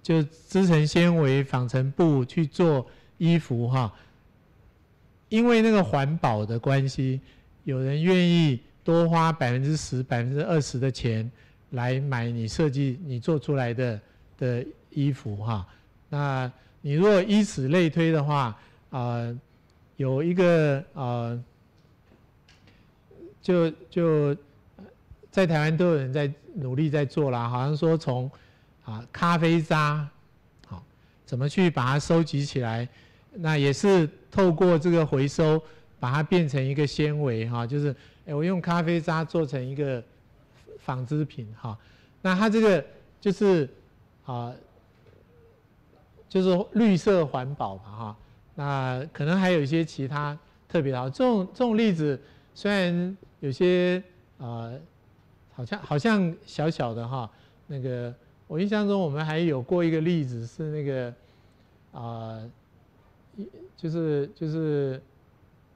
就织成纤维，纺成布去做衣服哈。因为那个环保的关系，有人愿意。多花百分之十、百分之二十的钱来买你设计、你做出来的的衣服哈。那你如果以此类推的话，啊，有一个啊，就就在台湾都有人在努力在做啦，好像说从啊咖啡渣，好怎么去把它收集起来，那也是透过这个回收，把它变成一个纤维哈，就是。哎，我用咖啡渣做成一个纺织品哈，那它这个就是啊，就是绿色环保嘛哈，那可能还有一些其他特别的，这种这种例子虽然有些啊，好像好像小小的哈，那个我印象中我们还有过一个例子是那个啊，一就是就是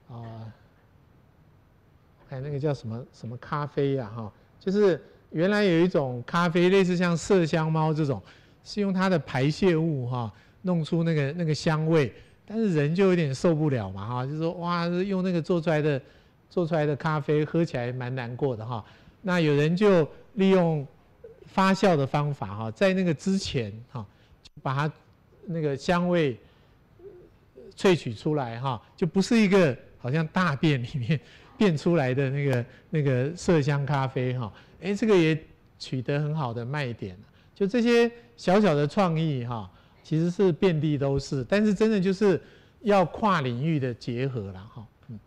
啊。哎，那个叫什么什么咖啡呀？哈，就是原来有一种咖啡，类似像麝香猫这种，是用它的排泄物哈，弄出那个那个香味，但是人就有点受不了嘛，哈，就说哇，用那个做出来的做出来的咖啡喝起来蛮难过的哈。那有人就利用发酵的方法哈，在那个之前哈，把它那个香味萃取出来哈，就不是一个好像大便里面。变出来的那个那个麝香咖啡哈，哎，这个也取得很好的卖点就这些小小的创意哈，其实是遍地都是，但是真的就是要跨领域的结合了哈。嗯，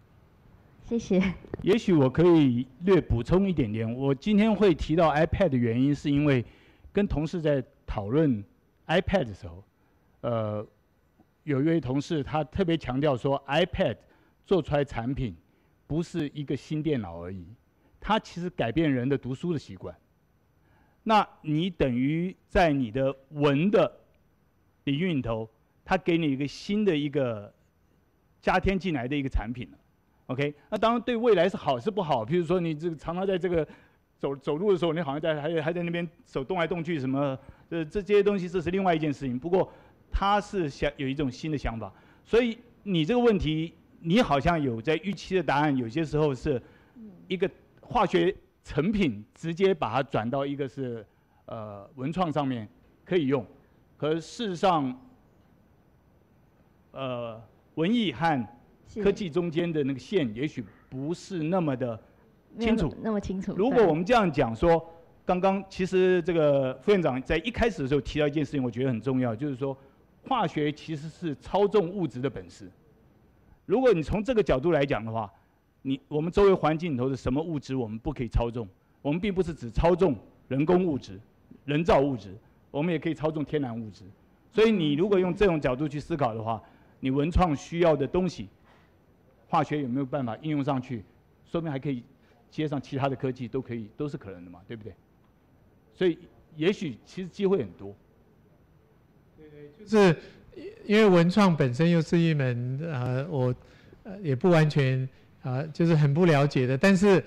谢谢。也许我可以略补充一点点。我今天会提到 iPad 的原因，是因为跟同事在讨论 iPad 的时候，呃，有一位同事他特别强调说，iPad 做出来产品。不是一个新电脑而已，它其实改变人的读书的习惯。那你等于在你的文的领域里头，它给你一个新的一个加添进来的一个产品了。OK，那当然对未来是好是不好？比如说你这个常常在这个走走路的时候，你好像在还还在那边手动来动去什么，这这些东西这是另外一件事情。不过他是想有一种新的想法，所以你这个问题。你好像有在预期的答案，有些时候是一个化学成品，直接把它转到一个是呃文创上面可以用，可事实上，呃文艺和科技中间的那个线也许不是那么的清楚。那么清楚。如果我们这样讲说，刚刚其实这个副院长在一开始的时候提到一件事情，我觉得很重要，就是说化学其实是操纵物质的本事。如果你从这个角度来讲的话，你我们周围环境里头的什么物质我们不可以操纵？我们并不是只操纵人工物质、人造物质，我们也可以操纵天然物质。所以你如果用这种角度去思考的话，你文创需要的东西，化学有没有办法应用上去？说明还可以接上其他的科技，都可以，都是可能的嘛，对不对？所以也许其实机会很多。对对，就是。因为文创本身又是一门呃，我呃也不完全啊，就是很不了解的。但是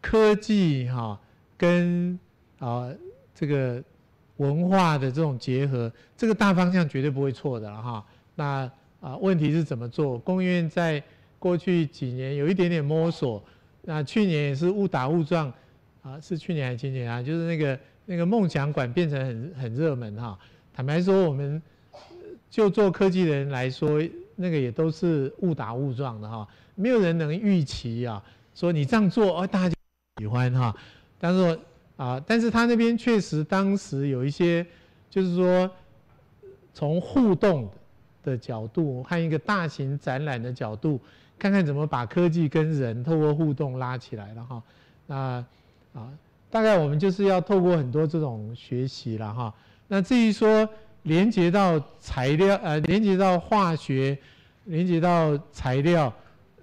科技哈跟啊这个文化的这种结合，这个大方向绝对不会错的了哈。那啊问题是怎么做？工院在过去几年有一点点摸索，那去年也是误打误撞啊，是去年还是今年啊？就是那个那个梦想馆变成很很热门哈。坦白说，我们就做科技的人来说，那个也都是误打误撞的哈，没有人能预期啊，说你这样做哦，大家喜欢哈。但是啊，但是他那边确实当时有一些，就是说从互动的角度和一个大型展览的角度，看看怎么把科技跟人透过互动拉起来了哈。那啊，大概我们就是要透过很多这种学习了哈。那至于说连接到材料，呃，连接到化学，连接到材料，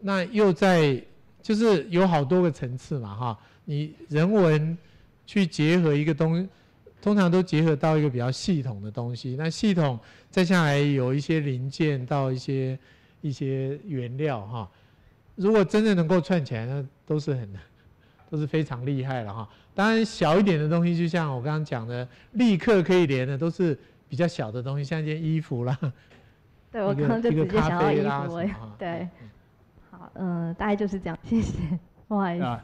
那又在就是有好多个层次嘛，哈。你人文去结合一个东，通常都结合到一个比较系统的东西。那系统再下来有一些零件到一些一些原料，哈。如果真的能够串起来，那都是很 都是非常厉害了，哈。当然，小一点的东西，就像我刚刚讲的，立刻可以连的，都是比较小的东西，像一件衣服啦。对，我刚刚就直接想到衣服。对，好，嗯，大概就是这样，谢谢，不好意思。啊，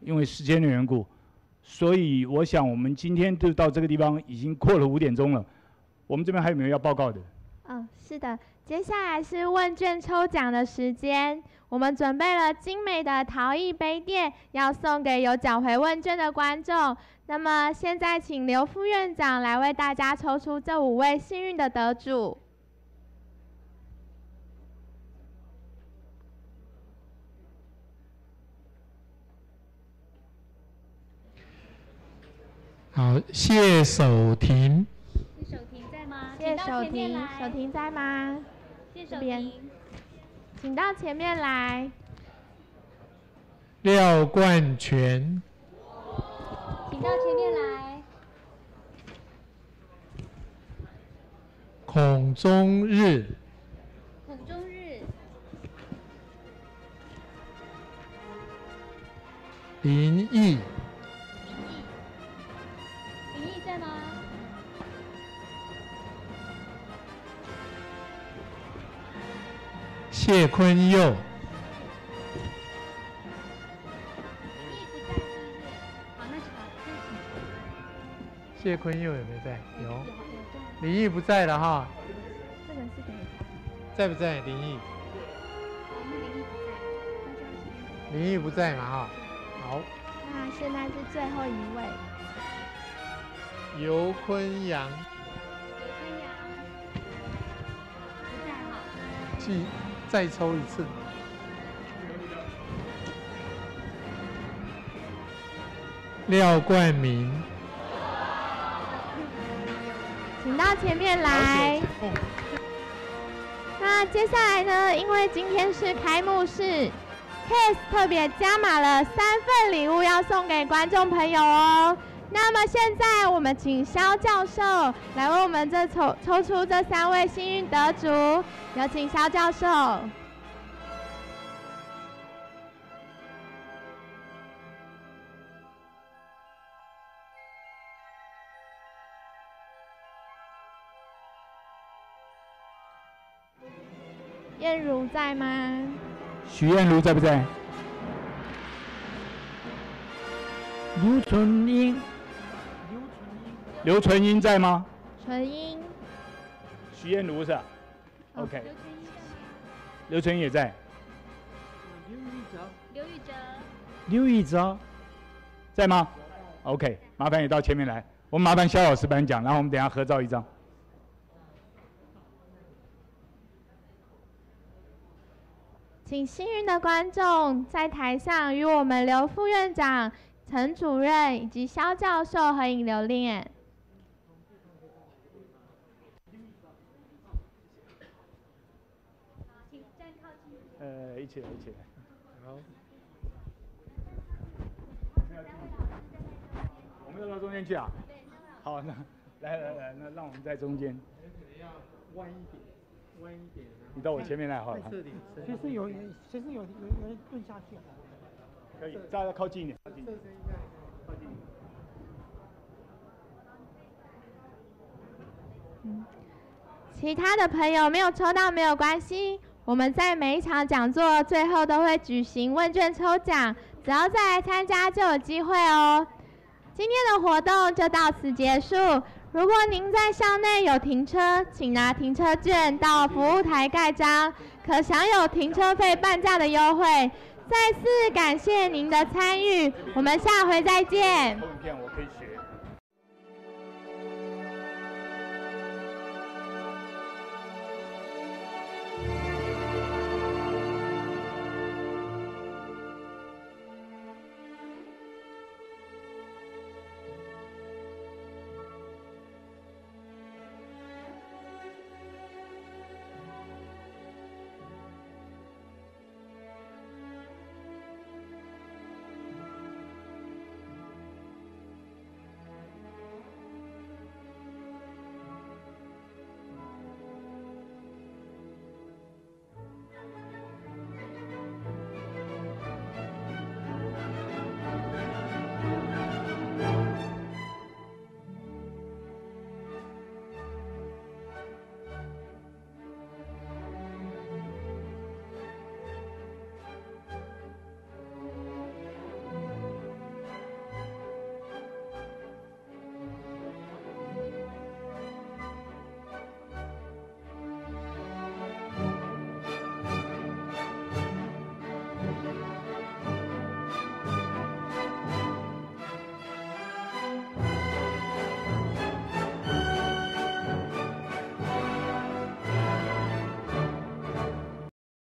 因为时间的缘故，所以我想我们今天就到这个地方，已经过了五点钟了。我们这边还有没有要报告的？嗯，是的，接下来是问卷抽奖的时间。我们准备了精美的陶艺杯垫，要送给有缴回问卷的观众。那么现在，请刘副院长来为大家抽出这五位幸运的得主。好，谢守婷。谢守婷在吗？谢守婷，守婷在吗？谢守婷。请到前面来。廖冠全，请到前面来。孔中日，孔中日。林毅，谢坤佑，谢坤佑有没有在？有。林毅不在了哈。这个是谁？在不在？林毅。林毅不在嘛哈。好。那现在是最后一位。尤坤阳。尤坤阳。不在哈。记。再抽一次。廖冠明，请到前面来。那接下来呢？因为今天是开幕式，Case 特别加码了三份礼物要送给观众朋友哦。那么现在我们请肖教授来为我们这抽抽出这三位幸运得主，有请肖教授。燕如在吗？许燕如在不在？刘纯英，刘纯英在吗？纯英，徐燕如是，OK。刘纯英也在。刘玉哲，刘玉哲，刘玉哲在吗？OK，麻烦你到前面来，我们麻烦肖老师颁奖，然后我们等下合照一张。请幸运的观众在台上与我们刘副院长。陈主任以及肖教授合影留念。呃，一起来，一起来。好。我们要到中间去啊？好，那来来来，那让我们在中间。可能要弯一点，你到我前面来好了。其实有，其实有有有人蹲下去。可以，再靠近一点，靠近一点。靠近。嗯，其他的朋友没有抽到没有关系，我们在每一场讲座最后都会举行问卷抽奖，只要再来参加就有机会哦。今天的活动就到此结束。如果您在校内有停车，请拿停车券到服务台盖章，可享有停车费半价的优惠。再次感谢您的参与，我们下回再见。